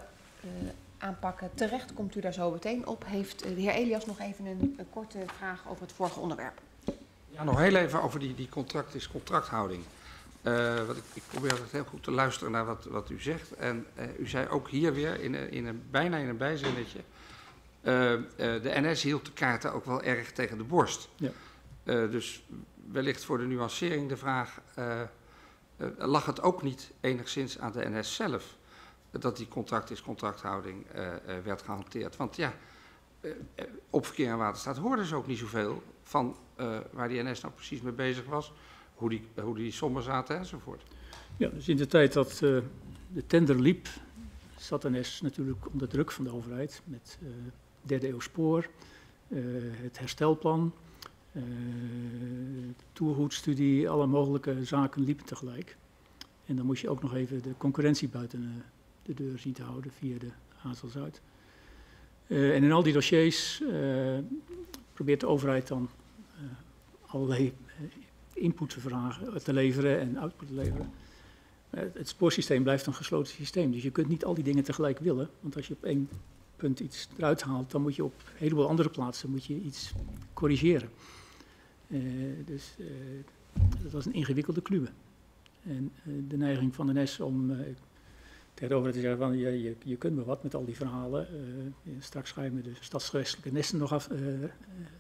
Speaker 1: aanpakken, terecht komt u daar zo meteen op, heeft de heer Elias nog even een, een korte vraag over het vorige onderwerp.
Speaker 5: Ja, nog heel even over die, die contract is contracthouding. Eh, wat ik, ik probeer altijd heel goed te luisteren naar wat, wat u zegt. En eh, u zei ook hier weer, in, een- in een, bijna in een bijzinnetje... eh, eh, de NS hield de kaarten ook wel erg tegen de borst.
Speaker 2: Ja.
Speaker 5: Eh, dus wellicht voor de nuancering de vraag... eh, eh, lag het ook niet enigszins aan de NS zelf... dat die contract is contracthouding eh, eh, werd gehanteerd? Want ja, eh, op verkeer en waterstaat hoorden ze ook niet zoveel... van waar die NS nou precies mee bezig was... hoe die, hoe die sommen zaten enzovoort.
Speaker 2: Ja, dus in de tijd dat de tender liep, zat NS natuurlijk onder druk van de overheid met derde eeuw spoor, het herstelplan, uh, toerhoedstudie, alle mogelijke zaken liepen tegelijk. En dan moest je ook nog even de concurrentie buiten de deur zien te houden via de Hazel Zuid. en in al die dossiers probeert de overheid dan allerlei input te, vragen, te leveren en output te leveren. Het spoorsysteem blijft een gesloten systeem, dus je kunt niet al die dingen tegelijk willen. Want als je op één punt iets eruit haalt, dan moet je op een heleboel andere plaatsen moet je iets corrigeren. Dus dat was een ingewikkelde kluwe. En de neiging van de NES om tegenover te zeggen van je, je, je kunt me wat met al die verhalen. straks ga je me de stadsgewestelijke nesten nog af,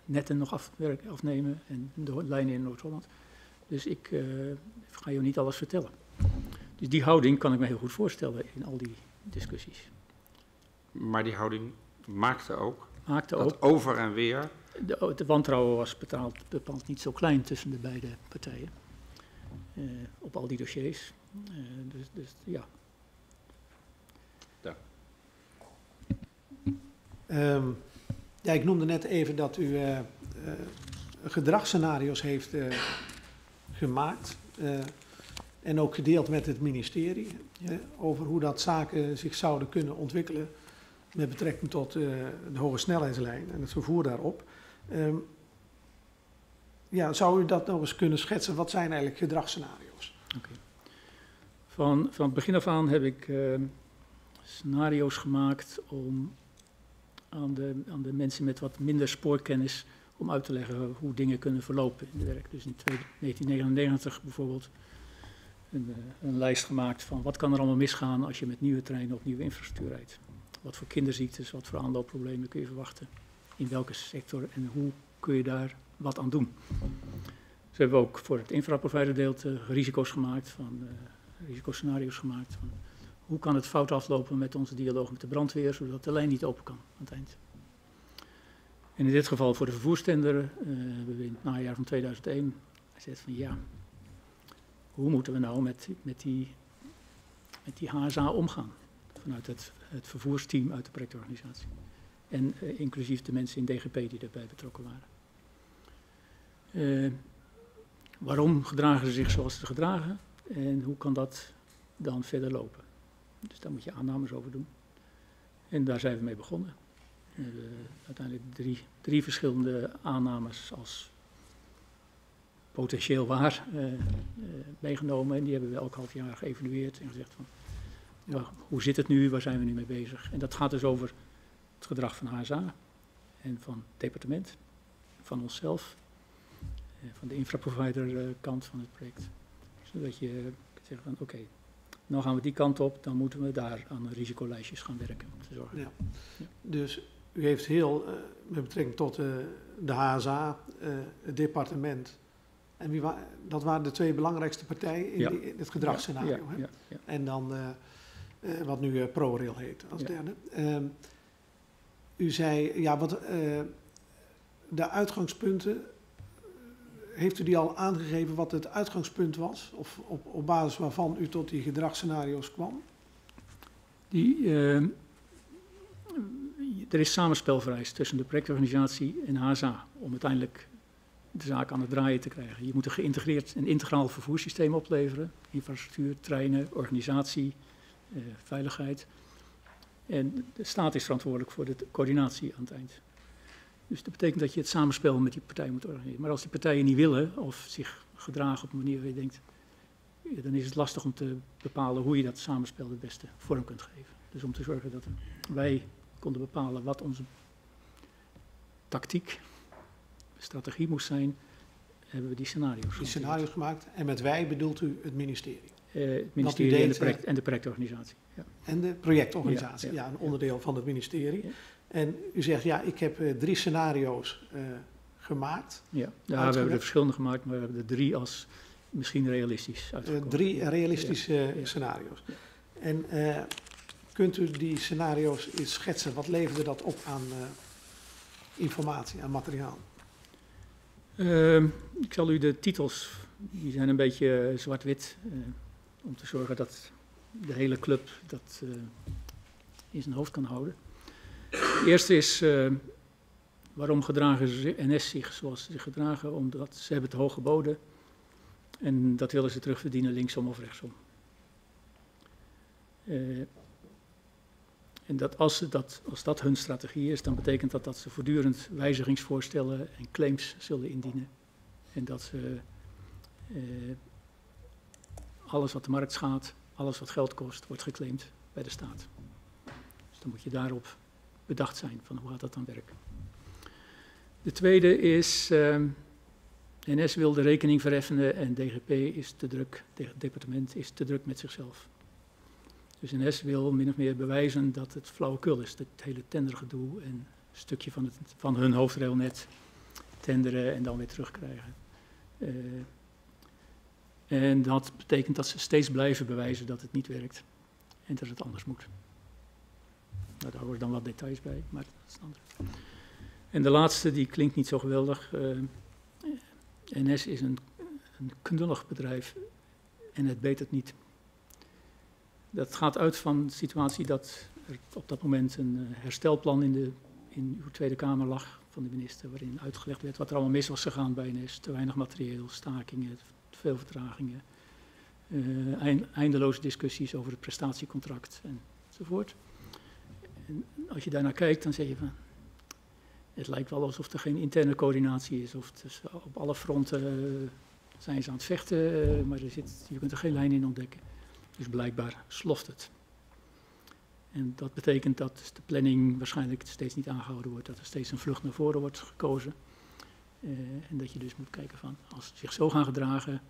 Speaker 2: netten nog af, afnemen en de lijnen in Noord-Holland. Dus ik ga je niet alles vertellen. Dus die houding kan ik me heel goed voorstellen in al die discussies.
Speaker 5: Maar die houding maakte ook
Speaker 2: maakte
Speaker 5: dat
Speaker 2: ook,
Speaker 5: over en weer.
Speaker 2: De, de wantrouwen was bepaald, bepaald, niet zo klein tussen de beide partijen. Op al die dossiers. Dus, dus. Ja.
Speaker 4: Um, ja, ik noemde net even dat u uh, gedragsscenario's heeft gemaakt. en ook gedeeld met het ministerie. over hoe dat zaken zich zouden kunnen ontwikkelen met betrekking tot de hoge snelheidslijn en het vervoer daarop. Um, ja, zou u dat nog eens kunnen schetsen? Wat zijn eigenlijk gedragsscenario's?
Speaker 2: Okay. Van, van het begin af aan heb ik uh, scenario's gemaakt om aan de, aan de mensen met wat minder spoorkennis om uit te leggen hoe dingen kunnen verlopen in de werk. Dus in 1999 bijvoorbeeld een, uh, een lijst gemaakt van wat kan er allemaal misgaan als je met nieuwe treinen op nieuwe infrastructuur rijdt. Wat voor kinderziektes, wat voor aanloopproblemen kun je verwachten? In welke sector en hoe kun je daar wat aan doen? Dus hebben ook voor het infraproviderdeelte risico's gemaakt, van, uh, risicoscenario's gemaakt. Van hoe kan het fout aflopen met onze dialoog met de brandweer, zodat de lijn niet open kan aan het eind. En in dit geval voor de vervoerstender uh, we in het najaar van 2001 gezegd van ja, hoe moeten we nou met, met, die, met die HSA omgaan? Vanuit het het vervoersteam uit de projectorganisatie. En uh, inclusief de mensen in DGP die daarbij betrokken waren. Uh, waarom gedragen ze zich zoals ze gedragen en hoe kan dat dan verder lopen? Dus daar moet je aannames over doen. En daar zijn we mee begonnen. We hebben uiteindelijk drie, drie verschillende aannames als potentieel waar uh, uh, meegenomen. En die hebben we elk half jaar geëvalueerd en gezegd van ja, hoe zit het nu, waar zijn we nu mee bezig? En dat gaat dus over het gedrag van HSA en van het departement, van onszelf, eh, van de infraprovider eh, kant van het project. Zodat je zegt van oké, nou gaan we die kant op, dan moeten we daar aan risicolijstjes gaan werken om te zorgen.
Speaker 4: Ja. ja. Dus u heeft heel, uh, met betrekking tot uh, de HSA, uh, het departement, en wie wa dat waren de twee belangrijkste partijen in,
Speaker 2: ja.
Speaker 4: die, in het gedragsscenario.
Speaker 2: Ja,
Speaker 4: en dan wat nu ProRail heet als derde. Uh, u zei, ja, wat, de uitgangspunten, heeft u die al aangegeven wat het uitgangspunt was? Of op, op basis waarvan u tot die gedragsscenario's kwam?
Speaker 2: Die, er is samenspel vereist tussen de projectorganisatie en HSA om uiteindelijk de zaak aan het draaien te krijgen. Je moet een geïntegreerd en integraal vervoerssysteem opleveren, infrastructuur, treinen, organisatie, uh, veiligheid. En de staat is verantwoordelijk voor de coördinatie aan het eind. Dus dat betekent dat je het samenspel met die partijen moet organiseren. Maar als die partijen niet willen of zich gedragen op een manier waar je denkt, dan is het lastig om te bepalen hoe je dat samenspel het beste vorm kunt geven. Dus om te zorgen dat wij konden bepalen wat onze tactiek, strategie moest zijn, hebben we die scenario's
Speaker 4: Die scenario's gemaakt. En met wij bedoelt u het ministerie?
Speaker 2: Uh, het ministerie en, de project, en de projectorganisatie. Ja.
Speaker 4: En de projectorganisatie, ja, ja. ja, een onderdeel van het ministerie. En u zegt, ja, ik heb uh, drie scenario's uh, gemaakt.
Speaker 2: Ja, ja we hebben er verschillende gemaakt, maar we hebben er drie als misschien realistisch uitgekomen.
Speaker 4: drie realistische scenario's. En kunt u die scenario's eens schetsen? Wat leverde dat op aan informatie, aan materiaal?
Speaker 2: Ehm, ik zal u de titels, die zijn een beetje zwart-wit om te zorgen dat de hele club dat in zijn hoofd kan houden. De eerste is, uh, waarom gedragen ze NS zich zoals ze zich gedragen? Omdat ze hebben te hoog geboden en dat willen ze terugverdienen linksom of rechtsom. Uh, en dat als, ze dat als dat hun strategie is, dan betekent dat dat ze voortdurend wijzigingsvoorstellen en claims zullen indienen. En dat ze uh, alles wat de markt schaadt, alles wat geld kost, wordt geclaimd bij de staat. Dus dan moet je daarop bedacht zijn van hoe gaat dat dan werken. De tweede is, uh, NS wil de rekening verheffenen en DGP is te druk, het departement is te druk met zichzelf. Dus NS wil min of meer bewijzen dat het flauwekul is, het hele tendergedoe en een stukje van, het, van hun hoofdrailnet tenderen en dan weer terugkrijgen. Uh, en dat betekent dat ze steeds blijven bewijzen dat het niet werkt en dat het anders moet. Nou, daar horen dan wat details bij, maar dat is andere. En de laatste, die klinkt niet zo geweldig. Uh, eh, NS is een, knullig bedrijf en het beet het niet. Dat gaat uit van de situatie dat er op dat moment een uh, herstelplan in, de, in uw Tweede Kamer lag van de minister, waarin uitgelegd werd wat er allemaal mis was gegaan bij NS. Te weinig materieel, stakingen, veel vertragingen, eindeloze discussies over het prestatiecontract enzovoort. En als je daarnaar kijkt, dan zeg je van, het lijkt wel alsof er geen interne coördinatie is. Of dus op alle fronten uh, zijn ze aan het vechten, uh, maar er zit, je kunt er geen lijn in ontdekken. Dus blijkbaar sloft het. En dat betekent dat de planning waarschijnlijk steeds niet aangehouden wordt, dat er steeds een vlucht naar voren wordt gekozen. Uh, en dat je dus moet kijken van, als ze zich zo gaan gedragen,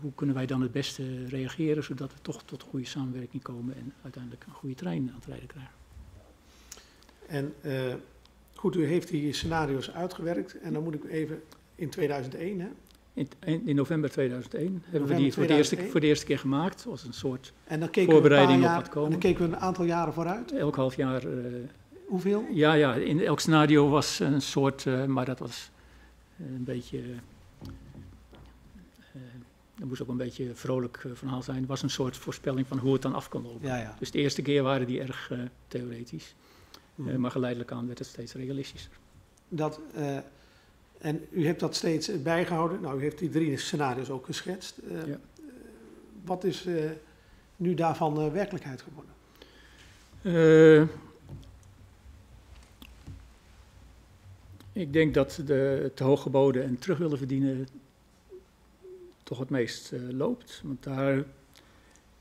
Speaker 2: hoe kunnen wij dan het beste reageren, zodat we toch tot goede samenwerking komen en uiteindelijk een goede trein aan het rijden krijgen.
Speaker 4: En uh, goed, u heeft die scenario's uitgewerkt en dan moet ik even in 2001, hè?
Speaker 2: In, in november 2001 november hebben we die voor de, eerste, voor de, eerste, keer gemaakt als een soort
Speaker 4: en dan
Speaker 2: voorbereiding
Speaker 4: jaar,
Speaker 2: op wat komen.
Speaker 4: En dan keken we een aantal jaren vooruit?
Speaker 2: Elk half jaar. Uh,
Speaker 4: Hoeveel?
Speaker 2: Ja, ja, in elk scenario was een soort, uh, maar dat was een beetje dat moest ook een beetje een vrolijk verhaal zijn. Het was een soort voorspelling van hoe het dan af kon lopen.
Speaker 4: Ja, ja.
Speaker 2: Dus de eerste keer waren die erg uh, theoretisch. Mm. Uh, maar geleidelijk aan werd het steeds realistischer.
Speaker 4: Dat, en u hebt dat steeds bijgehouden. Nou, u heeft die drie scenario's ook geschetst. Ja. wat is nu daarvan werkelijkheid geworden?
Speaker 2: ik denk dat de te hoog geboden en terug willen verdienen toch het meest uh, loopt. Want daar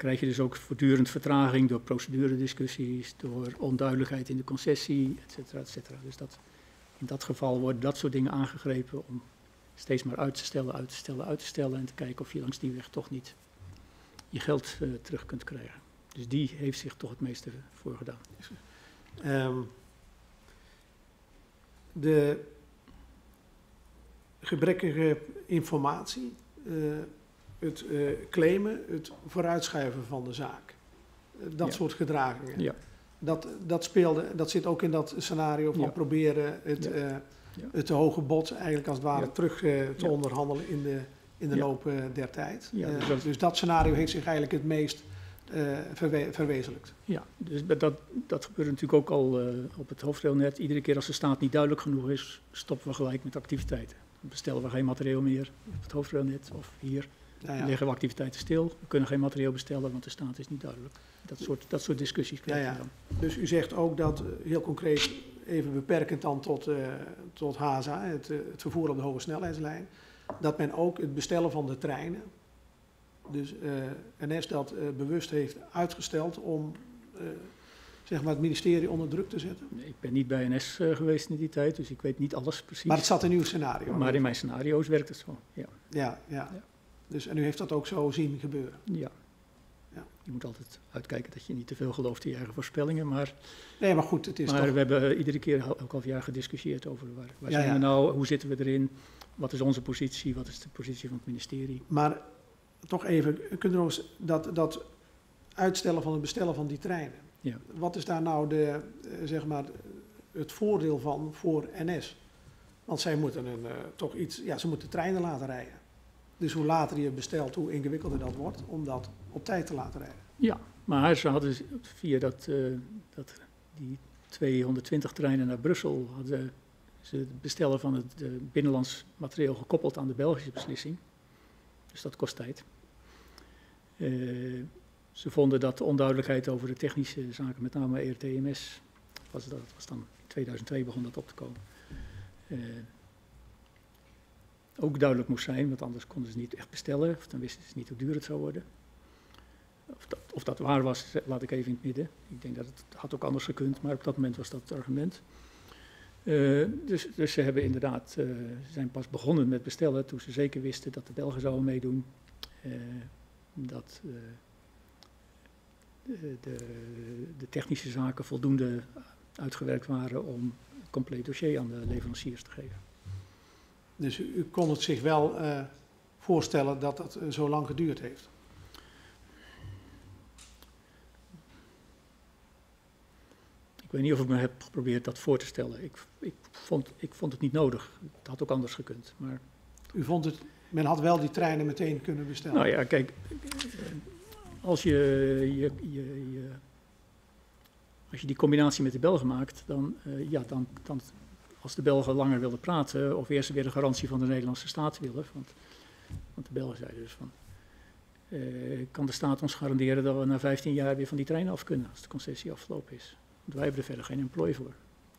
Speaker 2: krijg je dus ook voortdurend vertraging door procedurediscussies, door onduidelijkheid in de concessie, et cetera, et cetera. Dus dat, in dat geval worden dat soort dingen aangegrepen om steeds maar uit te stellen, uit te stellen, uit te stellen en te kijken of je langs die weg toch niet je geld uh, terug kunt krijgen. Dus die heeft zich toch het meeste voorgedaan.
Speaker 4: Um, de gebrekkige informatie uh, het uh, claimen, het vooruitschuiven van de zaak. Uh, dat ja. soort gedragingen.
Speaker 2: Ja.
Speaker 4: Dat, dat speelde, dat zit ook in dat scenario van ja. proberen het, het te hoge bod eigenlijk als het ware terug te onderhandelen in de, in de loop der tijd. Dus dat, dus, dat, scenario heeft zich eigenlijk het meest verwe verwezenlijkt.
Speaker 2: Ja, dus dat, dat gebeurt natuurlijk ook al op het hoofdrailnet. Iedere keer als de staat niet duidelijk genoeg is, stoppen we gelijk met activiteiten bestellen we geen materieel meer op het hoofdrailnet of hier. Ja, ja. leggen we activiteiten stil. We kunnen geen materieel bestellen, want de staat is niet duidelijk. Dat soort, dat soort discussies krijg je
Speaker 4: ja,
Speaker 2: dan.
Speaker 4: Dus u zegt ook dat, heel concreet, even beperkend dan tot, uh, tot HAZA, het, uh, het vervoer op de hoge snelheidslijn, dat men ook het bestellen van de treinen, dus uh, NS dat bewust heeft uitgesteld om zeg maar, het ministerie onder druk te zetten?
Speaker 2: Nee, ik ben niet bij NS uh, geweest in die tijd, dus ik weet niet alles precies.
Speaker 4: Maar het zat in uw scenario?
Speaker 2: Maar in mijn scenario's werkt het zo, ja.
Speaker 4: Ja, ja. ja. Dus, en u heeft dat ook zo zien gebeuren?
Speaker 2: Ja. ja. Je moet altijd uitkijken dat je niet te veel gelooft in je eigen voorspellingen, maar...
Speaker 4: Nee, maar goed, het is
Speaker 2: Maar
Speaker 4: toch...
Speaker 2: we hebben uh, iedere keer elk half jaar gediscussieerd over waar, waar ja, zijn we nou, hoe zitten we erin, wat is onze positie, wat is de positie van het ministerie.
Speaker 4: Maar toch even, kunnen we dat, dat uitstellen van het bestellen van die treinen...
Speaker 2: Ja.
Speaker 4: Wat is daar nou de, zeg maar, het voordeel van voor NS? Want zij moeten een, uh, toch iets, ja, ze moeten treinen laten rijden. Dus hoe later je bestelt, hoe ingewikkelder dat wordt om dat op tijd te laten rijden.
Speaker 2: Ja, maar ze hadden via dat, uh, dat, die 220 treinen naar Brussel hadden ze het bestellen van het uh, binnenlands materieel gekoppeld aan de Belgische beslissing. Dus dat kost tijd. Uh, ze vonden dat de onduidelijkheid over de technische zaken, met name ERTMS, was dat was dan in 2002 begon dat op te komen. Ook duidelijk moest zijn, want anders konden ze niet echt bestellen, of dan wisten ze niet hoe duur het zou worden. Of dat, of dat waar was, laat ik even in het midden. Ik denk dat het had ook anders gekund, maar op dat moment was dat het argument. Uh, dus, dus, ze hebben inderdaad, uh, zijn pas begonnen met bestellen toen ze zeker wisten dat de Belgen zouden meedoen. Uh, dat de, de, de, technische zaken voldoende uitgewerkt waren om een compleet dossier aan de leveranciers te geven.
Speaker 4: Dus u, u kon het zich wel voorstellen dat dat zo lang geduurd heeft?
Speaker 2: Ik weet niet of ik me heb geprobeerd dat voor te stellen. Ik, ik, vond, ik vond het niet nodig. Het had ook anders gekund. Maar...
Speaker 4: U vond het, men had wel die treinen meteen kunnen bestellen?
Speaker 2: Nou ja, kijk, als je, je, je, je als je die combinatie met de Belgen maakt, dan, uh, ja, dan, dan, als de Belgen langer wilden praten, of eerst weer de garantie van de Nederlandse staat willen, want, want de Belgen zeiden dus van, uh, kan de staat ons garanderen dat we na 15 jaar weer van die treinen af kunnen, als de concessie afgelopen is. Want wij hebben er verder geen employ voor.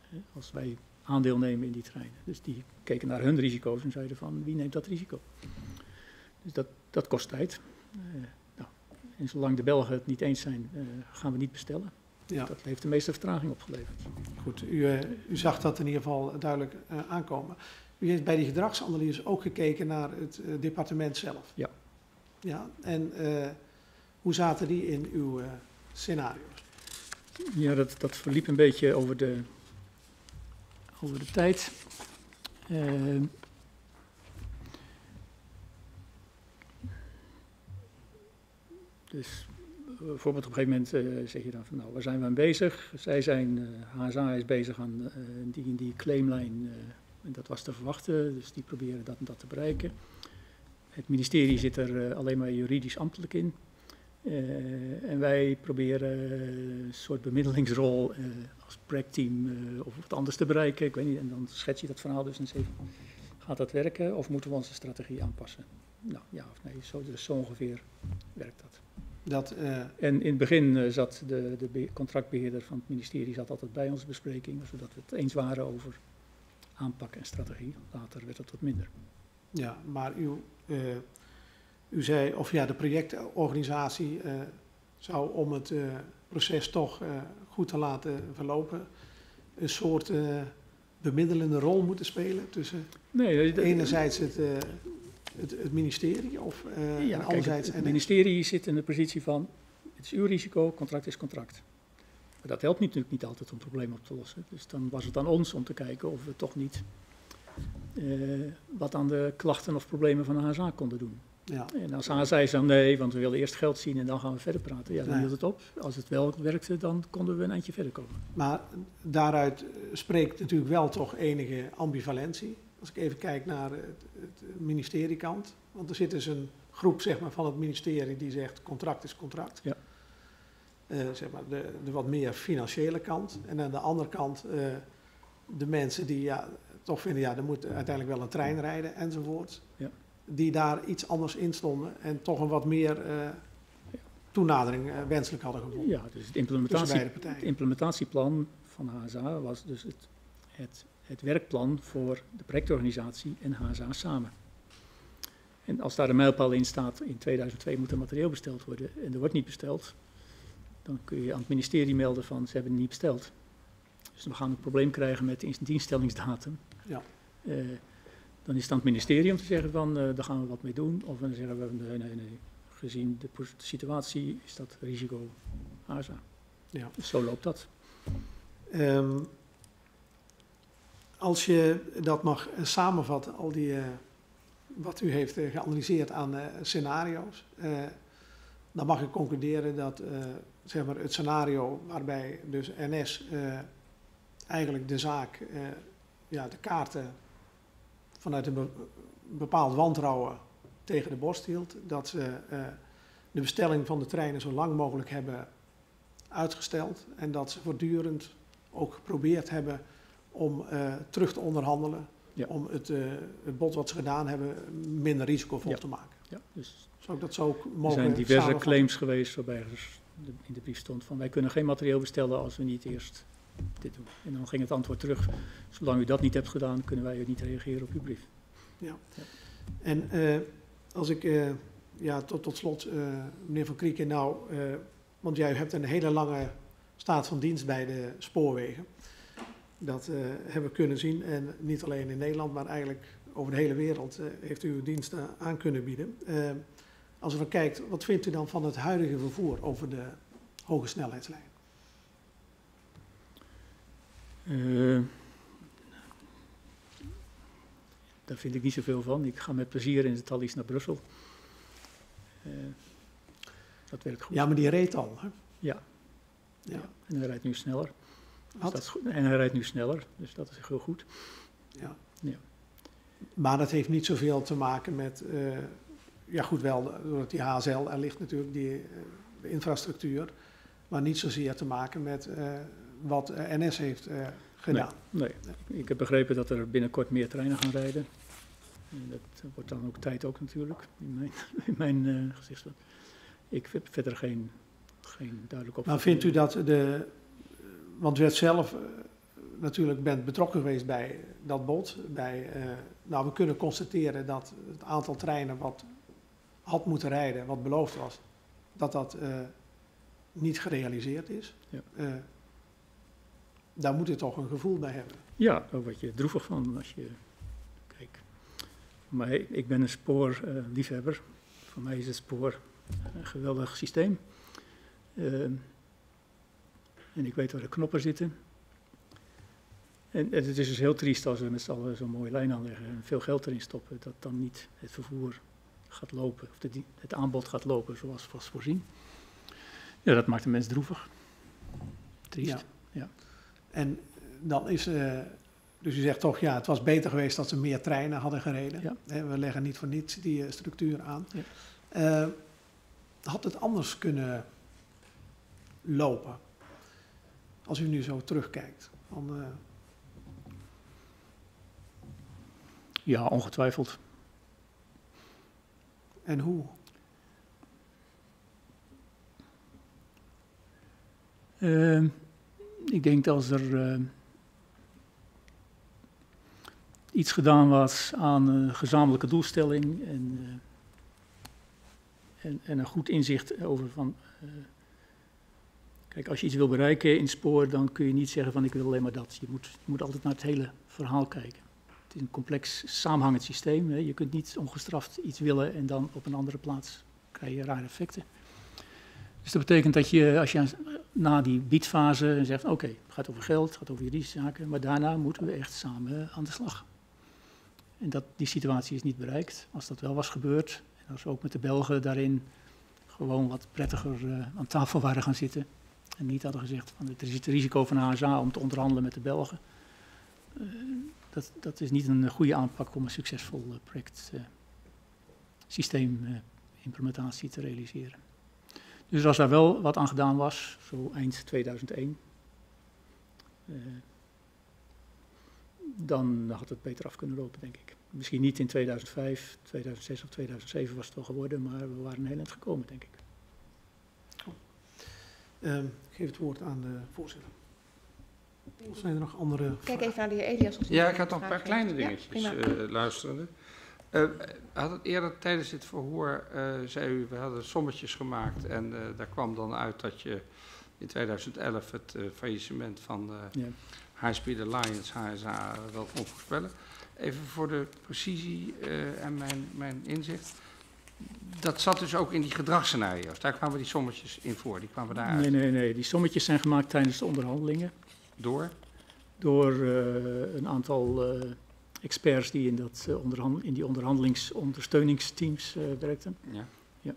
Speaker 2: Hè, als wij aandeel nemen in die treinen. Dus die keken naar hun risico's en zeiden van wie neemt dat risico. Dus dat, dat kost tijd. Uh, nou, en zolang de Belgen het niet eens zijn, uh, gaan we niet bestellen. Ja. Dat heeft de meeste vertraging opgeleverd.
Speaker 4: Goed, u, uh, u zag dat in ieder geval duidelijk aankomen. U heeft bij die gedragsanalyse ook gekeken naar het departement zelf.
Speaker 2: Ja.
Speaker 4: Ja, en hoe zaten die in uw scenario's?
Speaker 2: Ja, dat, dat verliep een beetje over de, over de tijd. Uh, dus bijvoorbeeld op een gegeven moment uh, zeg je dan van nou, waar zijn we aan bezig? Zij zijn, HSA is bezig aan uh, die, die claimlijn, en dat was te verwachten, dus die proberen dat en dat te bereiken. Het ministerie zit er alleen maar juridisch ambtelijk in. En wij proberen een soort bemiddelingsrol als projectteam of wat anders te bereiken. Ik weet niet, en dan schets je dat verhaal dus en zeg gaat dat werken of moeten we onze strategie aanpassen? Nou ja of nee, zo, zo ongeveer werkt dat.
Speaker 4: Dat
Speaker 2: en in het begin zat de, de contractbeheerder van het ministerie zat altijd bij onze besprekingen, zodat we het eens waren over aanpak en strategie. Later werd het wat minder.
Speaker 4: Ja, maar uw u zei, of ja, de projectorganisatie uh, zou om het proces toch goed te laten verlopen, een soort bemiddelende rol moeten spelen tussen nee, enerzijds het, het, het, ministerie of
Speaker 2: ja. Kijk, het, het ministerie zit in de positie van, het is uw risico, contract is contract. Maar dat helpt natuurlijk niet altijd om problemen op te lossen. Dus dan was het aan ons om te kijken of we toch niet wat aan de klachten of problemen van de HSA konden doen. Ja. En als hij zei zo nee, want we willen eerst geld zien en dan gaan we verder praten. Ja, dan hield het op. Als het wel werkte, dan konden we een eindje verder komen.
Speaker 4: Maar daaruit spreekt natuurlijk wel toch enige ambivalentie. Als ik even kijk naar het, het ministeriekant. Want er zit dus een groep zeg maar, van het ministerie die zegt contract is contract.
Speaker 2: Ja.
Speaker 4: Uh, zeg maar de, de wat meer financiële kant. En aan de andere kant uh, de mensen die ja, toch vinden, ja, er moet uiteindelijk wel een trein rijden enzovoort.
Speaker 2: Ja
Speaker 4: die daar iets anders in stonden en toch een wat meer uh, toenadering wenselijk hadden gevonden.
Speaker 2: Ja, dus het, implementatie, het implementatieplan van HSA was dus het, het, het werkplan voor de projectorganisatie en HSA samen. En als daar een mijlpaal in staat, in 2002 moet er materieel besteld worden en er wordt niet besteld, dan kun je aan het ministerie melden van ze hebben het niet besteld. Dus we gaan een probleem krijgen met de dienststellingsdatum.
Speaker 4: Ja.
Speaker 2: Uh, dan is het aan het ministerie om te zeggen van uh, daar gaan we wat mee doen. Of dan zeggen we nee, nee, nee. Gezien de, de situatie is dat risico ASA.
Speaker 4: Ja.
Speaker 2: Dus zo loopt dat.
Speaker 4: Um, als je dat mag samenvatten, al die, uh, wat u heeft uh, geanalyseerd aan scenario's, dan mag ik concluderen dat zeg maar het scenario waarbij dus NS eigenlijk de zaak, ja, de kaarten vanuit een bepaald wantrouwen tegen de borst hield. Dat ze de bestelling van de treinen zo lang mogelijk hebben uitgesteld. En dat ze voortdurend ook geprobeerd hebben om eh, terug te onderhandelen.
Speaker 2: Ja.
Speaker 4: Om het, eh, het bod wat ze gedaan hebben minder risicovol
Speaker 2: Ja.
Speaker 4: te maken.
Speaker 2: Ja, dus
Speaker 4: Zou ik dat zo ook
Speaker 2: er zijn diverse claims geweest waarbij in de brief stond van wij kunnen geen materieel bestellen als we niet eerst dit doen. En dan ging het antwoord terug, zolang u dat niet hebt gedaan, kunnen wij niet reageren op uw brief.
Speaker 4: En eh, als ik, ja, tot, tot slot, meneer Van Krieken, nou, want jij hebt een hele lange staat van dienst bij de spoorwegen. Dat eh, hebben we kunnen zien en niet alleen in Nederland, maar eigenlijk over de hele wereld eh, heeft u uw diensten aan kunnen bieden. Eh, als u dan kijkt, wat vindt u dan van het huidige vervoer over de hoge snelheidslijn?
Speaker 2: Daar vind ik niet zoveel van. Ik ga met plezier in de Thalys naar Brussel. Dat werkt goed.
Speaker 4: Ja, maar die reed al. Hè?
Speaker 2: Ja.
Speaker 4: Ja.
Speaker 2: En hij rijdt nu sneller. Dus dat is goed. En hij rijdt nu sneller, dus dat is heel goed.
Speaker 4: Ja.
Speaker 2: Ja.
Speaker 4: Maar dat heeft niet zoveel te maken met, eh, ja goed wel, doordat die HSL, er ligt natuurlijk die eh, de infrastructuur, maar niet zozeer te maken met eh, wat NS heeft gedaan.
Speaker 2: Nee, ik heb begrepen dat er binnenkort meer treinen gaan rijden. En dat wordt dan ook tijd ook natuurlijk, in mijn, in mijn gezichtspunt. Ik heb verder geen, geen duidelijk op.
Speaker 4: Maar vindt u dat de, want u hebt zelf eh, natuurlijk bent betrokken geweest bij dat bod, bij, eh, nou we kunnen constateren dat het aantal treinen wat had moeten rijden, wat beloofd was, dat dat eh, niet gerealiseerd is.
Speaker 2: Ja.
Speaker 4: Daar moet u toch een gevoel bij hebben.
Speaker 2: Ja, daar word je droevig van als je... Kijk, voor mij, ik ben een spoorliefhebber. voor mij is het spoor een geweldig systeem. Eh, en ik weet waar de knoppen zitten. En, en het is dus heel triest als we met z'n allen zo'n mooie lijn aanleggen en veel geld erin stoppen, dat dan niet het vervoer gaat lopen, of de, het aanbod gaat lopen zoals was voorzien. Ja, dat maakt de mens droevig. Triest.
Speaker 4: Ja.
Speaker 2: Ja.
Speaker 4: En dan is, eh, dus u zegt toch, ja, het was beter geweest dat ze meer treinen hadden gereden.
Speaker 2: Ja.
Speaker 4: We leggen niet voor niets die eh, structuur aan.
Speaker 2: Ja.
Speaker 4: Eh, had het anders kunnen lopen? Als u nu zo terugkijkt. Van, eh,
Speaker 2: Ja, ongetwijfeld.
Speaker 4: en hoe?
Speaker 2: Eh, ik denk dat als er eh, iets gedaan was aan een gezamenlijke doelstelling en, eh, en, en een goed inzicht over van. Eh, kijk, als je iets wil bereiken in spoor, dan kun je niet zeggen van ik wil alleen maar dat. Je moet, je moet altijd naar het hele verhaal kijken. Het is een complex samenhangend systeem. Hè. Je kunt niet ongestraft iets willen en dan op een andere plaats krijg je rare effecten. Dus dat betekent dat je, als je aan- na die biedfase zegt, oké, het gaat over geld, het gaat over juridische zaken, maar daarna moeten we echt samen aan de slag. En dat, die situatie is niet bereikt. Als dat wel was gebeurd, en als we ook met de Belgen daarin gewoon wat prettiger eh, aan tafel waren gaan zitten, en niet hadden gezegd, van, er is het risico van HSA om te onderhandelen met de Belgen, eh, dat, dat is niet een goede aanpak om een succesvol eh, project, eh, systeemimplementatie te realiseren. Dus als daar wel wat aan gedaan was, zo eind 2001, eh, dan had het beter af kunnen lopen, denk ik. Misschien niet in 2005, 2006 of 2007 was het wel geworden, maar we waren heel eind gekomen, denk ik.
Speaker 4: Ik geef het woord aan de voorzitter. Of zijn er nog andere
Speaker 1: Kijk
Speaker 4: vragen?
Speaker 1: even naar de heer Elias. Hij
Speaker 5: Ja, ik had nog een paar kleine dingetjes
Speaker 1: Ja,
Speaker 5: eh luisterende. Eh, had het eerder tijdens dit verhoor, eh, zei u, we hadden sommetjes gemaakt en eh, daar kwam dan uit dat je in 2011 het eh, faillissement van eh
Speaker 2: Ja.
Speaker 5: High Speed Alliance, HSA, wel kon voorspellen. Even voor de precisie eh, en mijn, mijn inzicht. Dat zat dus ook in die gedragsscenario's. Daar kwamen die sommetjes in voor. Die kwamen daaruit
Speaker 2: Nee, nee, nee. Die sommetjes zijn gemaakt tijdens de onderhandelingen
Speaker 5: door.
Speaker 2: door eh, een aantal eh, experts die in, dat, eh, in die onderhandelingsondersteuningsteams werkten.
Speaker 5: Ja.
Speaker 2: Ja.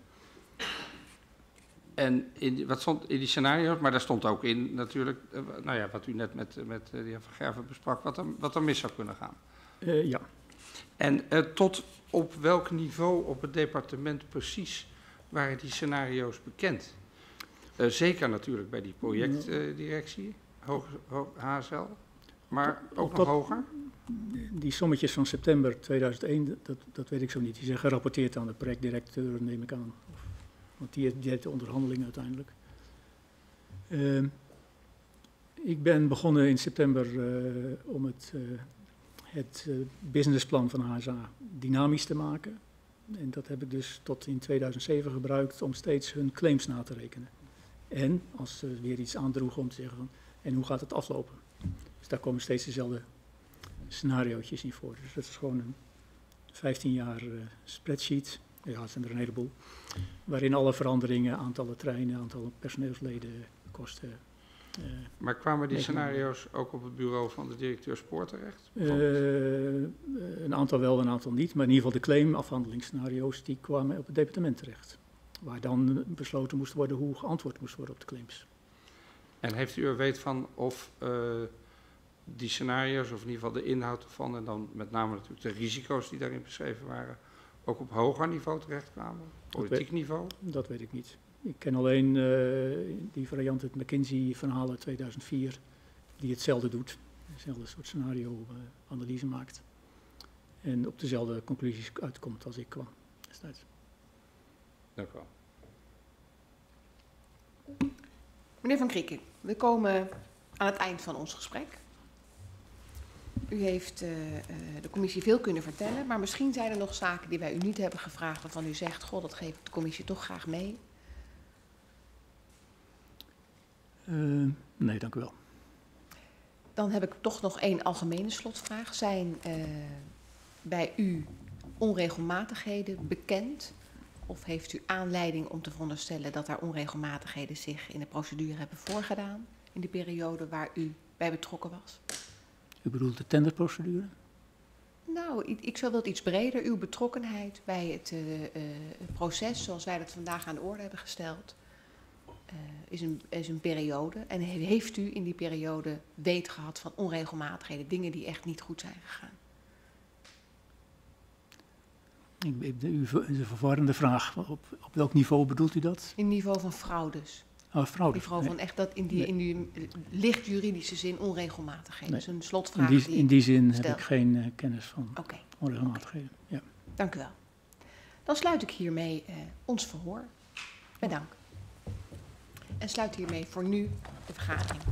Speaker 5: En in, wat stond in die scenario's, maar daar stond ook in natuurlijk, nou ja, wat u net met, met de heer Van Gerven besprak, wat er, wat er mis zou kunnen gaan.
Speaker 2: Ja.
Speaker 5: En tot op welk niveau op het departement precies waren die scenario's bekend? Eh, zeker natuurlijk bij die projectdirectie, hoog, ho- HSL, maar ook nog
Speaker 2: dat-
Speaker 5: hoger?
Speaker 2: Die sommetjes van september 2001, dat, dat weet ik zo niet. Die zijn gerapporteerd aan de projectdirecteur, neem ik aan. Of- Want die, die heeft de onderhandeling uiteindelijk. Ehm, ik ben begonnen in september eh, om het, eh, het eh, businessplan van HSA dynamisch te maken. En dat heb ik dus tot in 2007 gebruikt om steeds hun claims na te rekenen. En als ze weer iets aandroegen om te zeggen van, en hoe gaat het aflopen? Dus daar komen steeds dezelfde scenariootjes in voor. Dus dat is gewoon een 15 jaar eh, spreadsheet. Ja, het zijn er een heleboel. Waarin alle veranderingen, aantallen treinen, aantallen personeelsleden, kosten. Eh,
Speaker 5: Maar kwamen die scenario's ook op het bureau van de directeur Spoor terecht?
Speaker 2: eh, een aantal wel, een aantal niet. Maar in ieder geval de claimafhandelingsscenario's die kwamen op het departement terecht. Waar dan besloten moest worden hoe geantwoord moest worden op de claims.
Speaker 5: En heeft u er weet van of eh, die scenario's, of in ieder geval de inhoud ervan, en dan met name natuurlijk de risico's die daarin beschreven waren, ook op hoger niveau terechtkwamen? Politiek niveau?
Speaker 2: Dat weet ik niet. Ik ken alleen eh, die variant uit McKinsey-verhaal uit 2004, die hetzelfde doet. Hetzelfde soort scenario-analyse maakt. En op dezelfde conclusies uitkomt als ik kwam destijds.
Speaker 5: Dank u wel.
Speaker 1: Meneer Van Krieken, we komen aan het eind van ons gesprek. U heeft eh, eh, de commissie veel kunnen vertellen, maar misschien zijn er nog zaken die wij u niet hebben gevraagd waarvan u zegt, goh, dat geef ik de commissie toch graag mee.
Speaker 2: Eh, nee, dank u wel.
Speaker 1: Dan heb ik toch nog één algemene slotvraag. Zijn eh, bij u onregelmatigheden bekend? Of heeft u aanleiding om te veronderstellen dat er onregelmatigheden zich in de procedure hebben voorgedaan in de periode waar u bij betrokken was?
Speaker 2: U bedoelt de tenderprocedure?
Speaker 1: Nou, ik, ik zou wel iets breder. Uw betrokkenheid bij het eh, proces, zoals wij dat vandaag aan de orde hebben gesteld, eh, is, een, is een periode. En he- heeft u in die periode weet gehad van onregelmatigheden, dingen die echt niet goed zijn gegaan?
Speaker 2: Ik, de, u, de verwarrende vraag. Op, op welk niveau bedoelt u dat?
Speaker 1: In niveau van fraudes.
Speaker 2: Oh, fraude.
Speaker 1: niveau
Speaker 2: Nee.
Speaker 1: van echt dat in die,
Speaker 2: Nee.
Speaker 1: in die eh, licht juridische zin onregelmatigheden.
Speaker 2: Nee.
Speaker 1: Dus een
Speaker 2: In
Speaker 1: slotvraag
Speaker 2: die,
Speaker 1: die
Speaker 2: in die zin heb ik geen eh, kennis van onregelmatigheden. Ja.
Speaker 1: dank u wel. Dan sluit ik hiermee ons verhoor. Bedankt. En sluit hiermee voor nu de vergadering.